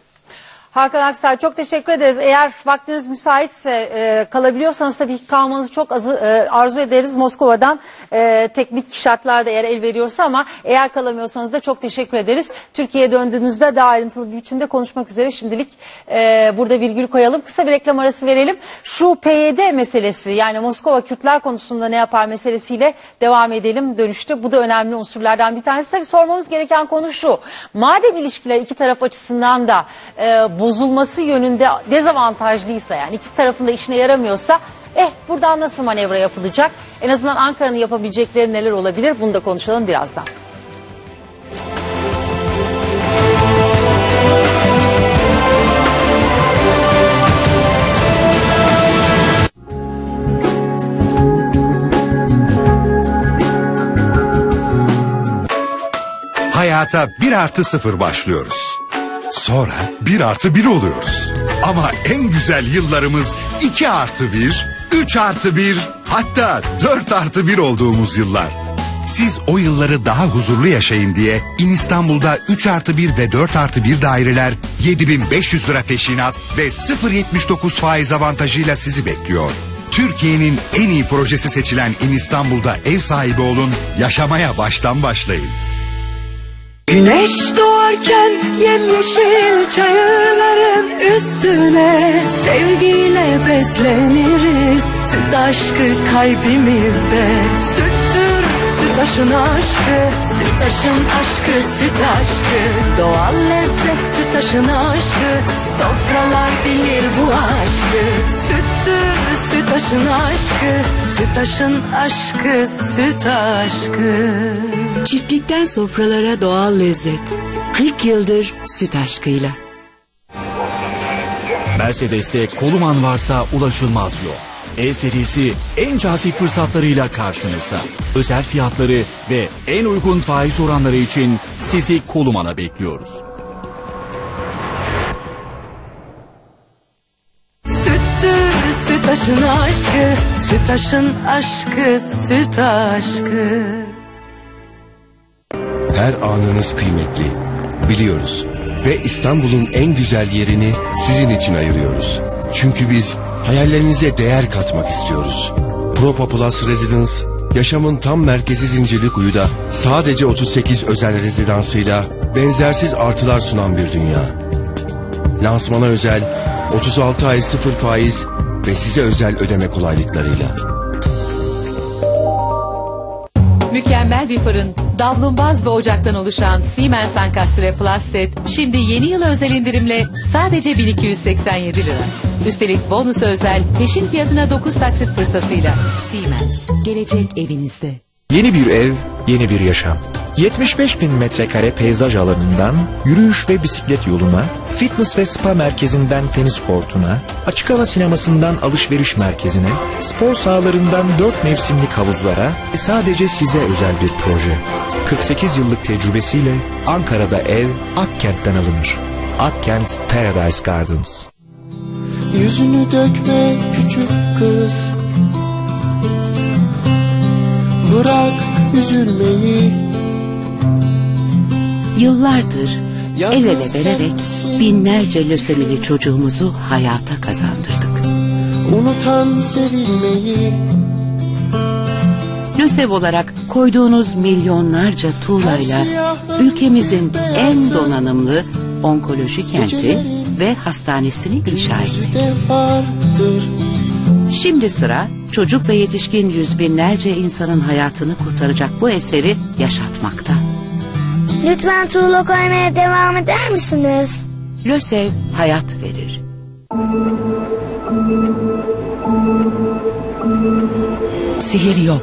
Hakan Aksay çok teşekkür ederiz. Eğer vaktiniz müsaitse e, kalabiliyorsanız tabii ki kalmanızı çok azı, e, arzu ederiz Moskova'dan e, teknik şartlarda eğer el veriyorsa ama eğer kalamıyorsanız da çok teşekkür ederiz. Türkiye'ye döndüğünüzde daha ayrıntılı bir biçimde konuşmak üzere şimdilik e, burada virgül koyalım. Kısa bir reklam arası verelim. Şu PYD meselesi yani Moskova Kürtler konusunda ne yapar meselesiyle devam edelim dönüşte. Bu da önemli unsurlardan bir tanesi. Tabii sormamız gereken konu şu. Madem ilişkiler iki taraf açısından da e, bozulması yönünde dezavantajlıysa yani iki tarafında işine yaramıyorsa eh buradan nasıl manevra yapılacak? En azından Ankara'nın yapabilecekleri neler olabilir? Bunu da konuşalım birazdan. Hayata 1 artı 0 başlıyoruz. Sonra 1 artı 1 oluyoruz. Ama en güzel yıllarımız 2 artı 1, 3 artı 1, hatta 4 artı 1 olduğumuz yıllar. Siz o yılları daha huzurlu yaşayın diye İn İstanbul'da 3 artı 1 ve 4 artı 1 daireler 7500 lira peşinat ve 0.79 faiz avantajıyla sizi bekliyor. Türkiye'nin en iyi projesi seçilen İn İstanbul'da ev sahibi olun, yaşamaya baştan başlayın. Güneş doğarken yemyeşil çayırların üstüne Sevgiyle besleniriz. Süt aşkı kalbimizde. Süttür sütaşın aşkı Sütaşın aşkı süt aşkı. Doğal lezzet sütaşın aşkı Sofralar bilir bu aşkı. Süttür sütaşın aşkı Sütaşın aşkı süt aşkı Çiftlikten sofralara doğal lezzet. 40 yıldır süt aşkıyla. Mercedes'te Koluman varsa ulaşılmaz yol. E serisi en cazip fırsatlarıyla karşınızda. Özel fiyatları ve en uygun faiz oranları için sizi Koluman'a bekliyoruz. Sütaşın aşkı Sütaşın aşkı süt aşkı Her anınız kıymetli. Biliyoruz. Ve İstanbul'un en güzel yerini sizin için ayırıyoruz. Çünkü biz hayallerinize değer katmak istiyoruz. Propa Residence, yaşamın tam merkezi Zincirlikuyu'da sadece 38 özel rezidansıyla benzersiz artılar sunan bir dünya. Lansmana özel 36 ay sıfır faiz ve size özel ödeme kolaylıklarıyla. Mükemmel bir fırın, davlumbaz ve ocaktan oluşan Siemens Ankastre Plus Set şimdi yeni yıl özel indirimle sadece 1287 lira. Üstelik bonus özel peşin fiyatına 9 taksit fırsatıyla. Siemens, gelecek evinizde. Yeni bir ev, yeni bir yaşam. 75 bin metrekare peyzaj alanından yürüyüş ve bisiklet yoluna, fitness ve spa merkezinden tenis kortuna, açık hava sinemasından alışveriş merkezine, spor sahalarından 4 mevsimlik havuzlara ve sadece size özel bir proje. 48 yıllık tecrübesiyle Ankara'da ev Akkent'ten alınır. Akkent Paradise Gardens. Yüzünü dökme küçük kız Bırak üzülmeyi Yıllardır El ele vererek binlerce lösemili çocuğumuzu hayata kazandırdık. Unutan sevilmeyi LÖSEV olarak koyduğunuz milyonlarca tuğlayla ülkemizin en donanımlı onkoloji kenti ve hastanesini inşa ettik. Şimdi sıra çocuk ve yetişkin yüz binlerce insanın hayatını kurtaracak bu eseri yaşatmakta. Lütfen tuğla koymaya devam eder misiniz? LÖSEV hayat verir. Sihir yok.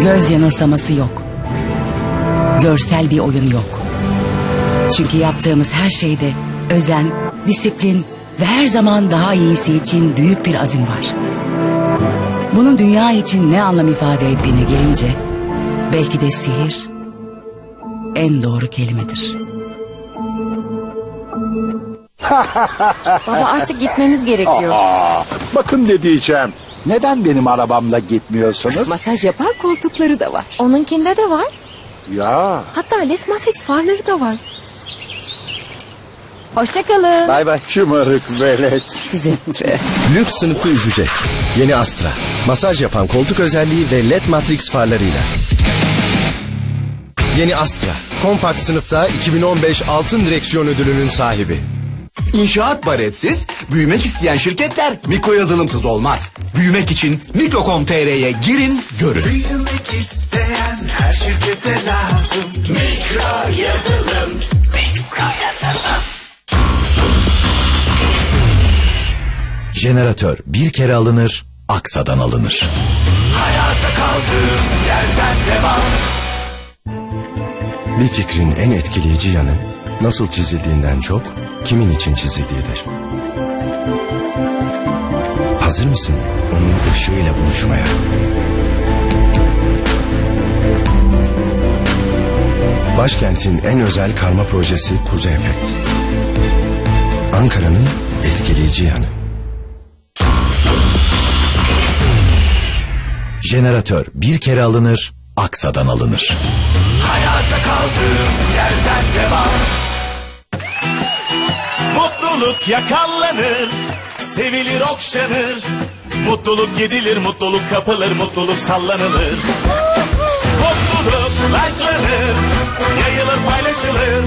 Göz yanılsaması yok. Görsel bir oyun yok. Çünkü yaptığımız her şeyde özen, disiplin ve her zaman daha iyisi için büyük bir azim var. Bunun dünya için ne anlam ifade ettiğine gelince belki de sihir en doğru kelimedir. Baba artık gitmemiz gerekiyor. Aa, bakın ne diyeceğim. Neden benim arabamla gitmiyorsunuz? Masaj yapan koltukları da var. Onunkinde de var. Ya. Hatta led matrix farları da var. Hoşçakalın. Bay bay şımarık velet. Lüks sınıfı üzecek. Yeni Astra. Masaj yapan koltuk özelliği ve LED Matrix farlarıyla. Yeni Astra. Kompakt sınıfta 2015 Altın Direksiyon Ödülü'nün sahibi. İnşaat baretsiz, büyümek isteyen şirketler mikro yazılımsız olmaz. Büyümek için Mikro.com.tr'ye girin, görün. Büyümek isteyen her şirkete lazım. Mikro yazılım. Mikro yazılım. Jeneratör bir kere alınır, Aksa'dan alınır. Hayata kaldığım yerden devam. Bir fikrin en etkileyici yanı nasıl çizildiğinden çok kimin için çizildiğidir. Hazır mısın onun ışığıyla buluşmaya? Başkentin en özel karma projesi Kuzey Efekt. Ankara'nın etkileyici yanı. Jeneratör bir kere alınır, Aksa'dan alınır. Kaldığım yerden devam. Mutluluk yakallanır, sevilir okşanır. Mutluluk yedilir, mutluluk kapılır, mutluluk sallanılır. Like'lanır, yayılır paylaşılır.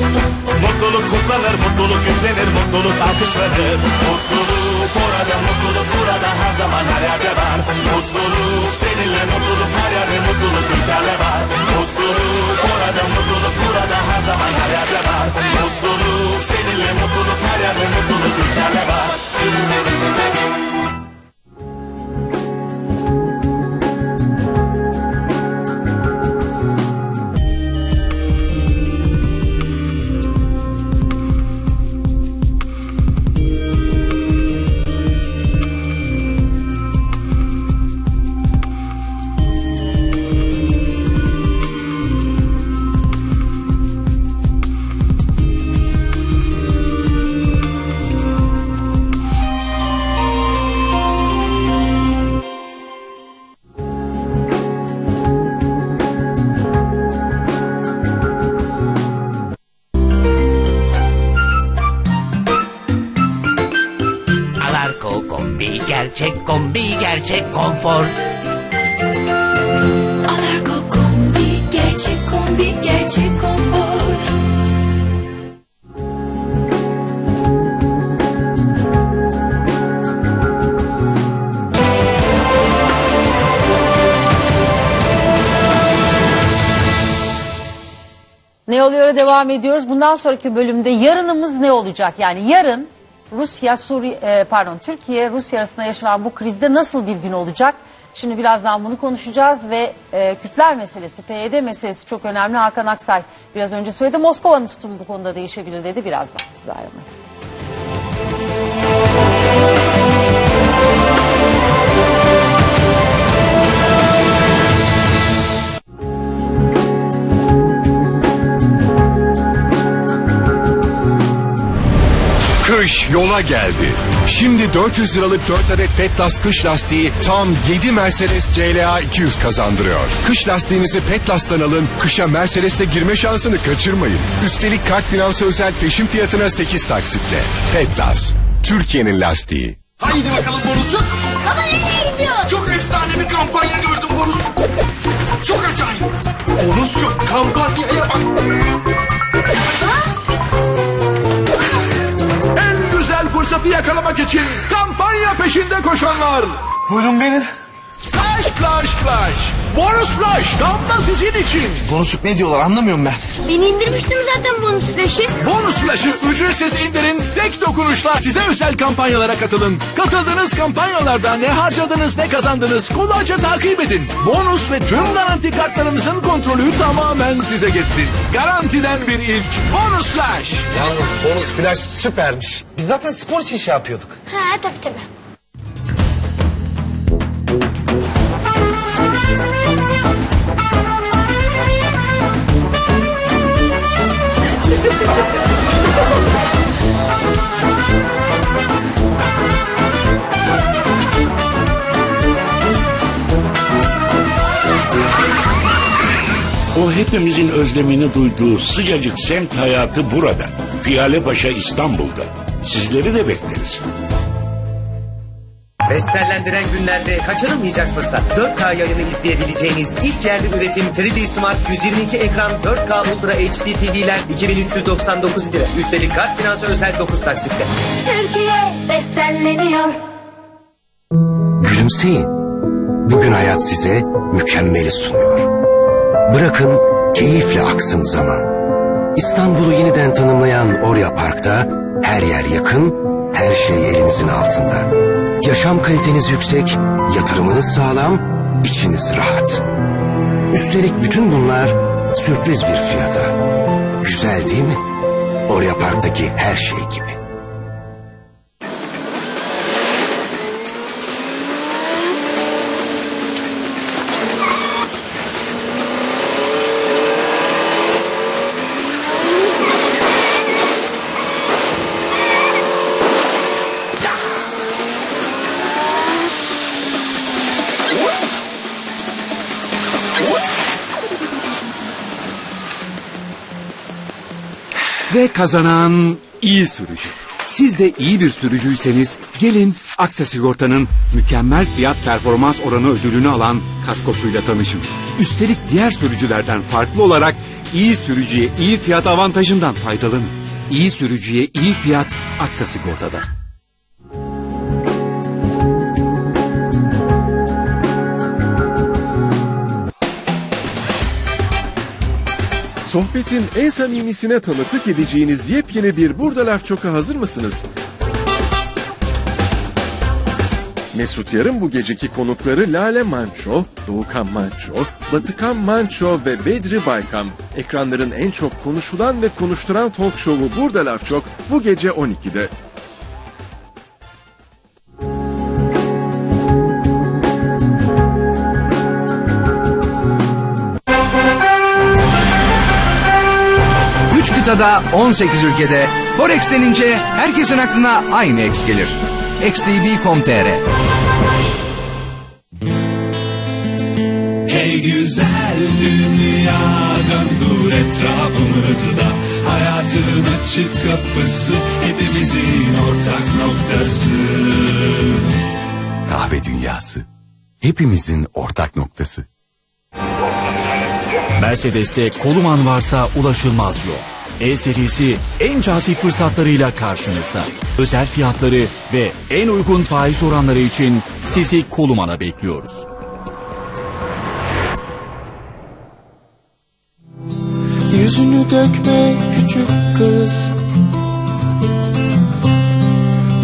Mutluluk kutlanır, mutluluk üflenir, mutluluk alkışlanır. Mutluluk orada, mutluluk burada, her zaman her yerde var. Mutluluk seninle, mutluluk her yerde, mutluluk ülkende var. Mutluluk orada, mutluluk burada, her zaman her yerde var. Mutluluk seninle, mutluluk her yerde, mutluluk ülkende var. Gerçek konfor. Alarko kombi, gerçek kombi, gerçek konfor. Ne oluyor'a devam ediyoruz. Bundan sonraki bölümde yarınımız ne olacak? Yani yarın Rusya, Suriye, e, pardon Türkiye, Rusya arasında yaşanan bu krizde nasıl bir gün olacak? Şimdi birazdan bunu konuşacağız ve e, Kürtler meselesi, PYD meselesi çok önemli. Hakan Aksay biraz önce söyledi. Moskova'nın tutumu bu konuda değişebilir dedi. Birazdan size ayrılmayın. Kış yola geldi. Şimdi 400 liralık 4 adet Petlas kış lastiği tam 7 Mercedes CLA 200 kazandırıyor. Kış lastiğinizi Petlas'tan alın, kışa Mercedes'le girme şansını kaçırmayın. Üstelik kart finansı özel peşin fiyatına 8 taksitle. Petlas, Türkiye'nin lastiği. Haydi bakalım bonusçuk. Baba nereye gidiyor? Çok efsane bir kampanya gördüm bonusçuk. Çok acayip. Bonusçuk kampanyaya bak. En fırsatı yakalamak için kampanya peşinde koşanlar. Buyurun benim. Flash flash flash. Bonus flash tam da sizin için. Bonusçuk ne diyorlar anlamıyorum ben. Ben indirmiştim zaten bonus flash'ı. Bonus Flash'ı ücretsiz indirin. Tek dokunuşla size özel kampanyalara katılın. Katıldığınız kampanyalarda ne harcadınız ne kazandınız kolayca takip edin. Bonus ve tüm garanti kartlarınızın kontrolü tamamen size geçsin. Garantiden bir ilk. Bonus Flash. Yalnız bonus flash süpermiş. Biz zaten spor için şey yapıyorduk. Ha tabii tabii. O hepimizin özlemini duyduğu sıcacık semt hayatı burada. Piyalepaşa İstanbul'da. Sizleri de bekleriz. Bestellendiren günlerde kaçırılmayacak fırsat. 4K yayını izleyebileceğiniz ilk yerli üretim 3D Smart 122 ekran 4K Ultra HD TV'ler 2399 lira. Üstelik kart finansı özel 9 taksitle. Türkiye bestenleniyor. Gülümseyin. Bugün hayat size mükemmeli sunuyor. Bırakın keyifle aksın zaman. İstanbul'u yeniden tanımlayan Orya Park'ta her yer yakın, her şey elinizin altında. Yaşam kaliteniz yüksek, yatırımınız sağlam, içiniz rahat. Üstelik bütün bunlar sürpriz bir fiyata. Güzel değil mi? Orya Park'taki her şey gibi. Ve kazanan iyi sürücü. Siz de iyi bir sürücüyseniz gelin Aksa Sigorta'nın mükemmel fiyat performans oranı ödülünü alan kaskosuyla tanışın. Üstelik diğer sürücülerden farklı olarak iyi sürücüye iyi fiyat avantajından faydalanın. İyi sürücüye iyi fiyat Aksa Sigorta'da. Sohbetin en samimisine tanıklık edeceğiniz yepyeni bir Burada Laf Çok'a hazır mısınız? Mesut Yarın bu geceki konukları Lale Manço, Doğukan Manço, Batıkan Manço ve Bedri Baykam. Ekranların en çok konuşulan ve konuşturan talk show'u Burada Laf Çok bu gece 12'de. Üç kıtada 18 ülkede Forex denince herkesin aklına aynı X gelir. XTB.com.tr Hey güzel dünya döndür etrafımızda Hayatın açık kapısı hepimizin ortak noktası Kahve dünyası. Hepimizin ortak noktası. Mercedes'te Koluman varsa ulaşılmaz yol. E serisi en cazip fırsatlarıyla karşınızda. Özel fiyatları ve en uygun faiz oranları için sizi Koluman'a bekliyoruz. Yüzünü dökme küçük kız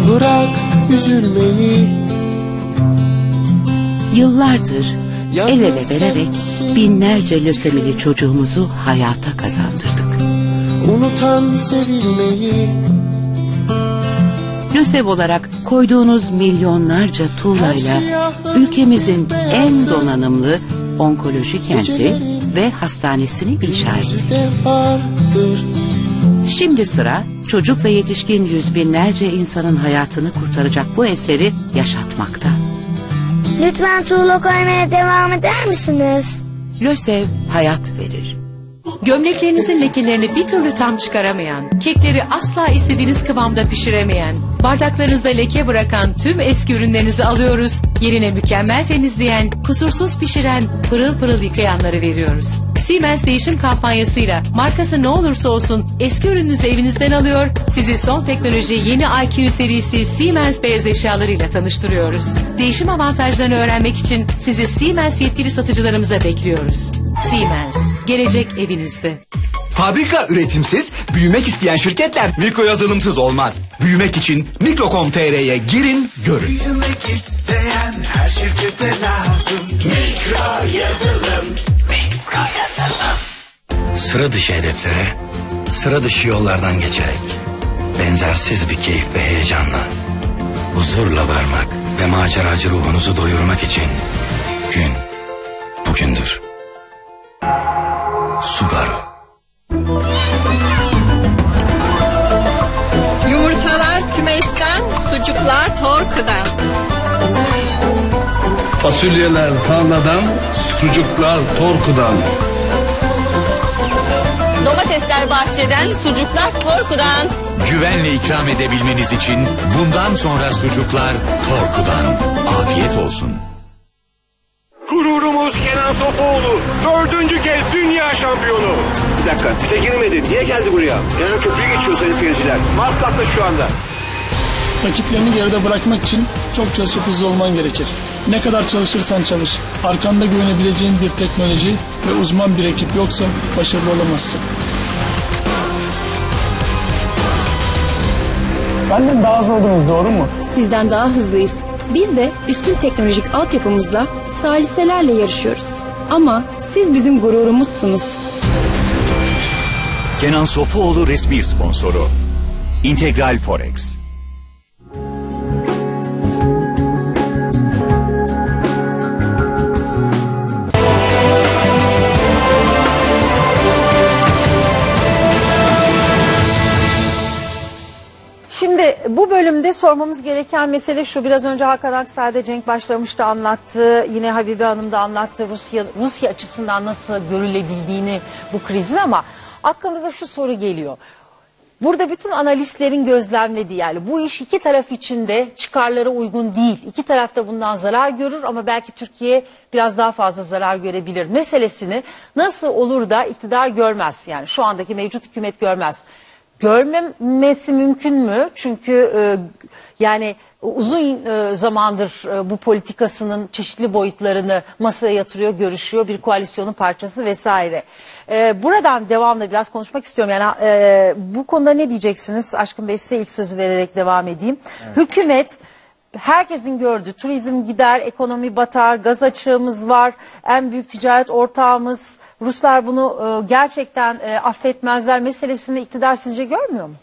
Bırak üzülmeyi Yıllardır el ele vererek binlerce lösemili çocuğumuzu hayata kazandırdık. Unutan sevilmeyi LÖSEV olarak koyduğunuz milyonlarca tuğlayla ülkemizin en donanımlı onkoloji kenti ve hastanesini inşa ettik. Şimdi sıra çocuk ve yetişkin yüz binlerce insanın hayatını kurtaracak bu eseri yaşatmakta. Lütfen tuğla koymaya devam eder misiniz? LÖSEV hayat verir. Gömleklerinizin lekelerini bir türlü tam çıkaramayan, kekleri asla istediğiniz kıvamda pişiremeyen, bardaklarınızda leke bırakan tüm eski ürünlerinizi alıyoruz, yerine mükemmel temizleyen, kusursuz pişiren, pırıl pırıl yıkayanları veriyoruz. Siemens değişim kampanyasıyla markası ne olursa olsun eski ürününüzü evinizden alıyor, sizi son teknoloji yeni IQ serisi Siemens beyaz eşyalarıyla tanıştırıyoruz. Değişim avantajlarını öğrenmek için sizi Siemens yetkili satıcılarımıza bekliyoruz. Siemens, gelecek evinizde. Fabrika üretimsiz, büyümek isteyen şirketler mikro yazılımsız olmaz. Büyümek için Mikro.com.tr'ye girin, görün. Büyümek isteyen her şirkete lazım. Mikro yazılım. Sıra dışı hedeflere, sıra dışı yollardan geçerek, benzersiz bir keyif ve heyecanla, huzurla varmak ve maceracı ruhunuzu doyurmak için gün bugündür. Subaru. Yumurtalar kümesten, sucuklar torkudan. Fasulyeler tarladan, sucuklar torkudan. Domatesler bahçeden, sucuklar torkudan. Güvenle ikram edebilmeniz için bundan sonra sucuklar Torku'dan. Afiyet olsun. Gururumuz Kenan Sofuoğlu. Dördüncü kez dünya şampiyonu. Bir dakika pite girmedi. Niye geldi buraya? Kenan köprüyü geçiyor sayın seyirciler. Maslak'ta şu anda. Rakiplerini geride bırakmak için çok çalışıp hızlı olman gerekir. Ne kadar çalışırsan çalış. Arkanda güvenebileceğin bir teknoloji ve uzman bir ekip yoksa başarılı olamazsın. Benden daha hızlı oldunuz doğru mu? Sizden daha hızlıyız. Biz de üstün teknolojik altyapımızla saliselerle yarışıyoruz. Ama siz bizim gururumuzsunuz. Kenan Sofuoğlu resmi sponsoru. İntegral Forex. Bu bölümde sormamız gereken mesele şu. Biraz önce Hakan Aksay'da Cenk başlamış da anlattı. Yine Habibe Hanım da anlattı Rusya, Rusya açısından nasıl görülebildiğini bu krizin ama aklımıza şu soru geliyor. Burada bütün analistlerin gözlemlediği yani bu iş iki taraf için de çıkarlara uygun değil. İki taraf da bundan zarar görür ama belki Türkiye biraz daha fazla zarar görebilir. Meselesini nasıl olur da iktidar görmez yani şu andaki mevcut hükümet görmez. Görmemesi mümkün mü? Çünkü e, yani uzun e, zamandır e, bu politikasının çeşitli boyutlarını masaya yatırıyor, görüşüyor. Bir koalisyonun parçası vesaire. E, buradan devamlı biraz konuşmak istiyorum. Yani e, bu konuda ne diyeceksiniz? Aşkın Bey size ilk sözü vererek devam edeyim. Hükümet herkesin gördüğü turizm gider, ekonomi batar, gaz açığımız var, en büyük ticaret ortağımız. Ruslar bunu e, gerçekten e, affetmezler meselesini iktidar sizce görmüyor mu?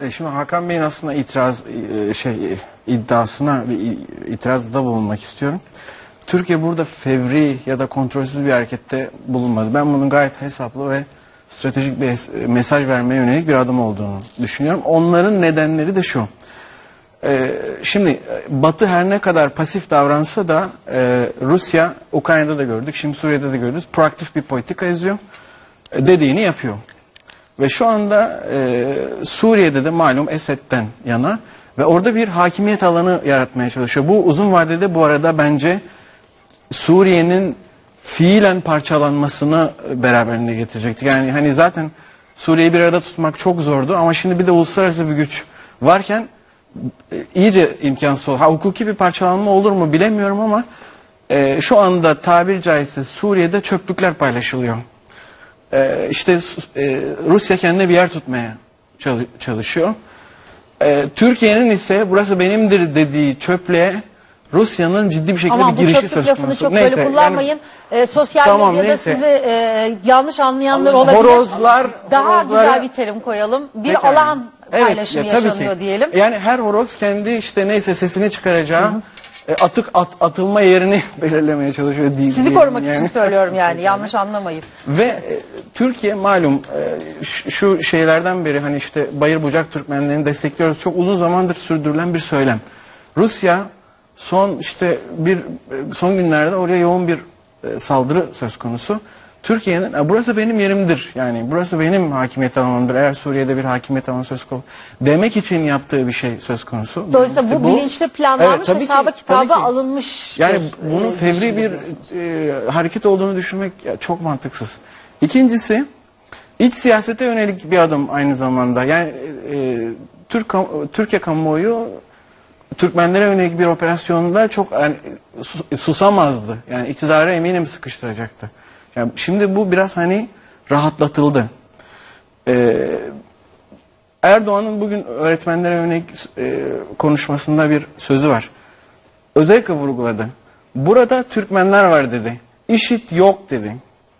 E şimdi Hakan Bey'in aslında itiraz e, şey e, iddiasına bir itirazda bulunmak istiyorum. Türkiye burada fevri ya da kontrolsüz bir harekette bulunmadı. Ben bunun gayet hesaplı ve stratejik bir mesaj vermeye yönelik bir adım olduğunu düşünüyorum. Onların nedenleri de şu. Ee, şimdi e, Batı her ne kadar pasif davransa da e, Rusya Ukrayna'da da gördük, şimdi Suriye'de de gördük. Proaktif bir politika izliyor. E, dediğini yapıyor. Ve şu anda e, Suriye'de de malum Esed'den yana ve orada bir hakimiyet alanı yaratmaya çalışıyor. Bu uzun vadede bu arada bence Suriye'nin fiilen parçalanmasını beraberinde getirecektir. Yani hani zaten Suriye'yi bir arada tutmak çok zordu ama şimdi bir de uluslararası bir güç varken e, iyice imkansız olur. Ha hukuki bir parçalanma olur mu bilemiyorum ama e, şu anda tabir caizse Suriye'de çöplükler paylaşılıyor. E, işte e, Rusya kendine bir yer tutmaya çalı- çalışıyor. E, Türkiye'nin ise burası benimdir dediği çöplüğe Rusya'nın ciddi bir şekilde Aman bir girişi söz konusu. çok Neyse, böyle yani- kullanmayın. Ee, sosyal Tamam, medyada neyse. sizi e, yanlış anlayanlar olabilir. Horozlar- Daha horozlara- güzel bir terim koyalım. Bir Pekala. alan Evet, paylaşımı ya tabii yaşanıyor ki. diyelim. Yani her horoz kendi işte neyse sesini çıkaracağı e, atık at, atılma yerini belirlemeye çalışıyor. Değil, Sizi diyelim korumak için yani. söylüyorum yani yanlış anlamayın. Ve e, Türkiye malum e, ş- şu şeylerden beri hani işte Bayır Bucak Türkmenlerini destekliyoruz. Çok uzun zamandır sürdürülen bir söylem. Rusya son işte bir e, son günlerde oraya yoğun bir e, saldırı söz konusu. Türkiye'nin "E, burası benim yerimdir. Yani burası benim hakimiyet alanımdır. Eğer Suriye'de bir hakimiyet alanı söz konusu demek için yaptığı bir şey söz konusu. Dolayısıyla Birincisi bu, bilinçli planlanmış Evet, ki, hesaba tabii kitaba ki. alınmış. Yani bir, bunun e, fevri bir e, hareket olduğunu düşünmek ya, çok mantıksız. İkincisi iç siyasete yönelik bir adım aynı zamanda. Yani e, Türk kam- Türkiye kamuoyu Türkmenlere yönelik bir operasyonda çok yani, sus- susamazdı. Yani iktidarı eminim sıkıştıracaktı. Yani şimdi bu biraz hani rahatlatıldı. Ee, Erdoğan'ın bugün öğretmenlere yönelik e, konuşmasında bir sözü var. Özellikle vurguladı. Burada Türkmenler var dedi. İşit yok dedi.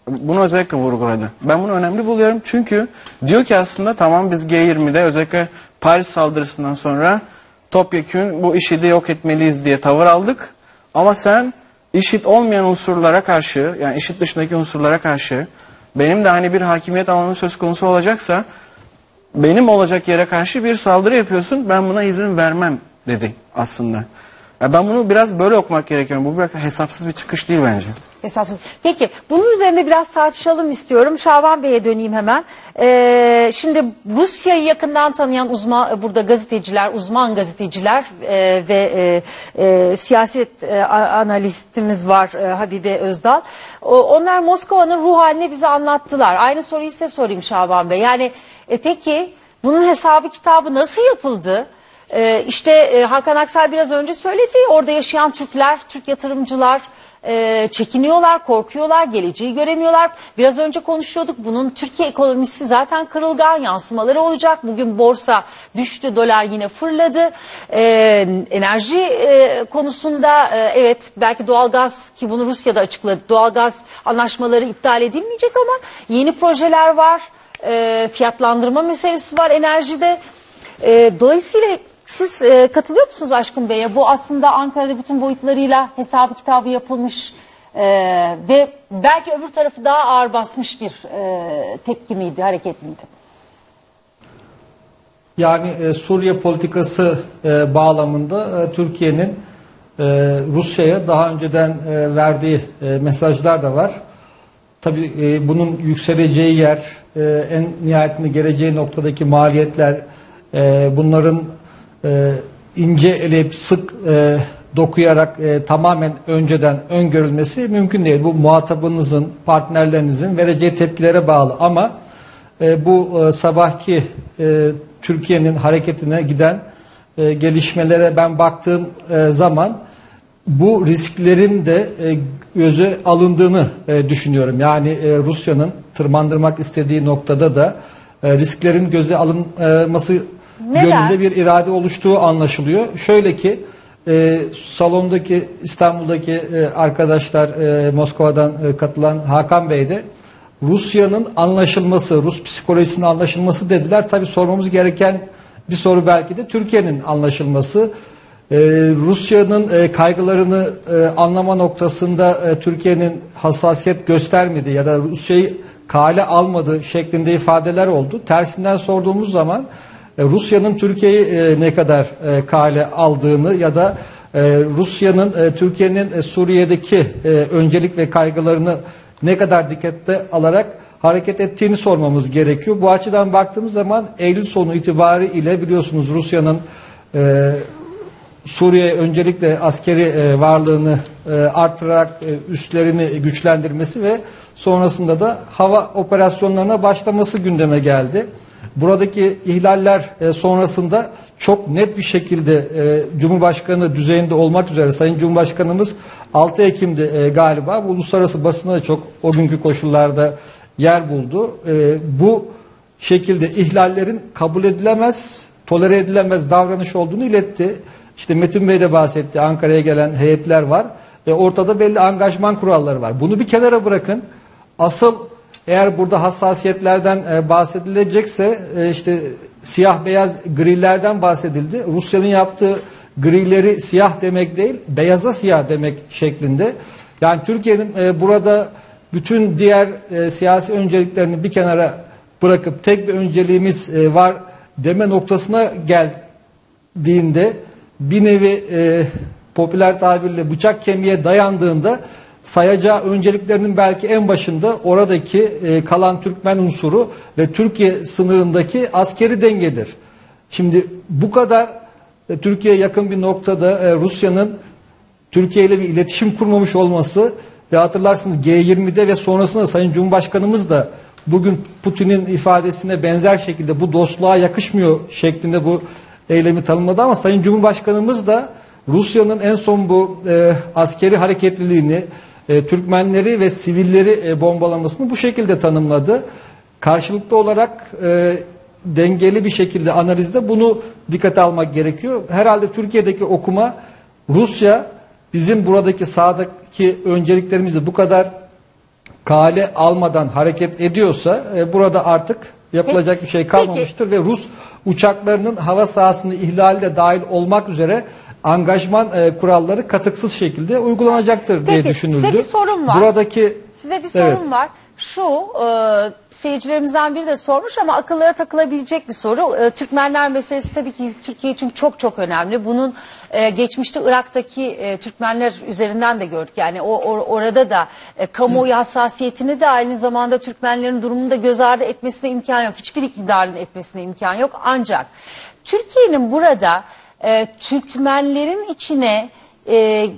Bunu özellikle vurguladı. Ben bunu önemli buluyorum çünkü diyor ki aslında tamam biz G20'de özellikle Paris saldırısından sonra topyekün bu IŞİD'i yok etmeliyiz diye tavır aldık. Ama sen IŞİD olmayan unsurlara karşı yani IŞİD dışındaki unsurlara karşı benim de hani bir hakimiyet alanı söz konusu olacaksa benim olacak yere karşı bir saldırı yapıyorsun ben buna izin vermem dedi aslında. Ya ben bunu biraz böyle okumak gerekiyor. Bu biraz hesapsız bir çıkış değil bence. Hesapsız. Peki bunun üzerine biraz tartışalım istiyorum. Şaban Bey'e döneyim hemen. Ee, şimdi Rusya'yı yakından tanıyan uzman burada gazeteciler, uzman gazeteciler e, ve e, e, siyaset e, analistimiz var e, Habibe Özdal. O, onlar Moskova'nın ruh halini bize anlattılar. Aynı soruyu size sorayım Şaban Bey. Yani e, peki bunun hesabı kitabı nasıl yapıldı? Ee, işte e, Hakan Aksel biraz önce söyledi. Orada yaşayan Türkler, Türk yatırımcılar e, çekiniyorlar, korkuyorlar, geleceği göremiyorlar. Biraz önce konuşuyorduk. Bunun Türkiye ekonomisi zaten kırılgan yansımaları olacak. Bugün borsa düştü, dolar yine fırladı. Ee, enerji e, konusunda e, evet belki doğalgaz ki bunu Rusya'da açıkladı. Doğalgaz anlaşmaları iptal edilmeyecek ama yeni projeler var. E, fiyatlandırma meselesi var enerjide. E, dolayısıyla siz e, katılıyor musunuz Aşkın Bey'e? Bu aslında Ankara'da bütün boyutlarıyla hesabı kitabı yapılmış e, ve belki öbür tarafı daha ağır basmış bir e, tepki miydi, hareket miydi? Yani e, Suriye politikası e, bağlamında e, Türkiye'nin e, Rusya'ya daha önceden e, verdiği e, mesajlar da var. Tabii e, bunun yükseleceği yer, e, en nihayetinde geleceği noktadaki maliyetler, e, bunların e, ince eleyip sık e, dokuyarak e, tamamen önceden öngörülmesi mümkün değil. Bu muhatabınızın, partnerlerinizin vereceği tepkilere bağlı ama e, bu e, sabahki e, Türkiye'nin hareketine giden e, gelişmelere ben baktığım e, zaman bu risklerin de e, göze alındığını e, düşünüyorum. Yani e, Rusya'nın tırmandırmak istediği noktada da e, risklerin göze alınması Neler? yönünde bir irade oluştuğu anlaşılıyor. Şöyle ki e, salondaki İstanbul'daki e, arkadaşlar e, Moskova'dan e, katılan Hakan Bey de Rusya'nın anlaşılması, Rus psikolojisinin anlaşılması dediler. Tabii sormamız gereken bir soru belki de Türkiye'nin anlaşılması. Ee, Rusya'nın e, kaygılarını e, anlama noktasında e, Türkiye'nin hassasiyet göstermedi ya da Rusya'yı kale almadı şeklinde ifadeler oldu. Tersinden sorduğumuz zaman Rusya'nın Türkiye'yi e, ne kadar e, kale aldığını ya da e, Rusya'nın e, Türkiye'nin e, Suriye'deki e, öncelik ve kaygılarını ne kadar dikkate alarak hareket ettiğini sormamız gerekiyor. Bu açıdan baktığımız zaman Eylül sonu itibariyle biliyorsunuz Rusya'nın e, Suriye öncelikle askeri e, varlığını e, artırarak e, güçlendirmesi ve sonrasında da hava operasyonlarına başlaması gündeme geldi. Buradaki ihlaller e, sonrasında çok net bir şekilde e, Cumhurbaşkanı düzeyinde olmak üzere Sayın Cumhurbaşkanımız 6 Ekim'de e, galiba bu uluslararası basına da çok o günkü koşullarda yer buldu. Bu şekilde ihlallerin kabul edilemez, tolere edilemez davranış olduğunu iletti. İşte Metin Bey de bahsetti. Ankara'ya gelen heyetler var. Ortada belli angajman kuralları var. Bunu bir kenara bırakın. Asıl eğer burada hassasiyetlerden e, bahsedilecekse e, işte siyah beyaz grillerden bahsedildi. Rusya'nın yaptığı grileri siyah demek değil, beyaza siyah demek şeklinde. Yani Türkiye'nin e, burada bütün diğer siyasi önceliklerini bir kenara bırakıp tek bir önceliğimiz var deme noktasına geldiğinde bir nevi popüler tabirle bıçak kemiğe dayandığında sayacağı önceliklerinin belki en başında oradaki e, kalan Türkmen unsuru ve Türkiye sınırındaki askeri dengedir. Şimdi bu kadar e, Türkiye'ye yakın bir noktada e, Rusya'nın Türkiye ile bir iletişim kurmamış olması ve hatırlarsınız G20'de ve sonrasında Sayın Cumhurbaşkanımız da bugün Putin'in ifadesine benzer şekilde bu dostluğa yakışmıyor şeklinde bu eylemi tanımladı ama Sayın Cumhurbaşkanımız da Rusya'nın en son bu e, askeri hareketliliğini, e, Türkmenleri ve sivilleri e, bombalamasını bu şekilde tanımladı. Karşılıklı olarak e, dengeli bir şekilde analizde bunu dikkate almak gerekiyor. Herhalde Türkiye'deki okuma Rusya bizim buradaki sahadaki önceliklerimizi bu kadar kale almadan hareket ediyorsa e, burada artık yapılacak bir şey kalmamıştır ve Rus uçaklarının hava sahasını ihlalde dahil olmak üzere angajman e, kuralları katıksız şekilde uygulanacaktır diye Peki, düşünüldü. size bir sorum var. Buradaki Size bir sorum Evet. var. Şu e, seyircilerimizden biri de sormuş ama akıllara takılabilecek bir soru. E, Türkmenler meselesi tabii ki Türkiye için çok çok önemli. Bunun e, geçmişte Irak'taki e, Türkmenler üzerinden de gördük. Yani o or- orada da e, kamuoyu hassasiyetini de aynı zamanda Türkmenlerin durumunu da göz ardı etmesine imkan yok. Hiçbir iktidarın etmesine imkan yok. Ancak Türkiye'nin burada e, Türkmenlerin içine e,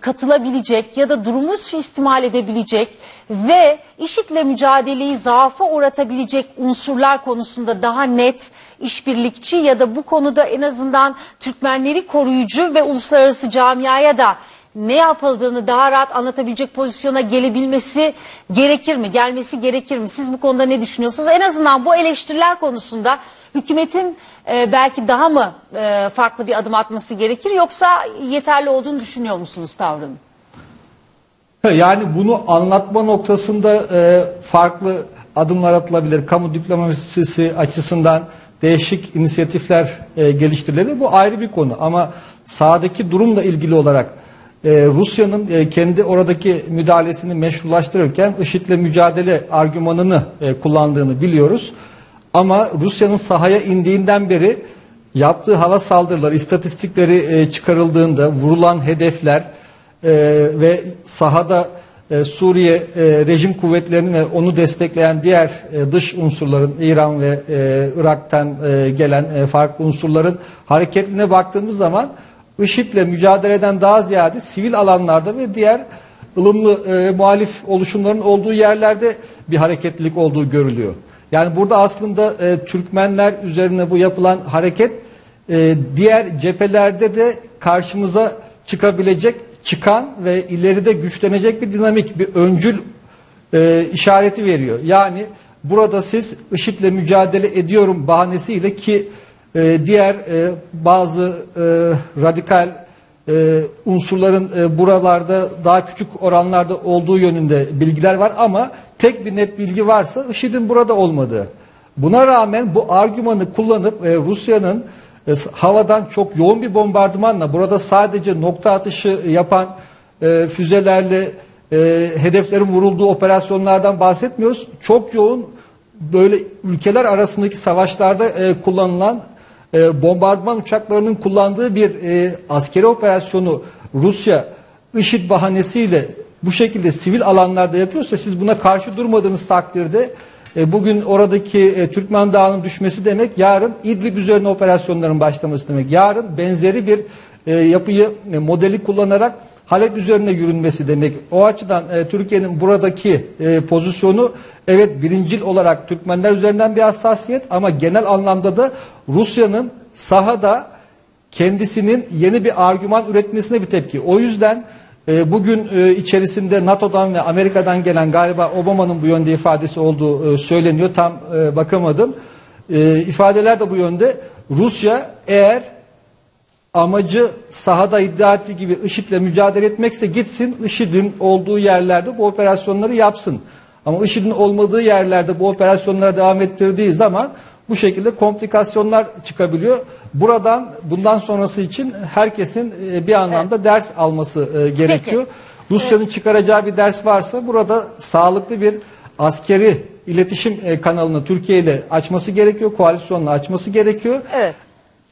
katılabilecek ya da durumu suistimal edebilecek ve IŞİD'le mücadeleyi zaafa uğratabilecek unsurlar konusunda daha net işbirlikçi ya da bu konuda en azından Türkmenleri koruyucu ve uluslararası camiaya da ne yapıldığını daha rahat anlatabilecek pozisyona gelebilmesi gerekir mi? Gelmesi gerekir mi? Siz bu konuda ne düşünüyorsunuz? En azından bu eleştiriler konusunda hükümetin e, belki daha mı e, farklı bir adım atması gerekir yoksa yeterli olduğunu düşünüyor musunuz tavrın? Yani bunu anlatma noktasında e, farklı adımlar atılabilir. Kamu diplomasisi açısından değişik inisiyatifler e, geliştirilebilir. Bu ayrı bir konu ama sahadaki durumla ilgili olarak e, Rusya'nın e, kendi oradaki müdahalesini meşrulaştırırken IŞİD'le mücadele argümanını e, kullandığını biliyoruz. Ama Rusya'nın sahaya indiğinden beri yaptığı hava saldırıları, istatistikleri e, çıkarıldığında vurulan hedefler e, ve sahada e, Suriye e, rejim kuvvetlerinin ve onu destekleyen diğer e, dış unsurların İran ve e, Irak'tan e, gelen e, farklı unsurların hareketine baktığımız zaman IŞİD'le mücadeleden daha ziyade sivil alanlarda ve diğer ılımlı e, muhalif oluşumların olduğu yerlerde bir hareketlilik olduğu görülüyor. Yani burada aslında e, Türkmenler üzerine bu yapılan hareket e, diğer cephelerde de karşımıza çıkabilecek, çıkan ve ileride güçlenecek bir dinamik, bir öncül e, işareti veriyor. Yani burada siz IŞİD'le mücadele ediyorum bahanesiyle ki e, diğer e, bazı e, radikal e, unsurların e, buralarda daha küçük oranlarda olduğu yönünde bilgiler var ama tek bir net bilgi varsa IŞİD'in burada olmadığı. Buna rağmen bu argümanı kullanıp e, Rusya'nın e, havadan çok yoğun bir bombardımanla burada sadece nokta atışı yapan e, füzelerle e, hedeflerin vurulduğu operasyonlardan bahsetmiyoruz. Çok yoğun böyle ülkeler arasındaki savaşlarda e, kullanılan e, bombardıman uçaklarının kullandığı bir e, askeri operasyonu Rusya IŞİD bahanesiyle bu şekilde sivil alanlarda yapıyorsa siz buna karşı durmadığınız takdirde e, bugün oradaki e, Türkmen Dağı'nın düşmesi demek yarın İdlib üzerine operasyonların başlaması demek. Yarın benzeri bir e, yapıyı e, modeli kullanarak Halep üzerine yürünmesi demek. O açıdan e, Türkiye'nin buradaki e, pozisyonu evet birincil olarak Türkmenler üzerinden bir hassasiyet ama genel anlamda da Rusya'nın sahada kendisinin yeni bir argüman üretmesine bir tepki. O yüzden bugün e, içerisinde NATO'dan ve Amerika'dan gelen galiba Obama'nın bu yönde ifadesi olduğu e, söyleniyor. Tam e, bakamadım. İfadeler de bu yönde. Rusya eğer amacı sahada iddia ettiği gibi IŞİD'le mücadele etmekse gitsin IŞİD'in olduğu yerlerde bu operasyonları yapsın. Ama IŞİD'in olmadığı yerlerde bu operasyonlara devam ettirdiği zaman bu şekilde komplikasyonlar çıkabiliyor. Buradan bundan sonrası için herkesin e, bir anlamda ders alması e, gerekiyor. Rusya'nın çıkaracağı bir ders varsa burada sağlıklı bir askeri iletişim e, kanalını Türkiye ile açması gerekiyor. Koalisyonla açması gerekiyor. Evet.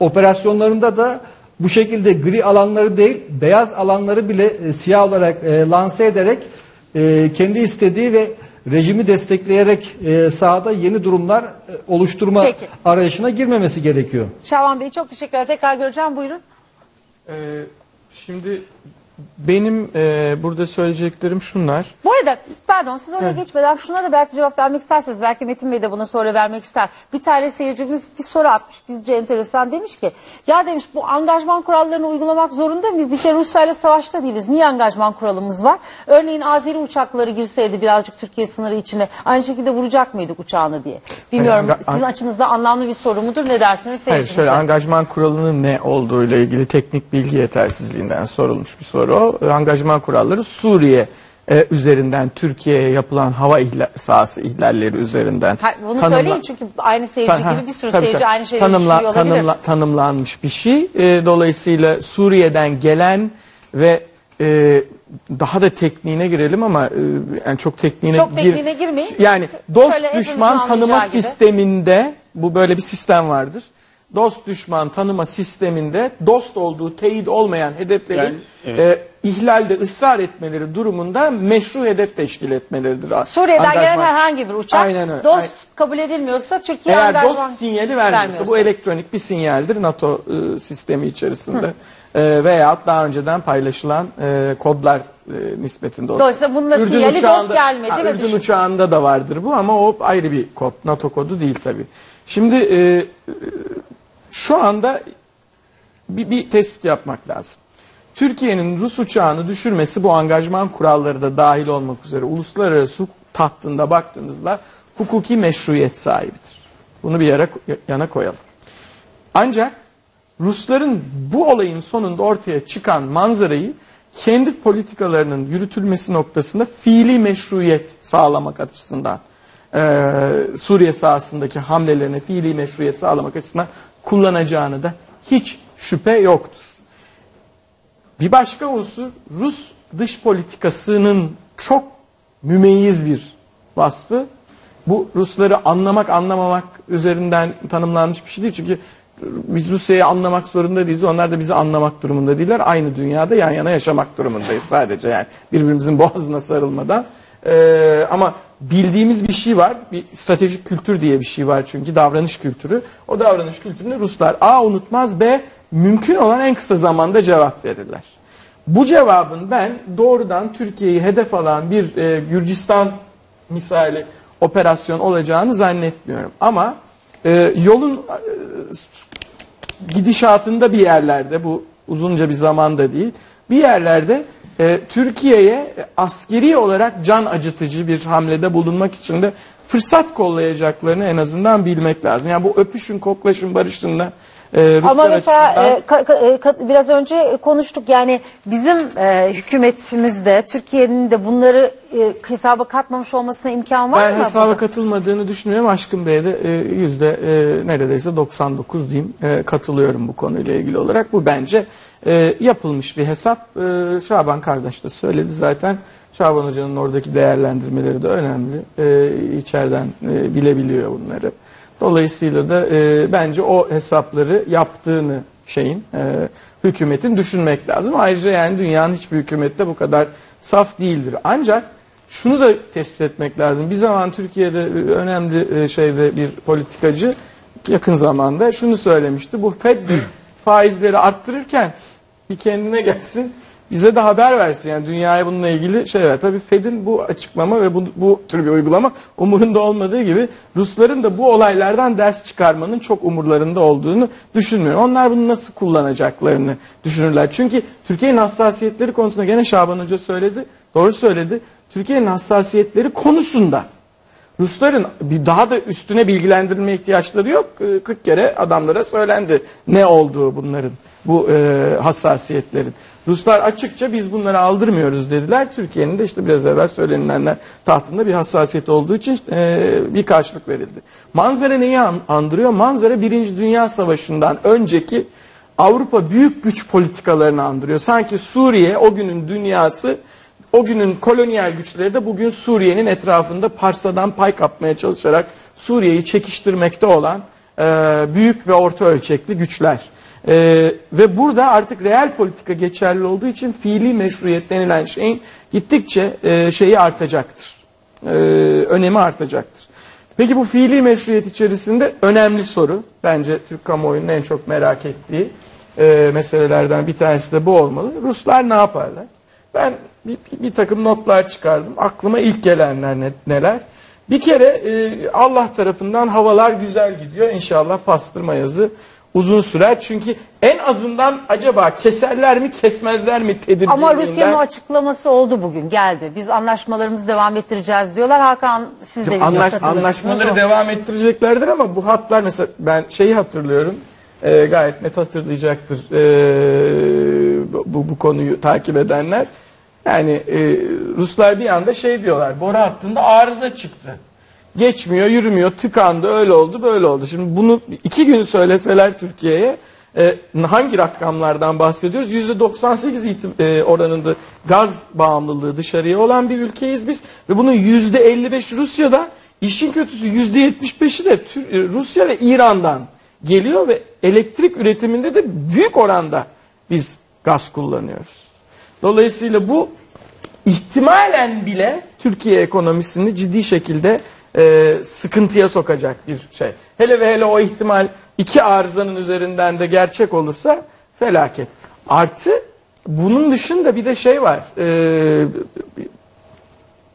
Operasyonlarında da bu şekilde gri alanları değil beyaz alanları bile siyah olarak lanse ederek kendi istediği ve rejimi destekleyerek e, sahada yeni durumlar e, oluşturma Peki. arayışına girmemesi gerekiyor. Şaban Bey çok teşekkürler. Tekrar göreceğim. Buyurun. Ee, şimdi benim e, burada söyleyeceklerim şunlar. Bu arada pardon siz oraya Evet. geçmeden şuna da belki cevap vermek isterseniz belki Metin Bey de buna sonra vermek ister. Bir tane seyircimiz bir soru atmış bizce enteresan demiş ki ya demiş bu angajman kurallarını uygulamak zorunda mıyız? Bir kere Rusya ile savaşta değiliz. Niye angajman kuralımız var? Örneğin Azeri uçakları girseydi birazcık Türkiye sınırı içine aynı şekilde vuracak mıydık uçağını diye. Bilmiyorum Hayır, anga- sizin açınızda anlamlı bir soru mudur ne dersiniz Hayır seyircimize? şöyle angajman kuralının ne olduğuyla ilgili teknik bilgi yetersizliğinden sorulmuş bir soru o. Angajman kuralları Suriye e, üzerinden Türkiye'ye yapılan hava ihla, sahası ihlalleri üzerinden Ha, bunu tanımla- söyleyin çünkü aynı seyirci Ha, gibi bir sürü tabii, seyirci tabii. aynı şeyi Tanımla- tanımla- tanımlanmış bir şey. E, dolayısıyla Suriye'den gelen ve e, daha da tekniğine girelim ama e, yani çok tekniğine Çok gir- tekniğine girmeyin. Yani dost Şöyle düşman tanıma gibi. sisteminde bu böyle bir sistem vardır. Dost düşman tanıma sisteminde dost olduğu teyit olmayan hedefleri Yani, evet. e, ihlalde ısrar etmeleri durumunda meşru hedef teşkil etmeleridir. Suriye'den Angajman- gelen herhangi bir uçak Aynen öyle. dost kabul edilmiyorsa Türkiye eğer angajman dost sinyali vermiyorsa bu elektronik bir sinyaldir NATO e, sistemi içerisinde e, veya daha önceden paylaşılan e, kodlar e, nispetinde olur. Dolayısıyla bununla Ürdün sinyali dost uçağında- gelmedi Ha, ve Ürdün düşün- uçağında da vardır bu ama o ayrı bir kod. NATO kodu değil tabii. Şimdi e, e, şu anda bir, bir tespit yapmak lazım. Türkiye'nin Rus uçağını düşürmesi bu angajman kuralları da dahil olmak üzere uluslararası tahtında baktığınızda hukuki meşruiyet sahibidir. Bunu bir yere yana koyalım. Ancak Rusların bu olayın sonunda ortaya çıkan manzarayı kendi politikalarının yürütülmesi noktasında fiili meşruiyet sağlamak açısından eee, Suriye sahasındaki hamlelerine fiili meşruiyet sağlamak açısından kullanacağını da hiç şüphe yoktur. Bir başka unsur Rus dış politikasının çok mümeyyiz bir vasfı. Bu Rusları anlamak anlamamak üzerinden tanımlanmış bir şey değil. Çünkü biz Rusya'yı anlamak zorunda değiliz. Onlar da bizi anlamak durumunda değiller. Aynı dünyada yan yana yaşamak durumundayız sadece yani birbirimizin boğazına sarılmadan. Ee, ama bildiğimiz bir şey var. Bir stratejik kültür diye bir şey var çünkü davranış kültürü. O davranış kültürünü Ruslar A unutmaz B mümkün olan en kısa zamanda cevap verirler. Bu cevabın ben doğrudan Türkiye'yi hedef alan bir e, Gürcistan misali operasyon olacağını zannetmiyorum. Ama e, yolun e, gidişatında bir yerlerde bu uzunca bir zamanda değil bir yerlerde e, Türkiye'ye askeri olarak can acıtıcı bir hamlede bulunmak için de fırsat kollayacaklarını en azından bilmek lazım. Yani bu öpüşün, koklaşın, barışın da e, Ruslar Ama mesela açısından e, ka- ka- e, ka- biraz önce konuştuk yani bizim e, hükümetimizde Türkiye'nin de bunları e, hesaba katmamış olmasına imkan var Ben mı? hesaba katılmadığını düşünüyorum. Aşkın Bey'e de e, yüzde e, neredeyse 99 diyeyim e, katılıyorum bu konuyla ilgili olarak. Bu bence e, yapılmış bir hesap. E, Şaban kardeş de söyledi zaten. Şaban Hoca'nın oradaki değerlendirmeleri de önemli. E, içeriden e, bilebiliyor bunları. Dolayısıyla da e, bence o hesapları yaptığını şeyin e, hükümetin düşünmek lazım. Ayrıca yani dünyanın hiçbir hükümette bu kadar saf değildir. Ancak şunu da tespit etmek lazım. Bir zaman Türkiye'de önemli e, şeyde bir politikacı yakın zamanda şunu söylemişti. Bu Fed de faizleri arttırırken bir kendine gelsin bize de haber versin. Yani dünyaya bununla ilgili şey var. Tabii Fed'in bu açıklama ve bu, bu tür bir uygulama umurunda olmadığı gibi Rusların da bu olaylardan ders çıkarmanın çok umurlarında olduğunu düşünmüyorum. Onlar bunu nasıl kullanacaklarını düşünürler. Çünkü Türkiye'nin hassasiyetleri konusunda gene Şaban Hoca söyledi. Doğru söyledi. Türkiye'nin hassasiyetleri konusunda Rusların daha da üstüne bilgilendirme ihtiyaçları yok. Ee, 40 kere adamlara söylendi ne olduğu bunların, bu e, hassasiyetlerin. Ruslar açıkça biz bunları aldırmıyoruz dediler. Türkiye'nin de işte biraz evvel söylenilenler tahtında bir hassasiyet olduğu için e, bir karşılık verildi. Manzara neyi an- andırıyor? Manzara Birinci Dünya Savaşı'ndan önceki Avrupa büyük güç politikalarını andırıyor. Sanki Suriye o günün dünyası o günün kolonyal güçleri de bugün Suriye'nin etrafında parsadan pay kapmaya çalışarak Suriye'yi çekiştirmekte olan e, büyük ve orta ölçekli güçler. E, ve burada artık reel politika geçerli olduğu için fiili meşruiyet denilen şeyin gittikçe e, şeyi artacaktır. E, önemi artacaktır. Peki bu fiili meşruiyet içerisinde önemli soru, bence Türk kamuoyunun en çok merak ettiği e, meselelerden bir tanesi de bu olmalı. Ruslar ne yaparlar? Ben bir, bir, bir takım notlar çıkardım. Aklıma ilk gelenler ne- neler? Bir kere e, Allah tarafından havalar güzel gidiyor. İnşallah pastırma yazı uzun sürer. Çünkü en azından acaba keserler mi kesmezler mi tedirginliğinden. Ama Rusya'nın o açıklaması oldu bugün geldi. Biz anlaşmalarımızı devam ettireceğiz diyorlar. Hakan siz de Anlaş, anlaşmaları devam ettireceklerdir ama bu hatlar mesela ben şeyi hatırlıyorum. e, gayet net hatırlayacaktır e, bu, bu konuyu takip edenler. Yani e, Ruslar bir anda şey diyorlar. Boru hattında arıza çıktı. Geçmiyor, yürümüyor, tıkandı, öyle oldu, böyle oldu. Şimdi bunu iki gün söyleseler Türkiye'ye e, hangi rakamlardan bahsediyoruz? %98 iti- e, oranında gaz bağımlılığı dışarıya olan bir ülkeyiz biz. Ve bunun %55 Rusya'da, işin kötüsü %75'i de e, Rusya ve İran'dan geliyor ve elektrik üretiminde de büyük oranda biz gaz kullanıyoruz. Dolayısıyla bu ihtimalen bile Türkiye ekonomisini ciddi şekilde e, sıkıntıya sokacak bir şey. Hele ve hele o ihtimal iki arızanın üzerinden de gerçek olursa felaket. Artı bunun dışında bir de şey var. E,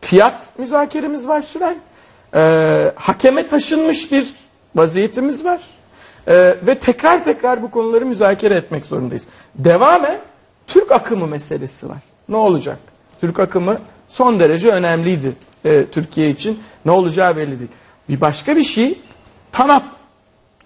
fiyat müzakeremiz var süren. E, hakeme taşınmış bir vaziyetimiz var. E, ve tekrar tekrar bu konuları müzakere etmek zorundayız. Devamen Türk akımı meselesi var. Ne olacak? Türk akımı son derece önemliydi e, Türkiye için. Ne olacağı belli değil. Bir başka bir şey TANAP.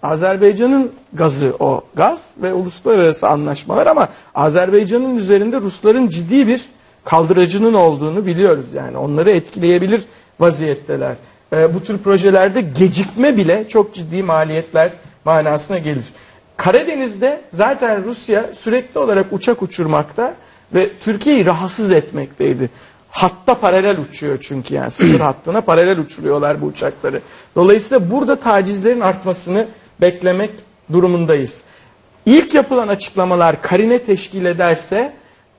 Azerbaycan'ın gazı o gaz ve uluslararası anlaşmalar ama Azerbaycan'ın üzerinde Rusların ciddi bir kaldıracının olduğunu biliyoruz. Yani onları etkileyebilir vaziyetteler. E, bu tür projelerde gecikme bile çok ciddi maliyetler manasına gelir. Karadeniz'de zaten Rusya sürekli olarak uçak uçurmakta ve Türkiye'yi rahatsız etmekteydi. Hatta paralel uçuyor çünkü yani sınır hattına paralel uçuruyorlar bu uçakları. Dolayısıyla burada tacizlerin artmasını beklemek durumundayız. İlk yapılan açıklamalar karine teşkil ederse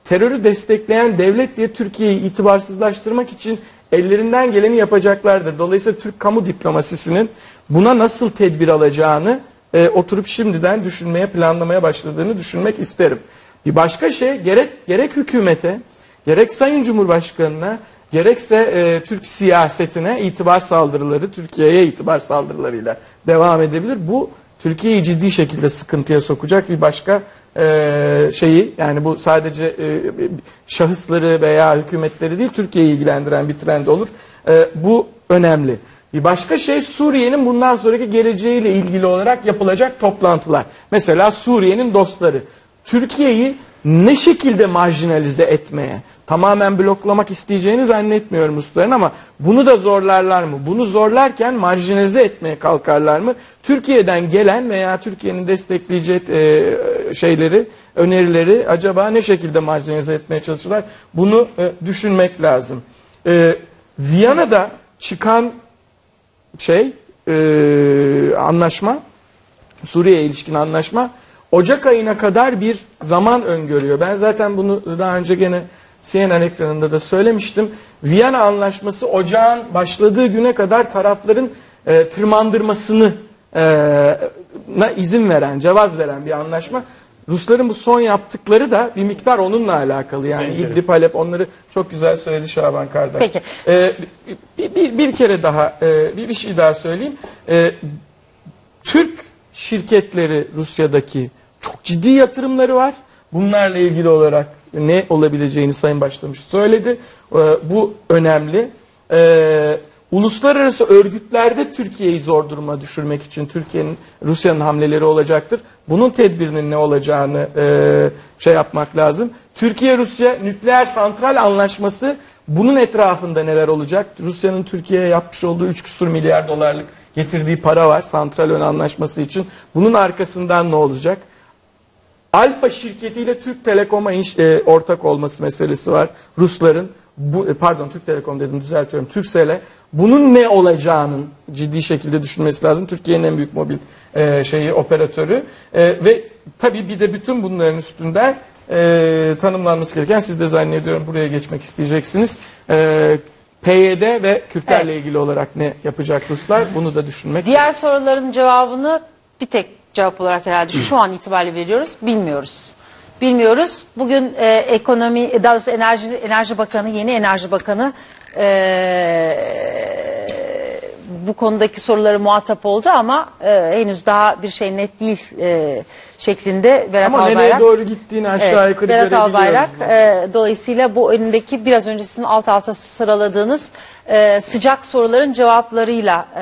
terörü destekleyen devlet diye Türkiye'yi itibarsızlaştırmak için ellerinden geleni yapacaklardır. Dolayısıyla Türk kamu diplomasisinin buna nasıl tedbir alacağını e, oturup şimdiden düşünmeye, planlamaya başladığını düşünmek isterim. Bir başka şey gerek gerek hükümete, gerek Sayın Cumhurbaşkanı'na, gerekse e, Türk siyasetine itibar saldırıları, Türkiye'ye itibar saldırılarıyla devam edebilir. Bu Türkiye'yi ciddi şekilde sıkıntıya sokacak bir başka e, şeyi yani bu sadece e, şahısları veya hükümetleri değil Türkiye'yi ilgilendiren bir trend olur. E, bu önemli. Bir başka şey Suriye'nin bundan sonraki geleceğiyle ilgili olarak yapılacak toplantılar. Mesela Suriye'nin dostları. Türkiye'yi ne şekilde marjinalize etmeye, tamamen bloklamak isteyeceğini zannetmiyorum Rusların ama bunu da zorlarlar mı? Bunu zorlarken marjinalize etmeye kalkarlar mı? Türkiye'den gelen veya Türkiye'nin destekleyeceği e, şeyleri, önerileri acaba ne şekilde marjinalize etmeye çalışırlar? Bunu e, düşünmek lazım. E, Viyana'da çıkan şey anlaşma Suriye'ye ilişkin anlaşma Ocak ayına kadar bir zaman öngörüyor. Ben zaten bunu daha önce gene CNN ekranında da söylemiştim. Viyana Anlaşması ocağın başladığı güne kadar tarafların e, tırmandırmasını e, na izin veren, cevaz veren bir anlaşma. Rusların bu son yaptıkları da bir miktar onunla alakalı. Yani Bence. İdlib, Halep onları çok güzel söyledi Şaban kardeş. Peki. Ee, bir, bir, bir kere daha e, bir, bir şey daha söyleyeyim. Ee, Türk şirketleri Rusya'daki çok ciddi yatırımları var. Bunlarla ilgili olarak ne olabileceğini Sayın Başlamış söyledi. Ee, bu önemli. Ee, uluslararası örgütlerde Türkiye'yi zor duruma düşürmek için Türkiye'nin Rusya'nın hamleleri olacaktır. Bunun tedbirinin ne olacağını e, şey yapmak lazım. Türkiye-Rusya nükleer santral anlaşması bunun etrafında neler olacak? Rusya'nın Türkiye'ye yapmış olduğu 3 küsur milyar dolarlık getirdiği para var santral ön anlaşması için. Bunun arkasından ne olacak? Alfa şirketiyle Türk Telekom'a e, ortak olması meselesi var. Rusların bu e, pardon Türk Telekom dedim düzeltiyorum. Turkcell'e bunun ne olacağının ciddi şekilde düşünmesi lazım. Türkiye'nin en büyük mobil e, şeyi operatörü E, ve tabii bir de bütün bunların üstünden e, tanımlanması gereken siz de zannediyorum buraya geçmek isteyeceksiniz. E, PYD ve Kürtlerle ilgili olarak ne yapacak Ruslar? Bunu da düşünmek Diğer soruların cevabını bir tek cevap olarak herhalde şu an itibariyle veriyoruz. Bilmiyoruz. Bilmiyoruz. Bugün e, ekonomi, daha doğrusu enerji, enerji bakanı, yeni enerji bakanı e, bu konudaki soruları muhatap oldu ama e, henüz daha bir şey net değil e, şeklinde Berat Ama nereye Albayrak. doğru gittiğini aşağı yukarı Berat. Albayrak e, dolayısıyla bu önündeki biraz önce sizin alt alta sıraladığınız e, sıcak soruların cevaplarıyla e,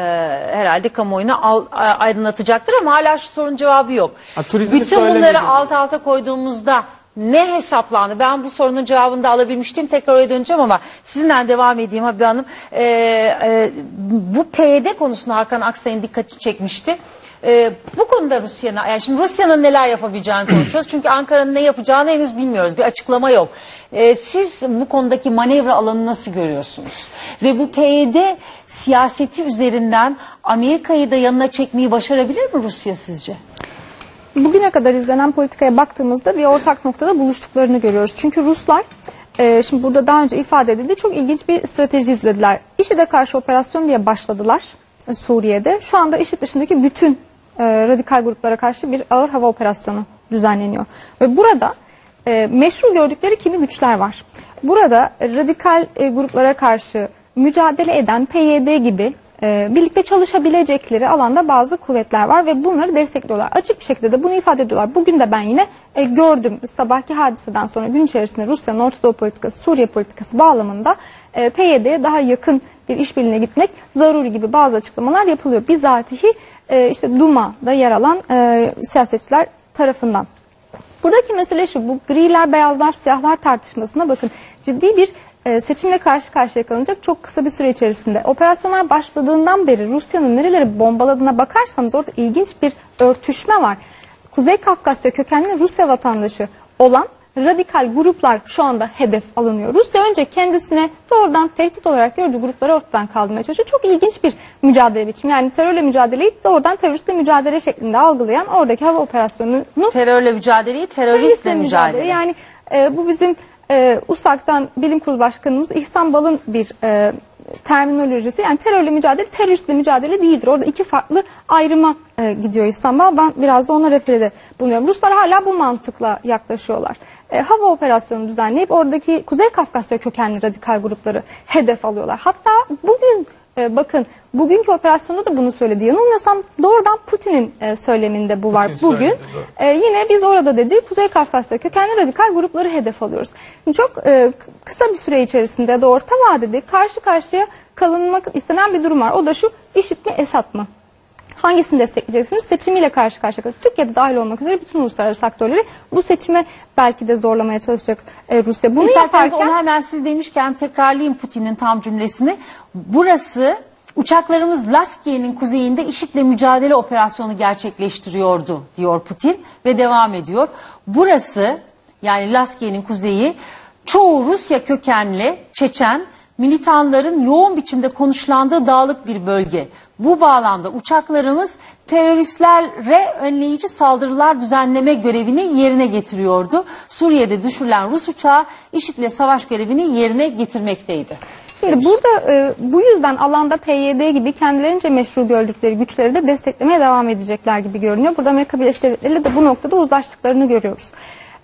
herhalde kamuoyuna al- aydınlatacaktır ama hala şu sorunun cevabı yok. Ha, Bütün bunları alt alta koyduğumuzda ne hesaplandı? Ben bu sorunun cevabını da alabilmiştim. Tekrar oraya döneceğim ama sizinle devam edeyim Habi Hanım. Ee, e, bu PYD konusunda Hakan Aksay'ın dikkati çekmişti. Ee, bu konuda Rusya'nın, yani şimdi Rusya'nın neler yapabileceğini konuşuyoruz. Çünkü Ankara'nın ne yapacağını henüz bilmiyoruz. Bir açıklama yok. Ee, siz bu konudaki manevra alanını nasıl görüyorsunuz? Ve bu PYD siyaseti üzerinden Amerika'yı da yanına çekmeyi başarabilir mi Rusya sizce? Bugüne kadar izlenen politikaya baktığımızda bir ortak noktada buluştuklarını görüyoruz. Çünkü Ruslar e, şimdi burada daha önce ifade edildi çok ilginç bir strateji izlediler. IŞİD'e karşı operasyon diye başladılar e, Suriye'de. Şu anda IŞİD dışındaki bütün e, radikal gruplara karşı bir ağır hava operasyonu düzenleniyor. Ve burada e, meşru gördükleri kimi güçler var. Burada radikal gruplara karşı mücadele eden PYD gibi e, birlikte çalışabilecekleri alanda bazı kuvvetler var ve bunları destekliyorlar. Açık bir şekilde de bunu ifade ediyorlar. Bugün de ben yine e, gördüm sabahki hadiseden sonra gün içerisinde Rusya'nın Orta Doğu politikası, Suriye politikası bağlamında e, PYD'ye daha yakın bir işbirliğine gitmek zaruri gibi bazı açıklamalar yapılıyor. Bizatihi e, işte Duma'da yer alan e, siyasetçiler tarafından. Buradaki mesele şu, bu griler, beyazlar, siyahlar tartışmasına bakın. Ciddi bir e, seçimle karşı karşıya kalınacak çok kısa bir süre içerisinde. Operasyonlar başladığından beri Rusya'nın nereleri bombaladığına bakarsanız orada ilginç bir örtüşme var. Kuzey Kafkasya kökenli Rusya vatandaşı olan radikal gruplar şu anda hedef alınıyor. Rusya önce kendisine doğrudan tehdit olarak gördüğü grupları ortadan kaldırmaya çalışıyor. Çok ilginç bir mücadele biçimi. Yani terörle mücadeleyi doğrudan teröristle mücadele şeklinde algılayan oradaki hava operasyonunu terörle mücadeleyi teröristle mücadele. Yani e, bu bizim e, USAK'tan Bilim Kurulu Başkanımız İhsan Bal'ın bir e, terminolojisi. Yani terörle mücadele teröristle mücadele değildir. Orada iki farklı ayrıma e, gidiyor İhsan Bal. Ben biraz da ona referede bulunuyorum. Ruslar hala bu mantıkla yaklaşıyorlar. E, hava operasyonu düzenleyip oradaki Kuzey Kafkasya kökenli radikal grupları hedef alıyorlar. Hatta bugün e, bakın bugünkü operasyonda da bunu söyledi. Yanılmıyorsam doğrudan Putin'in e, söyleminde bu var. Bugün e, yine biz orada dedi Kuzey Kafkasya kökenli radikal grupları hedef alıyoruz. Şimdi çok e, kısa bir süre içerisinde da orta vadede karşı karşıya kalınmak istenen bir durum var. O da şu IŞİD mi Esad mı? Hangisini destekleyeceksiniz? Seçimiyle karşı karşıya kalacak. Türkiye'de dahil olmak üzere bütün uluslararası aktörleri bu seçime belki de zorlamaya çalışacak e, Rusya. Bunu İsterseniz yaparken onu hemen siz demişken tekrarlayayım Putin'in tam cümlesini. Burası uçaklarımız Laskiye'nin kuzeyinde IŞİD'le mücadele operasyonu gerçekleştiriyordu diyor Putin ve devam ediyor. Burası yani Laskiye'nin kuzeyi çoğu Rusya kökenli Çeçen militanların yoğun biçimde konuşlandığı dağlık bir bölge. Bu bağlamda uçaklarımız teröristlere önleyici saldırılar düzenleme görevini yerine getiriyordu. Suriye'de düşürülen Rus uçağı IŞİD'le savaş görevini yerine getirmekteydi. Şimdi burada e, bu yüzden alanda PYD gibi kendilerince meşru gördükleri güçleri de desteklemeye devam edecekler gibi görünüyor. Burada Amerika Birleşik Devletleri de bu noktada uzlaştıklarını görüyoruz.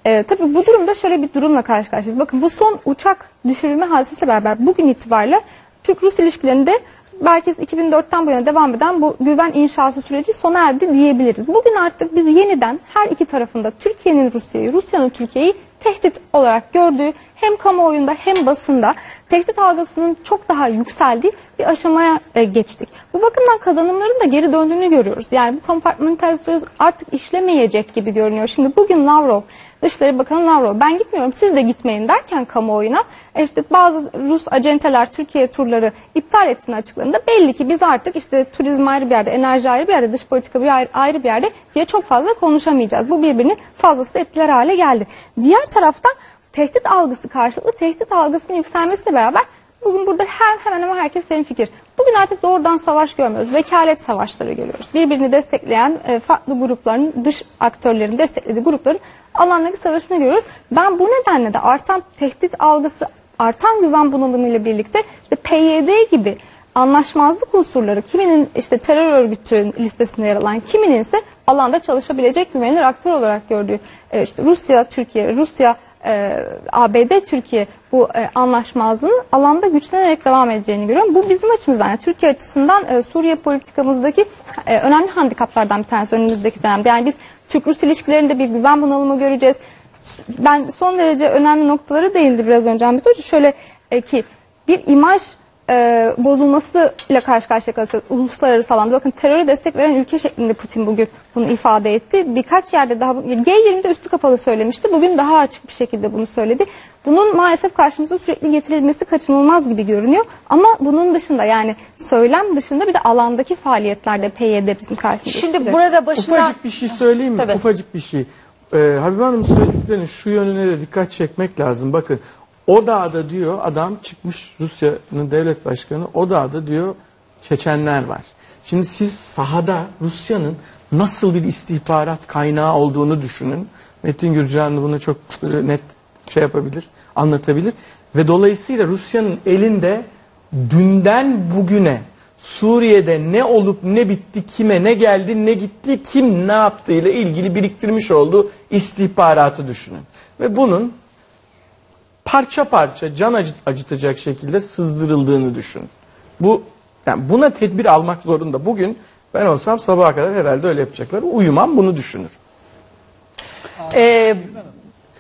E, tabii bu durumda şöyle bir durumla karşı karşıyayız. Bakın bu son uçak düşürülme hadisesiyle beraber bugün itibariyle Türk-Rus ilişkilerinde belki 2004'ten bu yana devam eden bu güven inşası süreci sona erdi diyebiliriz. Bugün artık biz yeniden her iki tarafında Türkiye'nin Rusya'yı, Rusya'nın Türkiye'yi tehdit olarak gördüğü hem kamuoyunda hem basında tehdit algısının çok daha yükseldiği bir aşamaya e, geçtik. Bu bakımdan kazanımların da geri döndüğünü görüyoruz. Yani bu kompartmentalizasyon artık işlemeyecek gibi görünüyor. Şimdi bugün Lavrov, Dışişleri Bakanı Lavrov ben gitmiyorum siz de gitmeyin derken kamuoyuna e, işte bazı Rus acenteler Türkiye turları iptal ettiğini açıkladığında belli ki biz artık işte turizm ayrı bir yerde, enerji ayrı bir yerde, dış politika bir ayrı, ayrı bir yerde diye çok fazla konuşamayacağız. Bu birbirini fazlasıyla etkiler hale geldi. Diğer taraftan tehdit algısı karşılıklı tehdit algısının yükselmesiyle beraber bugün burada her, hemen hemen herkes senin fikir. Bugün artık doğrudan savaş görmüyoruz. Vekalet savaşları görüyoruz. Birbirini destekleyen e, farklı grupların, dış aktörlerin desteklediği grupların alandaki savaşını görüyoruz. Ben bu nedenle de artan tehdit algısı, artan güven bunalımıyla birlikte işte PYD gibi anlaşmazlık unsurları kiminin işte terör örgütü listesinde yer alan kiminin ise alanda çalışabilecek güvenilir aktör olarak gördüğü e, işte Rusya, Türkiye, Rusya, e, bu e, anlaşmazlığın alanda güçlenerek devam edeceğini görüyorum. Bu bizim açımızdan yani Türkiye açısından e, Suriye politikamızdaki e, önemli handikaplardan bir tanesi önümüzdeki dönemde. Yani biz Türk-Rus ilişkilerinde bir güven bunalımı göreceğiz. Ben son derece önemli noktaları değindi biraz önce Ahmet Hoca. Şöyle e, ki bir imaj e, bozulmasıyla karşı karşıya kalacağız uluslararası alanda. Bakın teröre destek veren ülke şeklinde Putin bugün bunu ifade etti. Birkaç yerde daha G20'de üstü kapalı söylemişti. Bugün daha açık bir şekilde bunu söyledi. Bunun maalesef karşımıza sürekli getirilmesi kaçınılmaz gibi görünüyor. Ama bunun dışında yani söylem dışında bir de alandaki faaliyetlerde PYD bizim karşımıza Şimdi çıkacak. burada başına... Ufacık bir şey söyleyeyim mi? Tabii. Ufacık bir şey. Ee, Habibe Hanım söylediklerinin şu yönüne de dikkat çekmek lazım. Bakın o dağda diyor adam çıkmış Rusya'nın devlet başkanı o dağda diyor Çeçenler var. Şimdi siz sahada Rusya'nın nasıl bir istihbarat kaynağı olduğunu düşünün. Metin Gürcanlı bunu çok e, net şey yapabilir, anlatabilir. Ve dolayısıyla Rusya'nın elinde dünden bugüne Suriye'de ne olup ne bitti, kime ne geldi, ne gitti, kim ne yaptığıyla ilgili biriktirmiş olduğu istihbaratı düşünün. Ve bunun parça parça can acıt, acıtacak şekilde sızdırıldığını düşünün. Bu yani buna tedbir almak zorunda. Bugün ben olsam sabaha kadar herhalde öyle yapacaklar. Uyumam bunu düşünür. Ee,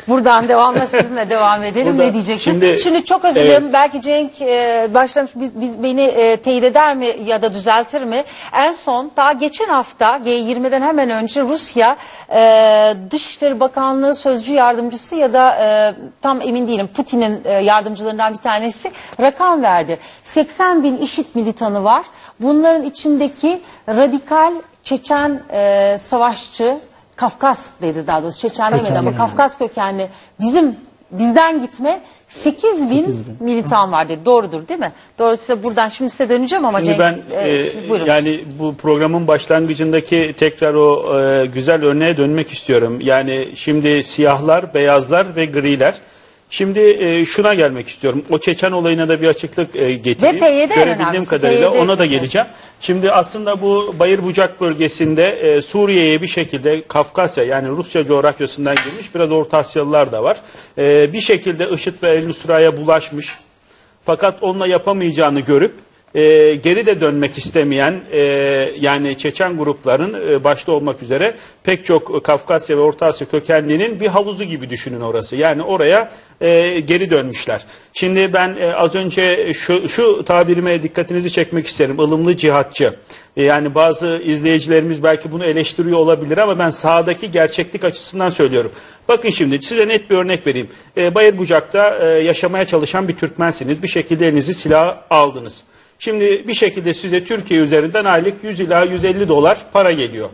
buradan devamla sizinle devam edelim. Burada- ne diyeceksiniz? Şimdi, Şimdi- çok özür dilerim. Belki Cenk e, başlamış biz, biz beni e, teyit eder mi ya da düzeltir mi? En son daha geçen hafta G20'den hemen önce Rusya e, Dışişleri Bakanlığı Sözcü Yardımcısı ya da e, tam emin değilim Putin'in e, yardımcılarından bir tanesi rakam verdi. 80 bin IŞİD militanı var. Bunların içindeki radikal Çeçen e, savaşçı Kafkas dedi daha doğrusu Çeçen demedi ama yani. Kafkas kökenli bizim bizden gitme 8 bin militan var dedi. Doğrudur değil mi? Dolayısıyla buradan şimdi size döneceğim ama Şimdi Cenk ben e, e, siz buyurun. yani bu programın başlangıcındaki tekrar o e, güzel örneğe dönmek istiyorum. Yani şimdi siyahlar, beyazlar ve griler. Şimdi e, şuna gelmek istiyorum. O Çeçen olayına da bir açıklık e, getireyim. Ve PYD Görebildiğim önemlisi, kadarıyla PYD ona da geleceğim. Şimdi aslında bu Bayır Bucak bölgesinde e, Suriye'ye bir şekilde Kafkasya yani Rusya coğrafyasından girmiş biraz Orta Asyalılar da var. E, bir şekilde IŞİD ve El Nusra'ya bulaşmış. Fakat onunla yapamayacağını görüp e, geri de dönmek istemeyen e, yani Çeçen grupların e, başta olmak üzere pek çok Kafkasya ve Orta Asya kökenlinin bir havuzu gibi düşünün orası. Yani oraya e, geri dönmüşler. Şimdi ben e, az önce şu, şu tabirime dikkatinizi çekmek isterim. ılımlı cihatçı. E, yani bazı izleyicilerimiz belki bunu eleştiriyor olabilir ama ben sahadaki gerçeklik açısından söylüyorum. Bakın şimdi size net bir örnek vereyim. E, Bayır Bucak'ta e, yaşamaya çalışan bir Türkmensiniz. Bir şekilde elinizi silah aldınız. Şimdi bir şekilde size Türkiye üzerinden aylık 100 ila 150 dolar para geliyor.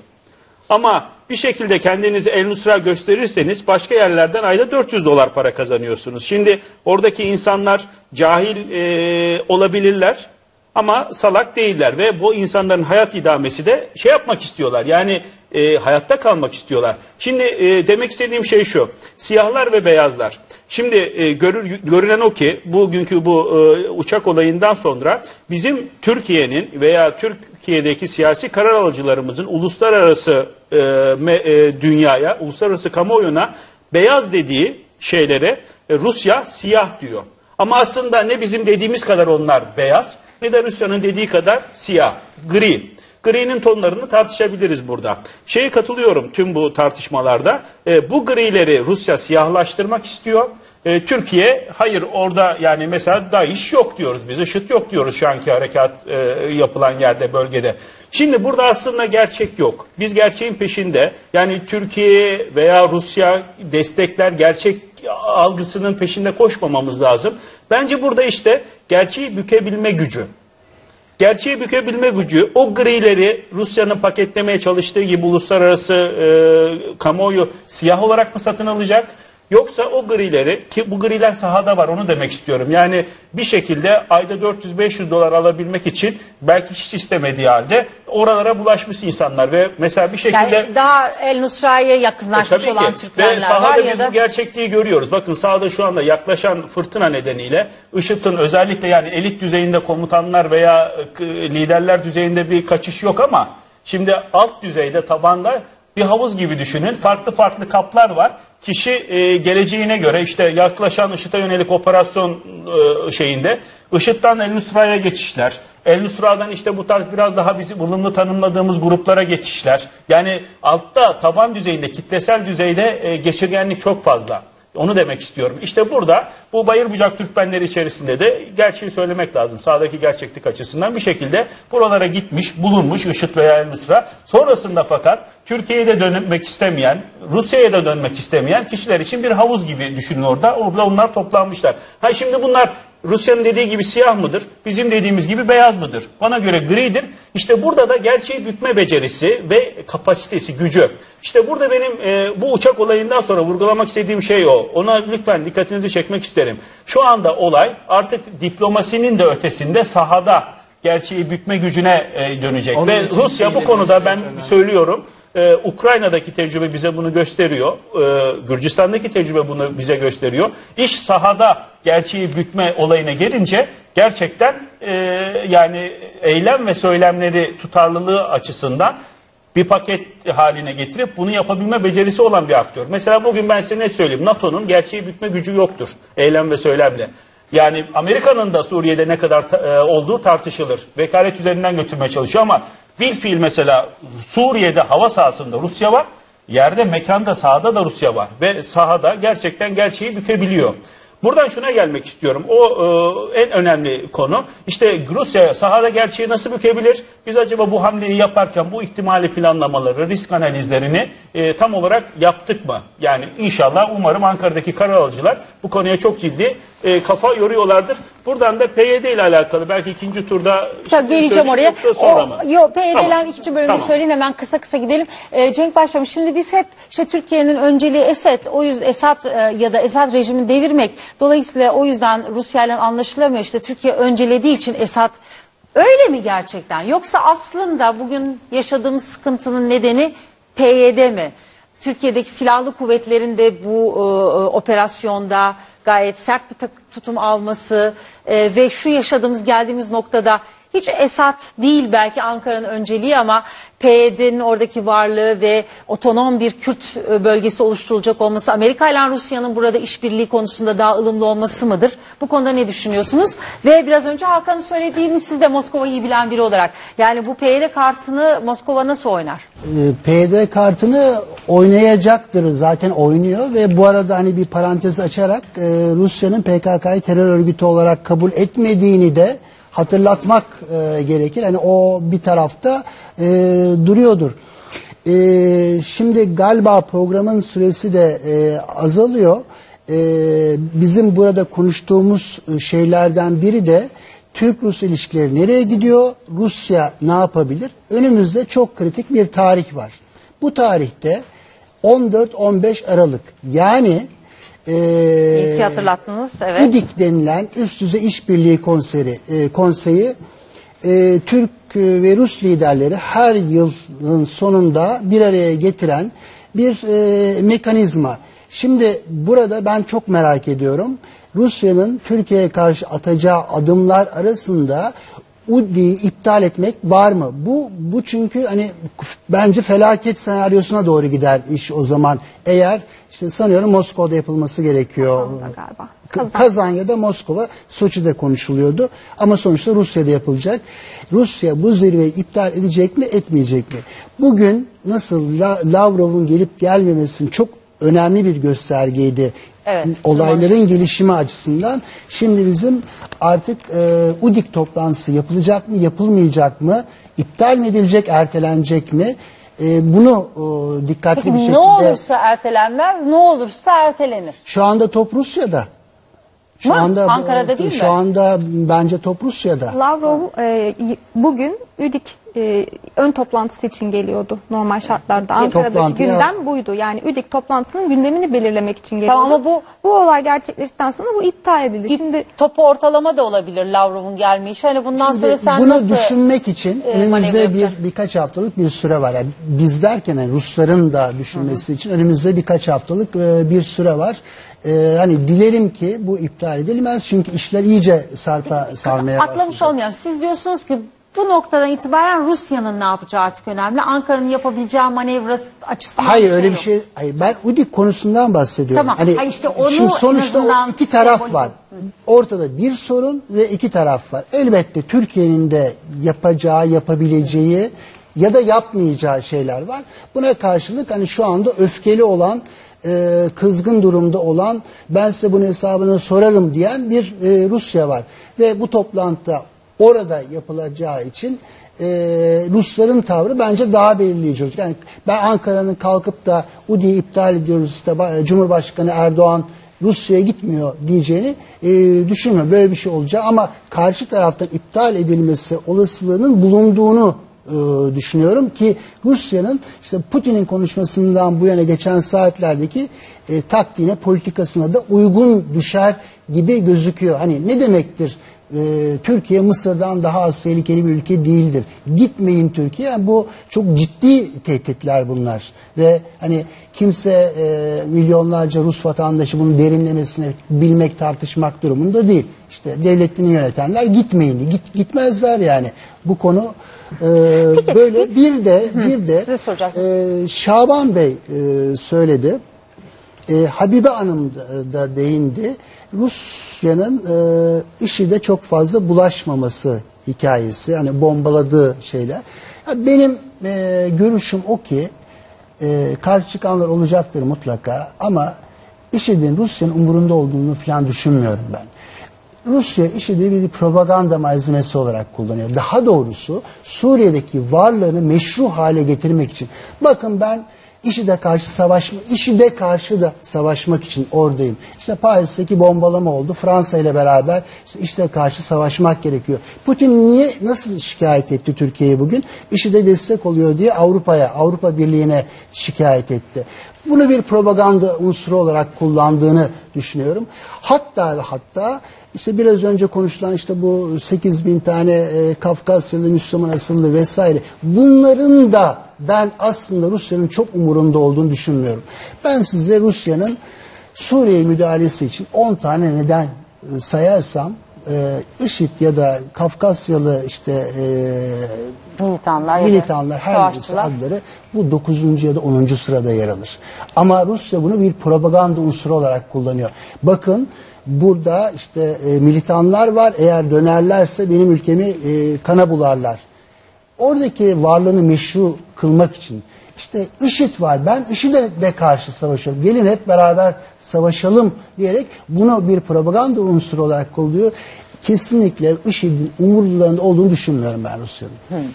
Ama bir şekilde kendinizi El Nusra gösterirseniz başka yerlerden ayda 400 dolar para kazanıyorsunuz. Şimdi oradaki insanlar cahil e, olabilirler ama salak değiller ve bu insanların hayat idamesi de şey yapmak istiyorlar. Yani e, hayatta kalmak istiyorlar. Şimdi e, demek istediğim şey şu. Siyahlar ve beyazlar. Şimdi e, görür, görünen o ki bugünkü bu e, uçak olayından sonra bizim Türkiye'nin veya Türkiye'deki siyasi karar alıcılarımızın uluslararası e, me- e, dünyaya, uluslararası kamuoyuna beyaz dediği şeylere e, Rusya siyah diyor. Ama aslında ne bizim dediğimiz kadar onlar beyaz ne de Rusya'nın dediği kadar siyah, gri. Gri'nin tonlarını tartışabiliriz burada. Şeye katılıyorum tüm bu tartışmalarda. E, bu grileri Rusya siyahlaştırmak istiyor E, Türkiye hayır orada yani mesela DAEŞ yok diyoruz biz IŞİD yok diyoruz şu anki harekat e, yapılan yerde bölgede. Şimdi burada aslında gerçek yok. Biz gerçeğin peşinde yani Türkiye veya Rusya destekler gerçek algısının peşinde koşmamamız lazım. Bence burada işte gerçeği bükebilme gücü. Gerçeği bükebilme gücü o grileri Rusya'nın paketlemeye çalıştığı gibi uluslararası e, kamuoyu siyah olarak mı satın alacak? Yoksa o grileri ki bu griler sahada var onu demek istiyorum. Yani bir şekilde ayda 400-500 dolar alabilmek için belki hiç istemediği halde oralara bulaşmış insanlar ve mesela bir şekilde Yani daha El Nusra'ya yakınlaşmış E, olan. Türkmenler Ve sahada var ya biz da bu gerçekliği görüyoruz. Bakın sahada şu anda yaklaşan fırtına nedeniyle IŞİD'in özellikle yani elit düzeyinde komutanlar veya e, liderler düzeyinde bir kaçış yok ama şimdi alt düzeyde tabanda bir havuz gibi düşünün. Farklı farklı kaplar var. Kişi e, geleceğine göre işte yaklaşan IŞİD'e yönelik operasyon e, şeyinde IŞİD'den El Nusra'ya geçişler. El Nusra'dan işte bu tarz biraz daha bizim ılımlı tanımladığımız gruplara geçişler. Yani altta taban düzeyinde, kitlesel düzeyde e, geçirgenlik çok fazla. Onu demek istiyorum. İşte burada bu bayır bucak Türkmenleri içerisinde de gerçeği söylemek lazım. Sağdaki gerçeklik açısından bir şekilde buralara gitmiş, bulunmuş IŞİD veya El Nusra. Sonrasında fakat Türkiye'ye de dönmek istemeyen, Rusya'ya da dönmek istemeyen kişiler için bir havuz gibi düşünün orada. Orada onlar toplanmışlar. Ha şimdi bunlar Rusya'nın dediği gibi siyah mıdır? Bizim dediğimiz gibi beyaz mıdır? Bana göre gridir. İşte burada da gerçeği bükme becerisi ve kapasitesi, gücü. İşte burada benim e, bu uçak olayından sonra vurgulamak istediğim şey o. Ona lütfen dikkatinizi çekmek isterim. Şu anda olay artık diplomasinin de ötesinde sahada gerçeği bükme gücüne e, dönecek. Onun ve Rusya bu konuda ben önemli. söylüyorum. Ee, Ukrayna'daki tecrübe bize bunu gösteriyor. Ee, Gürcistan'daki tecrübe bunu bize gösteriyor. İş sahada gerçeği bükme olayına gelince gerçekten e, yani eylem ve söylemleri tutarlılığı açısından bir paket haline getirip bunu yapabilme becerisi olan bir aktör. Mesela bugün ben size net söyleyeyim. NATO'nun gerçeği bükme gücü yoktur eylem ve söylemle. Yani Amerika'nın da Suriye'de ne kadar e, olduğu tartışılır. Vekalet üzerinden götürmeye çalışıyor ama bir fiil mesela Suriye'de hava sahasında Rusya var. Yerde mekanda sahada da Rusya var. Ve sahada gerçekten gerçeği bükebiliyor. Buradan şuna gelmek istiyorum. O e, en önemli konu. İşte Rusya sahada gerçeği nasıl bükebilir? Biz acaba bu hamleyi yaparken bu ihtimali planlamaları, risk analizlerini e, tam olarak yaptık mı? Yani inşallah umarım Ankara'daki kararalcılar bu konuya çok ciddi e, kafa yoruyorlardır. Buradan da PYD ile alakalı belki ikinci turda Tabii geleceğim oraya. sonra mı? O, yo, PYD'ler Tamam. ikinci bölümde Tamam. söyleyin hemen kısa kısa gidelim. Ee, Cenk Başkanım şimdi biz hep işte Türkiye'nin önceliği Esed, o yüzden Esad e, ya da Esad rejimini devirmek. Dolayısıyla o yüzden Rusya ile anlaşılamıyor. İşte Türkiye öncelediği için Esad öyle mi gerçekten? Yoksa aslında bugün yaşadığımız sıkıntının nedeni PYD mi? Türkiye'deki silahlı kuvvetlerin de bu e, e, operasyonda gayet sert bir tutum alması e, ve şu yaşadığımız geldiğimiz noktada hiç Esad değil belki Ankara'nın önceliği ama PYD'nin oradaki varlığı ve otonom bir Kürt e, bölgesi oluşturulacak olması Amerika ile Rusya'nın burada işbirliği konusunda daha ılımlı olması mıdır? Bu konuda ne düşünüyorsunuz? Ve biraz önce Hakan'ın söylediğini siz de Moskova'yı bilen biri olarak yani bu PYD kartını Moskova nasıl oynar? E, PD kartını oynayacaktır zaten oynuyor ve bu arada hani bir parantez açarak e, Rusya'nın PKK'yı terör örgütü olarak kabul etmediğini de hatırlatmak e, gerekir. Hani o bir tarafta e, duruyordur. E, şimdi galiba programın süresi de e, azalıyor. E, bizim burada konuştuğumuz e, şeylerden biri de Türk-Rus ilişkileri nereye gidiyor? Rusya ne yapabilir? Önümüzde çok kritik bir tarih var. Bu tarihte 14-15 Aralık yani e, İyi ki hatırlattınız. Evet. UDİK denilen Üst Düzey İşbirliği Konseri, e, Konseyi e, Türk e, ve Rus liderleri her yılın sonunda bir araya getiren bir e, mekanizma. Şimdi burada ben çok merak ediyorum. Rusya'nın Türkiye'ye karşı atacağı adımlar arasında UDİ'yi iptal etmek var mı? Bu bu çünkü hani bence felaket senaryosuna doğru gider iş o zaman. Eğer işte sanıyorum Moskova'da yapılması gerekiyor. galiba. Kazan. Kazan ya da Moskova, Soçi'de konuşuluyordu. Ama sonuçta Rusya'da yapılacak. Rusya bu zirveyi iptal edecek mi, etmeyecek mi? Bugün nasıl La- Lavrov'un gelip gelmemesinin çok önemli bir göstergeydi. Evet. Olayların gelişimi açısından şimdi bizim artık e, UDİK toplantısı yapılacak mı, yapılmayacak mı, iptal mi edilecek, ertelenecek mi? E, bunu e, dikkatli Peki bir şekilde... ne olursa ertelenmez, ne olursa ertelenir. Şu anda top Rusya'da. Şu Mı? anda Ankara'da değil şu mi? anda bence top Rusya'da. Lavrov e, bugün ÜDİK e, ön toplantısı için geliyordu normal şartlarda. Ankara'daki toplantıya- gündem buydu. Yani ÜDİK toplantısının gündemini belirlemek için geliyordu. Tamam ama bu bu olay gerçekleştikten sonra bu iptal edildi. Şimdi topu ortalama da olabilir Lavrov'un gelmeyişi. Hani bundan Şimdi sonra sen bunu nasıl düşünmek için e, manevra önümüzde bir yapacaksın? birkaç haftalık bir süre var. Yani biz derken yani Rusların da düşünmesi için önümüzde birkaç haftalık e, bir süre var. E, hani dilerim ki bu iptal edilmez çünkü işler iyice sarpa sarmaya başladı. Atlamış olmayan. Siz diyorsunuz ki bu noktadan itibaren Rusya'nın ne yapacağı artık önemli. Ankara'nın yapabileceği manevra açısından Hayır bir öyle şey bir yok. şey. Hayır ben UDİK konusundan bahsediyorum. Tamam. Hani Hayır, işte onu şimdi sonuçta o iki taraf sembol- var. Ortada bir sorun ve iki taraf var. Elbette Türkiye'nin de yapacağı, yapabileceği ya da yapmayacağı şeyler var. Buna karşılık hani şu anda öfkeli olan e, kızgın durumda olan ben size bunun hesabını sorarım diyen bir e, Rusya var. Ve bu toplantıda orada yapılacağı için e, Rusların tavrı bence daha belirleyici olacak. Yani ben Ankara'nın kalkıp da UDİ'yi iptal ediyoruz işte ba- Cumhurbaşkanı Erdoğan Rusya'ya gitmiyor diyeceğini e, düşünmüyorum. Böyle bir şey olacak ama karşı taraftan iptal edilmesi olasılığının bulunduğunu e, düşünüyorum ki Rusya'nın işte Putin'in konuşmasından bu yana geçen saatlerdeki e, taktiğine politikasına da uygun düşer gibi gözüküyor. Hani ne demektir? E, Türkiye Mısır'dan daha az tehlikeli bir ülke değildir. Gitmeyin Türkiye. Yani bu çok ciddi tehditler bunlar. Ve hani kimse e, milyonlarca Rus vatandaşı bunun derinlemesine bilmek, tartışmak durumunda değil. İşte devletini yönetenler gitmeyin. Git, gitmezler yani. Bu konu e, böyle bir de bir de e, Şaban Bey e, söyledi. E, Habibe Hanım da, da değindi. Rusya'nın e, işi de çok fazla bulaşmaması hikayesi. Yani bombaladığı şeyler. Ya benim e, görüşüm o ki e, karşı çıkanlar olacaktır mutlaka ama IŞİD'in Rusya'nın umurunda olduğunu falan düşünmüyorum ben. Rusya IŞİD'i bir propaganda malzemesi olarak kullanıyor. Daha doğrusu Suriye'deki varlığını meşru hale getirmek için. Bakın ben IŞİD'e karşı savaşma, IŞİD'e karşı da savaşmak için oradayım. İşte Paris'teki bombalama oldu. Fransa ile beraber işte IŞİD'e karşı savaşmak gerekiyor. Putin niye nasıl şikayet etti Türkiye'yi bugün? IŞİD'e destek oluyor diye Avrupa'ya, Avrupa Birliği'ne şikayet etti. Bunu bir propaganda unsuru olarak kullandığını düşünüyorum. Hatta hatta işte biraz önce konuşulan işte bu 8 bin tane e, Kafkasyalı, Müslüman asıllı vesaire bunların da ben aslında Rusya'nın çok umurunda olduğunu düşünmüyorum. Ben size Rusya'nın Suriye müdahalesi için 10 tane neden e, sayarsam e, IŞİD ya da Kafkasyalı işte e, militanlar, militanlar her savaşçılar. adları bu 9. ya da 10. sırada yer alır. Ama Rusya bunu bir propaganda unsuru olarak kullanıyor. Bakın burada işte e, militanlar var eğer dönerlerse benim ülkemi e, kana bularlar. Oradaki varlığını meşru kılmak için işte IŞİD var ben IŞİD'e de karşı savaşıyorum. Gelin hep beraber savaşalım diyerek bunu bir propaganda unsuru olarak kullanıyor. Kesinlikle IŞİD'in umurlarında olduğunu düşünmüyorum ben Rusya'nın. Hı.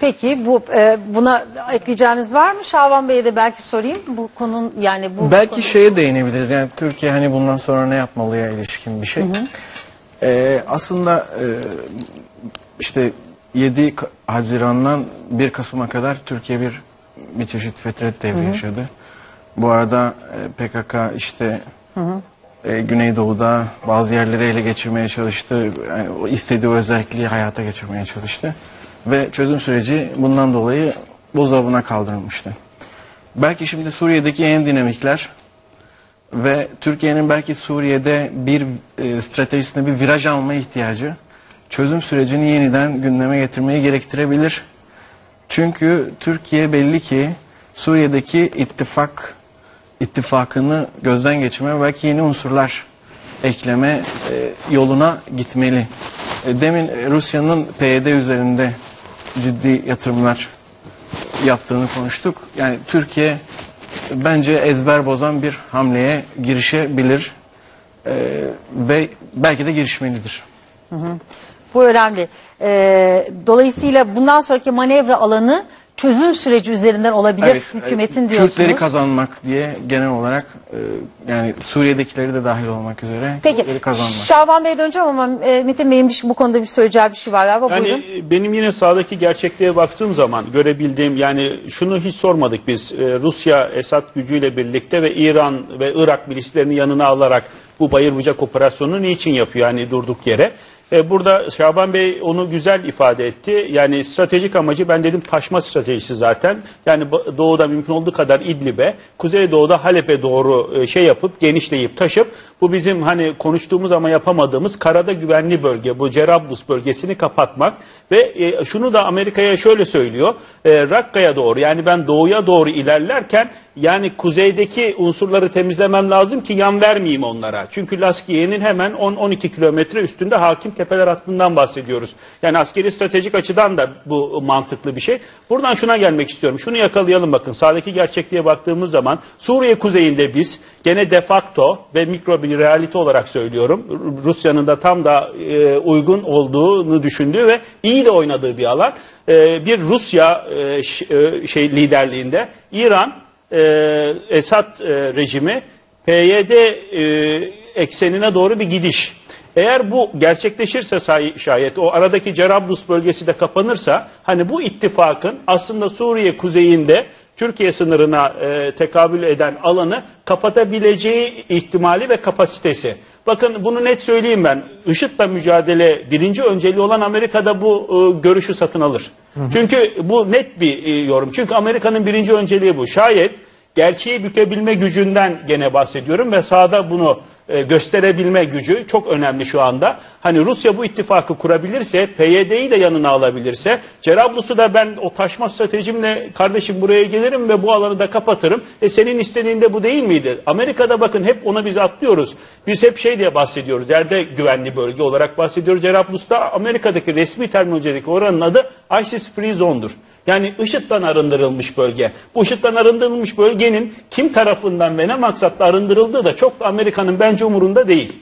Peki bu e, buna ekleyeceğiniz var mı? Şaban Bey'e de belki sorayım. Bu konun yani bu Belki konu- şeye değinebiliriz. Yani Türkiye hani bundan sonra ne yapmalıya ilişkin bir şey. Ee, aslında e, işte 7 Ka- Haziran'dan 1 Kasım'a kadar Türkiye bir bir çeşit fetret devri Hı hı. yaşadı. Bu arada e, PKK işte Hı hı. E, Güneydoğu'da bazı yerleri ele geçirmeye çalıştı. Yani o istediği özelliği hayata geçirmeye çalıştı. Ve çözüm süreci bundan dolayı buzdolabına kaldırılmıştı. Belki şimdi Suriye'deki yeni dinamikler ve Türkiye'nin belki Suriye'de bir e, stratejisinde bir viraj alma ihtiyacı çözüm sürecini yeniden gündeme getirmeyi gerektirebilir. Çünkü Türkiye belli ki Suriye'deki ittifak ittifakını gözden geçirme belki yeni unsurlar ekleme e, yoluna gitmeli. E, demin Rusya'nın PYD üzerinde ciddi yatırımlar yaptığını konuştuk. Yani Türkiye bence ezber bozan bir hamleye girişebilir. e, ve belki de girişmelidir. Hı hı. Bu önemli. Dolayısıyla bundan sonraki manevra alanı çözüm süreci üzerinden olabilir Evet, hükümetin e, diyorsunuz. Kürtleri kazanmak diye genel olarak e, yani Suriye'dekileri de dahil olmak üzere Peki Kürtleri kazanmak. Şaban Bey'e döneceğim ama e, Metin Bey'in bir- bu konuda bir söyleyeceği bir şey var galiba. Yani Buyurun. e, benim yine sahadaki gerçekliğe baktığım zaman görebildiğim yani şunu hiç sormadık biz. E, Rusya Esad gücüyle birlikte ve İran ve Irak milislerini yanına alarak bu bayır bucak operasyonunu niçin yapıyor yani durduk yere? E, burada Şaban Bey onu güzel ifade etti. Yani stratejik amacı ben dedim taşma stratejisi zaten. Yani doğuda mümkün olduğu kadar İdlib'e, kuzeydoğuda Halep'e doğru e, şey yapıp genişleyip taşıp bu bizim hani konuştuğumuz ama yapamadığımız karada güvenli bölge bu Cerablus bölgesini kapatmak ve e, şunu da Amerika'ya şöyle söylüyor. E, Rakka'ya doğru yani ben doğuya doğru ilerlerken yani kuzeydeki unsurları temizlemem lazım ki yan vermeyeyim onlara. Çünkü Laskiye'nin hemen 10-12 kilometre üstünde hakim tepeler hattından bahsediyoruz. Yani askeri stratejik açıdan da bu mantıklı bir şey. Buradan şuna gelmek istiyorum. Şunu yakalayalım bakın. Sağdaki gerçekliğe baktığımız zaman Suriye kuzeyinde biz gene de facto ve mikro bir realite olarak söylüyorum. Ru- Rusya'nın da tam da e, uygun olduğunu düşündüğü ve iyi de oynadığı bir alan. E, bir Rusya e, e, şey liderliğinde İran e, Esad e, rejimi PYD e, eksenine doğru bir gidiş. Eğer bu gerçekleşirse şayet o aradaki Cerablus bölgesi de kapanırsa hani bu ittifakın aslında Suriye kuzeyinde Türkiye sınırına e, tekabül eden alanı kapatabileceği ihtimali ve kapasitesi. Bakın bunu net söyleyeyim ben. IŞİD'le mücadele birinci önceliği olan Amerika'da bu e, görüşü satın alır. Çünkü bu net bir e, yorum. Çünkü Amerika'nın birinci önceliği bu. Şayet gerçeği bükebilme gücünden gene bahsediyorum ve sahada bunu e, gösterebilme gücü çok önemli şu anda. Hani Rusya bu ittifakı kurabilirse, PYD'yi de yanına alabilirse, Cerablus'u da ben o taşma stratejimle kardeşim buraya gelirim ve bu alanı da kapatırım. E senin istediğin de bu değil miydi? Amerika'da bakın hep ona biz atlıyoruz. Biz hep şey diye bahsediyoruz. Yerde güvenli bölge olarak bahsediyoruz. Cerablus'ta Amerika'daki resmi terminolojideki oranın adı ISIS Free Zone'dur. Yani IŞİD'den arındırılmış bölge. Bu IŞİD'den arındırılmış bölgenin kim tarafından ve ne maksatla arındırıldığı da çok da Amerika'nın bence umurunda değil.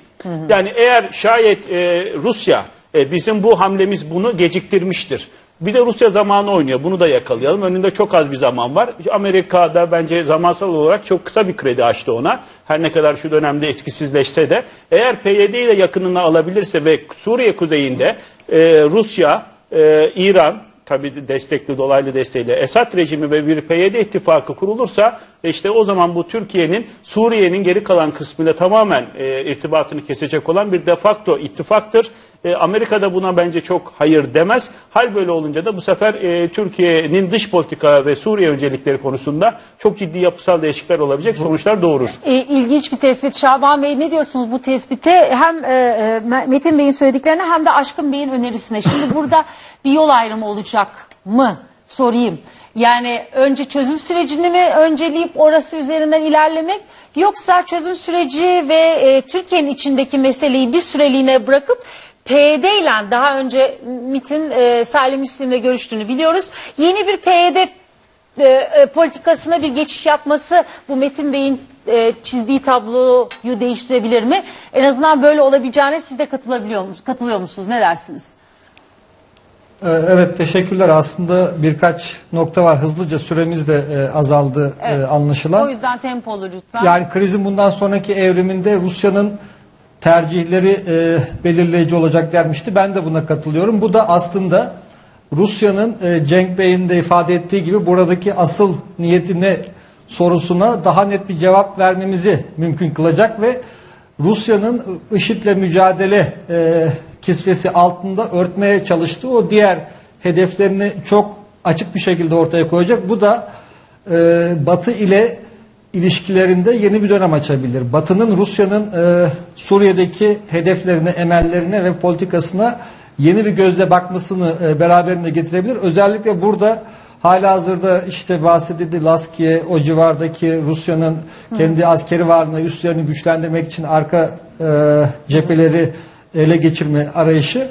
Yani eğer şayet e, Rusya e, bizim bu hamlemiz bunu geciktirmiştir. Bir de Rusya zamanı oynuyor. Bunu da yakalayalım. Önünde çok az bir zaman var. Amerika'da bence zamansal olarak çok kısa bir kredi açtı ona. Her ne kadar şu dönemde etkisizleşse de. Eğer PYD'yi de yakınına alabilirse ve Suriye kuzeyinde e, Rusya, e, İran, tabii destekli dolaylı desteğiyle Esad rejimi ve bir PYD ittifakı kurulursa işte o zaman bu Türkiye'nin Suriye'nin geri kalan kısmıyla tamamen e, irtibatını kesecek olan bir de facto ittifaktır. E, Amerika da buna bence çok hayır demez. Hal böyle olunca da bu sefer e, Türkiye'nin dış politika ve Suriye öncelikleri konusunda çok ciddi yapısal değişiklikler olabilecek sonuçlar doğurur. E, ilginç bir tespit. Şaban Bey ne diyorsunuz bu tespite? Hem e, e, Metin Bey'in söylediklerine hem de Aşkın Bey'in önerisine. Şimdi burada bir yol ayrımı olacak mı? Sorayım. Yani önce çözüm sürecini mi önceleyip orası üzerinden ilerlemek yoksa çözüm süreci ve e, Türkiye'nin içindeki meseleyi bir süreliğine bırakıp PYD ile daha önce MİT'in e, Salim Müslim'le görüştüğünü biliyoruz. Yeni bir PYD e, e, politikasına bir geçiş yapması bu Metin Bey'in e, çizdiği tabloyu değiştirebilir mi? En azından böyle olabileceğine siz de katılabiliyor musunuz? Katılıyor musunuz? Ne dersiniz? Ee, Evet teşekkürler. Aslında birkaç nokta var. Hızlıca süremiz de e, azaldı e, Evet. anlaşılan. O yüzden tempolu lütfen. Yani krizin bundan sonraki evriminde Rusya'nın tercihleri e, belirleyici olacak denmişti. Ben de buna katılıyorum. Bu da aslında Rusya'nın e, Cenk Bey'in de ifade ettiği gibi buradaki asıl niyeti ne sorusuna daha net bir cevap vermemizi mümkün kılacak ve Rusya'nın IŞİD'le mücadele e, kisvesi altında örtmeye çalıştığı o diğer hedeflerini çok açık bir şekilde ortaya koyacak. Bu da e, Batı ile ilişkilerinde yeni bir dönem açabilir. Batı'nın Rusya'nın e, Suriye'deki hedeflerine, emellerine ve politikasına yeni bir gözle bakmasını e, beraberinde getirebilir. Özellikle burada hala hazırda işte bahsedildi Laskiye o civardaki Rusya'nın kendi askeri varlığını, üslerini güçlendirmek için arka e, cepheleri ele geçirme arayışı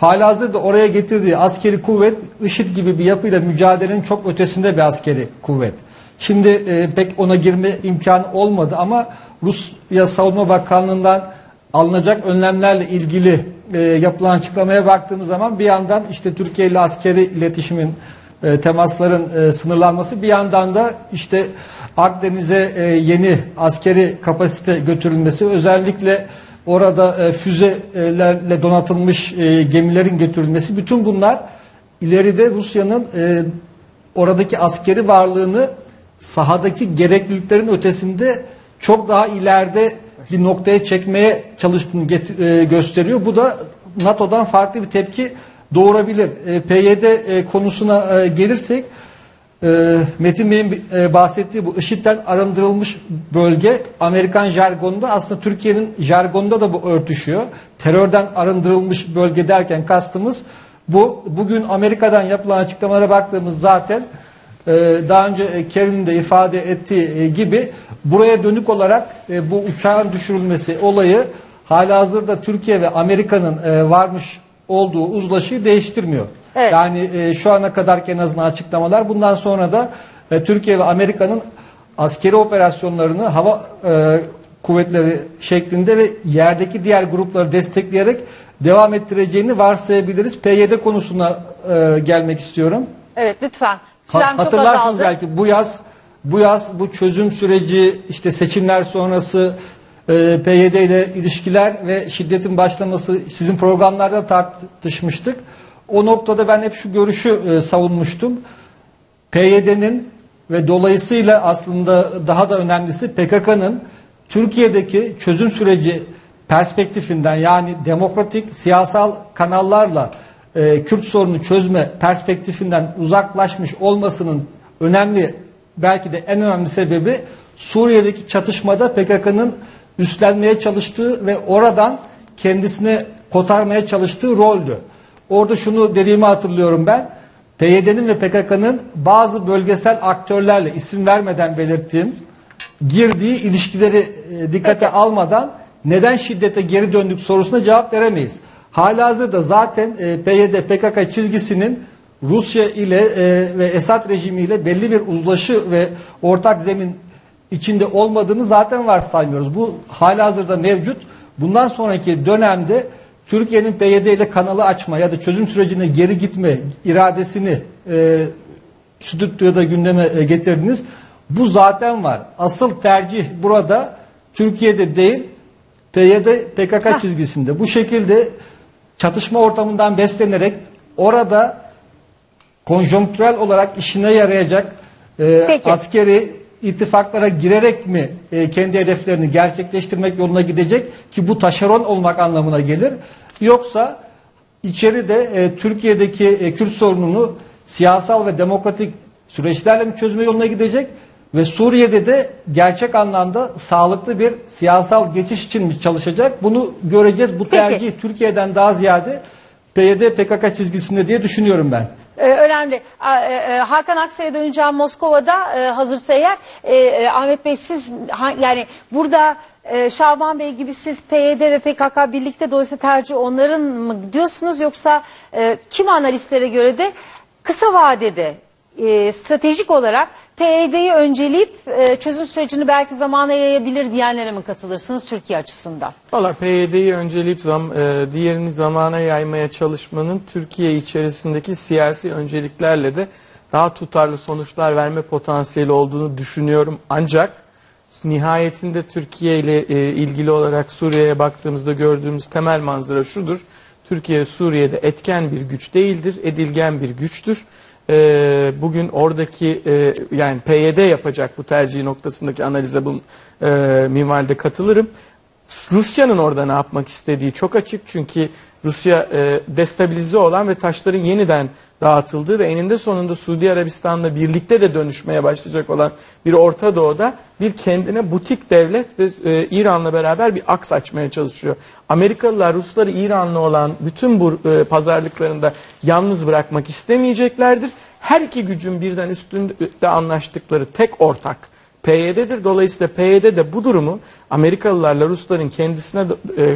Hala hazırda oraya getirdiği askeri kuvvet IŞİD gibi bir yapıyla mücadelenin çok ötesinde bir askeri kuvvet. Şimdi e, pek ona girme imkanı olmadı ama Rusya Savunma Bakanlığı'ndan alınacak önlemlerle ilgili e, yapılan açıklamaya baktığımız zaman bir yandan işte Türkiye ile askeri iletişimin e, temasların e, sınırlanması bir yandan da işte Akdeniz'e e, yeni askeri kapasite götürülmesi özellikle orada e, füzelerle donatılmış e, gemilerin götürülmesi. Bütün bunlar ileride Rusya'nın e, oradaki askeri varlığını sahadaki gerekliliklerin ötesinde çok daha ileride bir noktaya çekmeye çalıştığını e, gösteriyor. Bu da NATO'dan farklı bir tepki doğurabilir. E, PYD e, konusuna e, gelirsek e, Metin Bey'in e, bahsettiği bu IŞİD'den arındırılmış bölge Amerikan jargonunda aslında Türkiye'nin jargonunda da bu örtüşüyor. Terörden arındırılmış bölge derken kastımız bu. Bugün Amerika'dan yapılan açıklamalara baktığımız zaten daha önce e, Kevin'in de ifade ettiği e, gibi buraya dönük olarak e, bu uçağın düşürülmesi olayı halihazırda Türkiye ve Amerika'nın e, varmış olduğu uzlaşıyı değiştirmiyor. Evet. Yani e, şu ana kadarki en azından açıklamalar bundan sonra da e, Türkiye ve Amerika'nın askeri operasyonlarını hava e, kuvvetleri şeklinde ve yerdeki diğer grupları destekleyerek devam ettireceğini varsayabiliriz. PYD konusuna e, gelmek istiyorum. Evet lütfen. Ha- Sürem çok Hatırlarsınız azaldı. belki bu yaz bu yaz bu çözüm süreci işte seçimler sonrası e, PYD ile ilişkiler ve şiddetin başlaması sizin programlarda tartışmıştık. O noktada ben hep şu görüşü e, savunmuştum. PYD'nin ve dolayısıyla aslında daha da önemlisi PKK'nın Türkiye'deki çözüm süreci perspektifinden yani demokratik siyasal kanallarla e, Kürt sorunu çözme perspektifinden uzaklaşmış olmasının önemli belki de en önemli sebebi Suriye'deki çatışmada PKK'nın üstlenmeye çalıştığı ve oradan kendisine kotarmaya çalıştığı roldü. Orada şunu dediğimi hatırlıyorum ben. PYD'nin ve PKK'nın bazı bölgesel aktörlerle isim vermeden belirttiğim girdiği ilişkileri e, dikkate almadan neden şiddete geri döndük sorusuna cevap veremeyiz. Halihazırda zaten e, PYD PKK çizgisinin Rusya ile e, ve Esad rejimiyle belli bir uzlaşı ve ortak zemin içinde olmadığını zaten varsaymıyoruz. Bu halihazırda mevcut. Bundan sonraki dönemde Türkiye'nin PYD ile kanalı açma ya da çözüm sürecine geri gitme iradesini e, stüdyoda gündeme e, getirdiniz. Bu zaten var. Asıl tercih burada Türkiye'de değil PYD PKK çizgisinde. Bu şekilde çatışma ortamından beslenerek orada konjonktürel olarak işine yarayacak e, Peki. askeri ittifaklara girerek mi e, kendi hedeflerini gerçekleştirmek yoluna gidecek ki bu taşeron olmak anlamına gelir. Yoksa içeride e, Türkiye'deki e, Kürt sorununu siyasal ve demokratik süreçlerle mi çözme yoluna gidecek ve Suriye'de de gerçek anlamda sağlıklı bir siyasal geçiş için mi çalışacak? Bunu göreceğiz. Bu tercih Türkiye'den daha ziyade PYD PKK çizgisinde diye düşünüyorum ben. Ee, önemli. A- e, e, Hakan Aksay'a döneceğim Moskova'da e, hazırsa eğer. E, e, Ahmet Bey siz ha- yani burada e, Şaban Bey gibi siz PYD ve PKK birlikte dolayısıyla tercih onların mı diyorsunuz yoksa e, kim analistlere göre de kısa vadede e, stratejik olarak PYD'yi önceleyip e, çözüm sürecini belki zamana yayabilir diyenlere mi katılırsınız Türkiye açısından? Valla PYD'yi önceleyip zam, e, diğerini zamana yaymaya çalışmanın Türkiye içerisindeki siyasi önceliklerle de daha tutarlı sonuçlar verme potansiyeli olduğunu düşünüyorum. Ancak nihayetinde Türkiye ile e, ilgili olarak Suriye'ye baktığımızda gördüğümüz temel manzara şudur. Türkiye Suriye'de etken bir güç değildir, edilgen bir güçtür. E, bugün oradaki e, yani PYD yapacak bu tercih noktasındaki analize bu e, minvalde katılırım. Rusya'nın orada ne yapmak istediği çok açık çünkü Rusya e, destabilize olan ve taşların yeniden dağıtıldığı ve eninde sonunda Suudi Arabistan'la birlikte de dönüşmeye başlayacak olan bir Orta Doğu'da bir kendine butik devlet ve e, İran'la beraber bir aks açmaya çalışıyor. Amerikalılar Rusları İran'la olan bütün bu e, pazarlıklarında yalnız bırakmak istemeyeceklerdir. Her iki gücün birden üstünde anlaştıkları tek ortak PYD'dir. Dolayısıyla PYD de bu durumu Amerikalılarla Rusların kendisine e,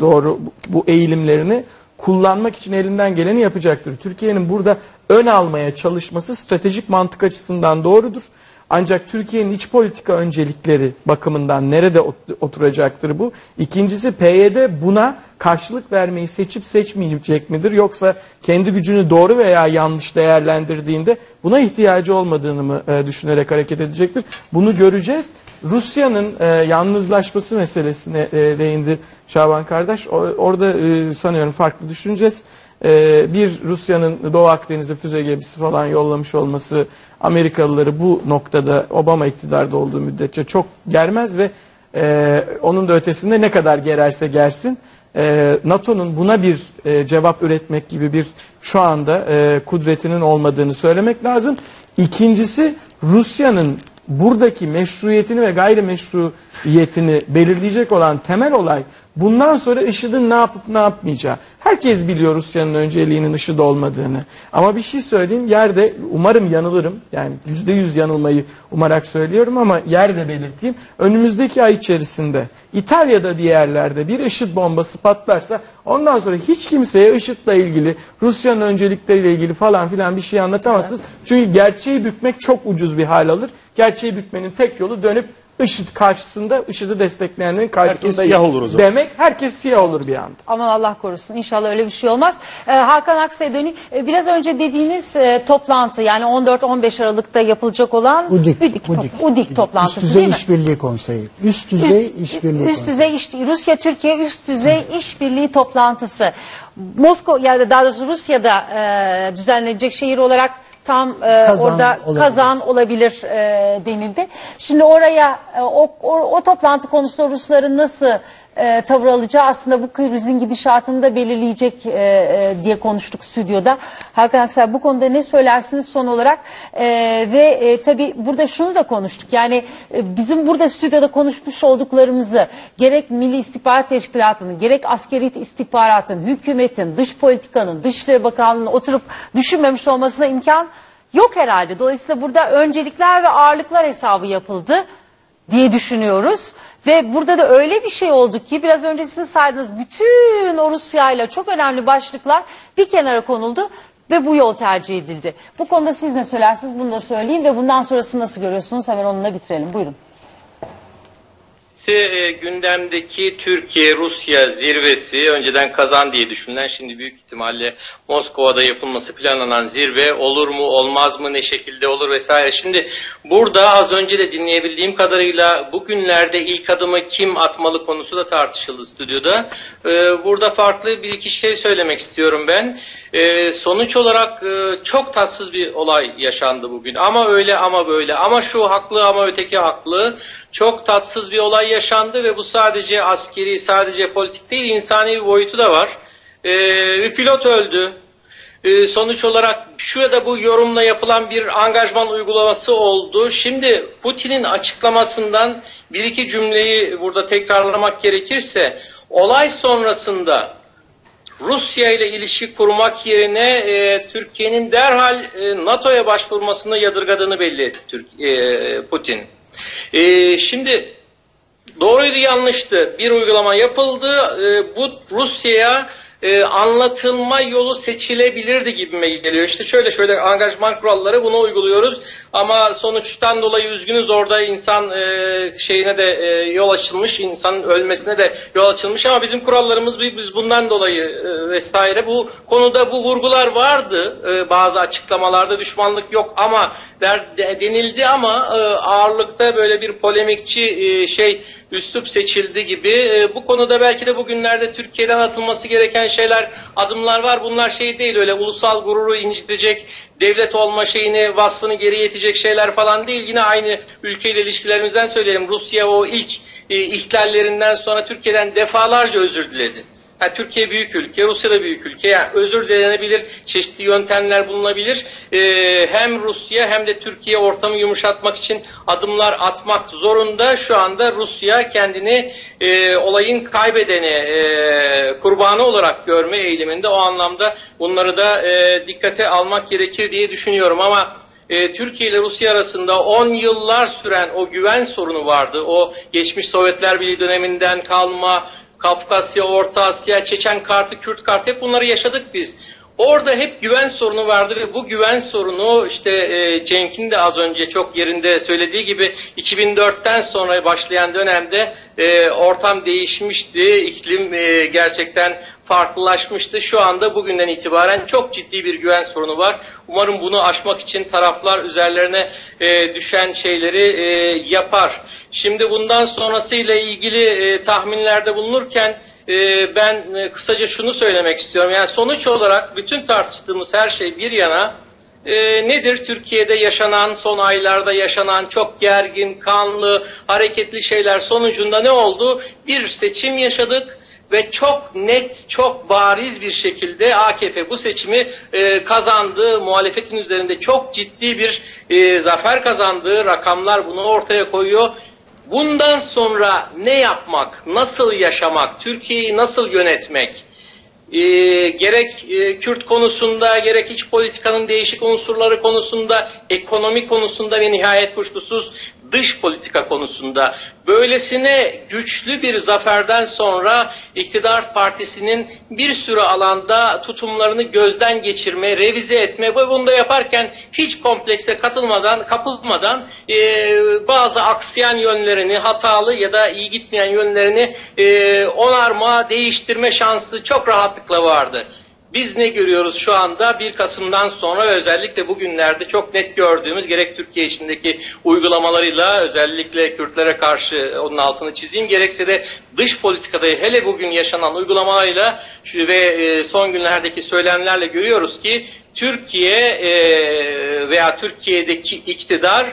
doğru bu eğilimlerini kullanmak için elinden geleni yapacaktır. Türkiye'nin burada ön almaya çalışması stratejik mantık açısından doğrudur. Ancak Türkiye'nin iç politika öncelikleri bakımından nerede ot- oturacaktır bu? İkincisi PYD buna karşılık vermeyi seçip seçmeyecek midir? Yoksa kendi gücünü doğru veya yanlış değerlendirdiğinde buna ihtiyacı olmadığını mı e, düşünerek hareket edecektir? Bunu göreceğiz. Rusya'nın e, yalnızlaşması meselesine e, değindi Şaban kardeş. Orada sanıyorum farklı düşüneceğiz. E, bir Rusya'nın Doğu Akdeniz'e füze gemisi falan yollamış olması Amerikalıları bu noktada Obama iktidarda olduğu müddetçe çok germez ve e, onun da ötesinde ne kadar gererse gersin e, NATO'nun buna bir e, cevap üretmek gibi bir şu anda e, kudretinin olmadığını söylemek lazım. İkincisi Rusya'nın buradaki meşruiyetini ve gayrimeşruiyetini belirleyecek olan temel olay bundan sonra IŞİD'in ne yapıp ne yapmayacağı. Herkes biliyor Rusya'nın önceliğinin IŞİD olmadığını. Ama bir şey söyleyeyim yerde umarım yanılırım. Yani yüzde yüz yanılmayı umarak söylüyorum ama yerde belirteyim. Önümüzdeki ay içerisinde İtalya'da bir yerlerde bir IŞİD bombası patlarsa ondan sonra hiç kimseye IŞİD'le ilgili Rusya'nın öncelikleriyle ilgili falan filan bir şey anlatamazsınız. Çünkü gerçeği bükmek çok ucuz bir hal alır. Gerçeği bükmenin tek yolu dönüp IŞİD karşısında, IŞİD'i destekleyenlerin karşısında siyah olur o zaman. demek. Herkes siyah olur bir anda. Aman Allah korusun. İnşallah öyle bir şey olmaz. Ee, Hakan Aksa'ya döneyim. Ee, biraz önce dediğiniz e, toplantı yani 14-15 Aralık'ta yapılacak olan UDIK, UDIK, top- UDIK. UDIK toplantısı Üst düzey değil mi? işbirliği konseyi. Üst düzey işbirliği Üst konseyi. düzey iş, Rusya Türkiye üst düzey işbirliği toplantısı. Moskova yani daha doğrusu Rusya'da e, düzenlenecek şehir olarak tam e, Kazan orada olabilir. kazan olabilir e, denildi. Şimdi oraya e, o, o, o toplantı konusunda Rusların nasıl e, tavır alacağı aslında bu krizin gidişatını da belirleyecek e, e, diye konuştuk stüdyoda. Hakan Aksel bu konuda ne söylersiniz son olarak? E, ve e, tabii burada şunu da konuştuk. Yani e, bizim burada stüdyoda konuşmuş olduklarımızı gerek Milli İstihbarat Teşkilatı'nın gerek askeri istihbaratın, hükümetin, dış politikanın, Dışişleri Bakanlığı'nın oturup düşünmemiş olmasına imkan yok herhalde. Dolayısıyla burada öncelikler ve ağırlıklar hesabı yapıldı diye düşünüyoruz. Ve burada da öyle bir şey oldu ki biraz önce sizin saydığınız bütün o Rusya'yla çok önemli başlıklar bir kenara konuldu ve bu yol tercih edildi. Bu konuda siz ne söylersiniz bunu da söyleyeyim ve bundan sonrasını nasıl görüyorsunuz hemen onunla bitirelim. Buyurun. İşte, e, gündemdeki Türkiye-Rusya zirvesi önceden kazan diye düşünülen şimdi büyük ihtimalle Moskova'da yapılması planlanan zirve olur mu olmaz mı ne şekilde olur vesaire. Şimdi burada az önce de dinleyebildiğim kadarıyla bugünlerde ilk adımı kim atmalı konusu da tartışıldı stüdyoda. E, burada farklı bir iki şey söylemek istiyorum ben. E, sonuç olarak e, çok tatsız bir olay yaşandı bugün. Ama öyle ama böyle ama şu haklı ama öteki haklı. Çok tatsız bir olay yaşandı ve bu sadece askeri sadece politik değil insani bir boyutu da var. E, bir pilot öldü. E, sonuç olarak şurada bu yorumla yapılan bir angajman uygulaması oldu. Şimdi Putin'in açıklamasından bir iki cümleyi burada tekrarlamak gerekirse olay sonrasında Rusya ile ilişki kurmak yerine e, Türkiye'nin derhal e, NATO'ya başvurmasını yadırgadığını belli etti Türk, e, Putin. E, şimdi doğruydu yanlıştı bir uygulama yapıldı. E, bu Rusya'ya e, anlatılma yolu seçilebilirdi gibime geliyor. İşte şöyle şöyle angajman kuralları bunu uyguluyoruz. Ama sonuçtan dolayı üzgünüz orada insan e, şeyine de e, yol açılmış, insanın ölmesine de yol açılmış. Ama bizim kurallarımız biz bundan dolayı e, vesaire. Bu konuda bu vurgular vardı e, bazı açıklamalarda. Düşmanlık yok ama der, de- denildi ama e, ağırlıkta böyle bir polemikçi e, şey üslup seçildi gibi. E, bu konuda belki de bugünlerde Türkiye'den atılması gereken şeyler, adımlar var. Bunlar şey değil öyle ulusal gururu incitecek, devlet olma şeyini, vasfını geriye itecek şeyler falan değil. Yine aynı ülkeyle ilişkilerimizden söyleyelim. Rusya o ilk e, ihlallerinden sonra Türkiye'den defalarca özür diledi. Ha, Türkiye büyük ülke, Rusya da büyük ülke. Yani özür dilenebilir, çeşitli yöntemler bulunabilir. Ee, hem Rusya hem de Türkiye ortamı yumuşatmak için adımlar atmak zorunda. Şu anda Rusya kendini e, olayın kaybedeni, e, kurbanı olarak görme eğiliminde. O anlamda bunları da e, dikkate almak gerekir diye düşünüyorum ama e, Türkiye ile Rusya arasında 10 yıllar süren o güven sorunu vardı. O geçmiş Sovyetler Birliği döneminden kalma Kafkasya, Orta Asya, Çeçen kartı, Kürt kartı hep bunları yaşadık biz. Orada hep güven sorunu vardı ve bu güven sorunu işte e, Cenk'in de az önce çok yerinde söylediği gibi 2004'ten sonra başlayan dönemde e, ortam değişmişti. İklim e, gerçekten farklılaşmıştı. Şu anda bugünden itibaren çok ciddi bir güven sorunu var. Umarım bunu aşmak için taraflar üzerlerine düşen şeyleri yapar. Şimdi bundan sonrasıyla ilgili tahminlerde bulunurken e, ben e, kısaca şunu söylemek istiyorum. Yani sonuç olarak bütün tartıştığımız her şey bir yana e, nedir Türkiye'de yaşanan, son aylarda yaşanan çok gergin, kanlı, hareketli şeyler sonucunda ne oldu? Bir seçim yaşadık ve çok net, çok bariz bir şekilde AKP bu seçimi e, kazandı. Muhalefetin üzerinde çok ciddi bir zafer kazandığı rakamlar bunu ortaya koyuyor. Bundan sonra ne yapmak, nasıl yaşamak, Türkiye'yi nasıl yönetmek, e, gerek e, Kürt konusunda, gerek iç politikanın değişik unsurları konusunda, ekonomi konusunda ve nihayet kuşkusuz dış politika konusunda böylesine güçlü bir zaferden sonra iktidar partisinin bir sürü alanda tutumlarını gözden geçirme, revize etme ve bunu da yaparken hiç komplekse katılmadan, kapılmadan e, bazı aksiyen yönlerini, hatalı ya da iyi gitmeyen yönlerini e, onarma, değiştirme şansı çok rahatlıkla vardı. Biz ne görüyoruz şu anda? 1 Kasım'dan sonra ve özellikle bugünlerde çok net gördüğümüz gerek Türkiye içindeki uygulamalarıyla özellikle Kürtlere karşı onun altını çizeyim gerekse de dış politikada hele bugün yaşanan uygulamalarıyla ve e, son günlerdeki söylemlerle görüyoruz ki Türkiye e, veya Türkiye'deki iktidar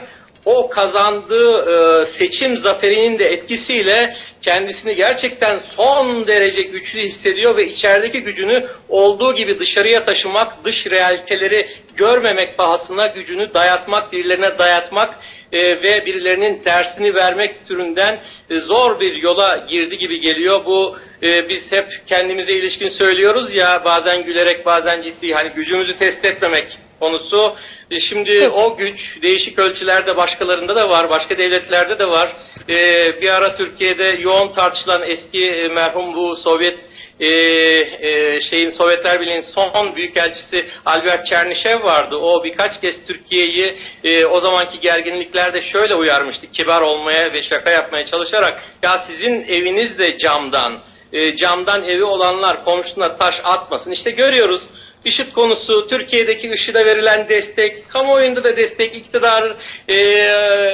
o kazandığı e, seçim zaferinin de etkisiyle kendisini gerçekten son derece güçlü hissediyor ve içerideki gücünü olduğu gibi dışarıya taşımak, dış realiteleri görmemek pahasına gücünü dayatmak, birilerine dayatmak e, ve birilerinin dersini vermek türünden e, zor bir yola girdi gibi geliyor. Bu e, biz hep kendimize ilişkin söylüyoruz ya bazen gülerek bazen ciddi hani gücümüzü test etmemek konusu. E, Şimdi o güç değişik ölçülerde başkalarında da var, başka devletlerde de var. E, bir ara Türkiye'de yoğun tartışılan eski e, merhum bu Sovyet e, e, şeyin Sovyetler Birliği'nin son büyükelçisi Albert Çernişev vardı. O birkaç kez Türkiye'yi e, o zamanki gerginliklerde şöyle uyarmıştı. Kibar olmaya ve şaka yapmaya çalışarak ya sizin eviniz de camdan e, camdan evi olanlar komşuna taş atmasın. İşte görüyoruz IŞİD konusu, Türkiye'deki IŞİD'e verilen destek, kamuoyunda da destek, iktidar e,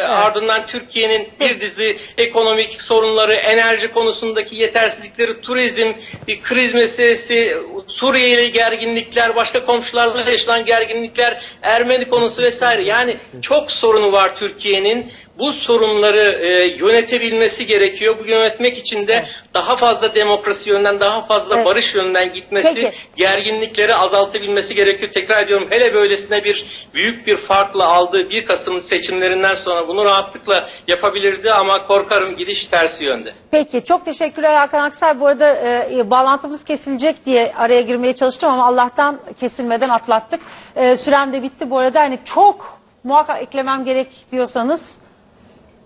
ardından Türkiye'nin bir dizi ekonomik sorunları, enerji konusundaki yetersizlikleri, turizm, bir kriz meselesi, Suriye ile gerginlikler, başka komşularla yaşanan gerginlikler, Ermeni konusu vesaire. Yani çok sorunu var Türkiye'nin bu sorunları e, yönetebilmesi gerekiyor. Bu yönetmek için de daha fazla demokrasi yönünden, daha fazla barış yönünden gitmesi, Peki. gerginlikleri azaltabilmesi gerekiyor. Tekrar ediyorum hele böylesine bir büyük bir farkla aldığı 1 Kasım seçimlerinden sonra bunu rahatlıkla yapabilirdi ama korkarım gidiş tersi yönde. Peki çok teşekkürler Hakan Aksay. Bu arada e, bağlantımız kesilecek diye araya girmeye çalıştım ama Allah'tan kesilmeden atlattık. E, sürem de bitti bu arada. Hani çok muhakkak eklemem gerek diyorsanız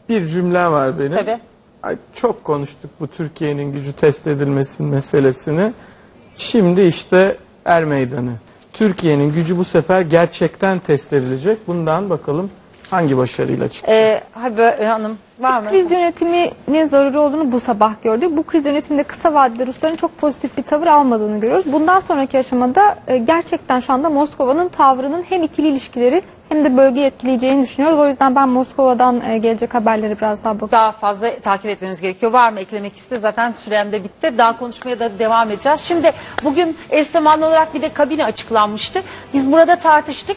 Bir cümle var benim. Tabii. Ay, çok konuştuk bu Türkiye'nin gücü test edilmesi meselesini. Şimdi işte er meydanı. Türkiye'nin gücü bu sefer gerçekten test edilecek. Bundan bakalım hangi başarıyla çıkacak. e, Haber Hanım var mı? Kriz yönetiminin zaruri olduğunu bu sabah gördük. Bu kriz yönetiminde kısa vadede Rusların çok pozitif bir tavır almadığını görüyoruz. Bundan sonraki aşamada e, gerçekten şu anda Moskova'nın tavrının hem ikili ilişkileri hem de bölgeyi etkileyeceğini düşünüyoruz. O yüzden ben Moskova'dan e, gelecek haberleri biraz daha bakıyorum. Daha fazla takip etmemiz gerekiyor. Var mı eklemek iste? Zaten sürem de bitti. Daha konuşmaya da devam edeceğiz. Şimdi bugün eş zamanlı olarak bir de kabine açıklanmıştı. Biz burada tartıştık.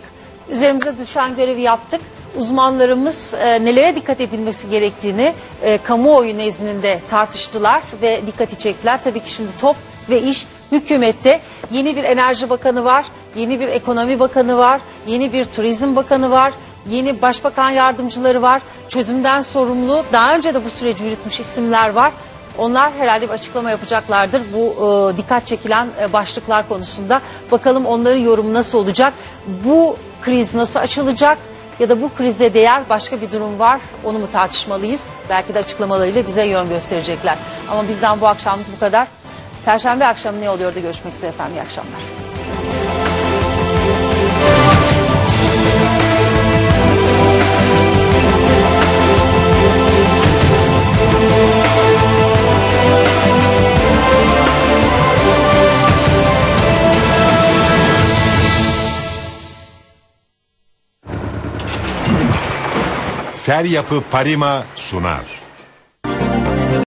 Üzerimize düşen görevi yaptık. Uzmanlarımız e, nelere dikkat edilmesi gerektiğini e, kamuoyu nezdinde tartıştılar ve dikkati çektiler. Tabii ki şimdi top ve iş hükümette. Yeni bir enerji bakanı var, yeni bir ekonomi bakanı var, yeni bir turizm bakanı var, yeni başbakan yardımcıları var. Çözümden sorumlu daha önce de bu süreci yürütmüş isimler var. Onlar herhalde bir açıklama yapacaklardır bu e, dikkat çekilen e, başlıklar konusunda. Bakalım onların yorumu nasıl olacak? Bu kriz nasıl açılacak? Ya da bu krize değer başka bir durum var. Onu mu tartışmalıyız? Belki de açıklamalarıyla bize yön gösterecekler. Ama bizden bu akşamlık bu kadar. Perşembe akşamı ne oluyor da görüşmek üzere efendim. İyi akşamlar. Fer Yapı Parima sunar.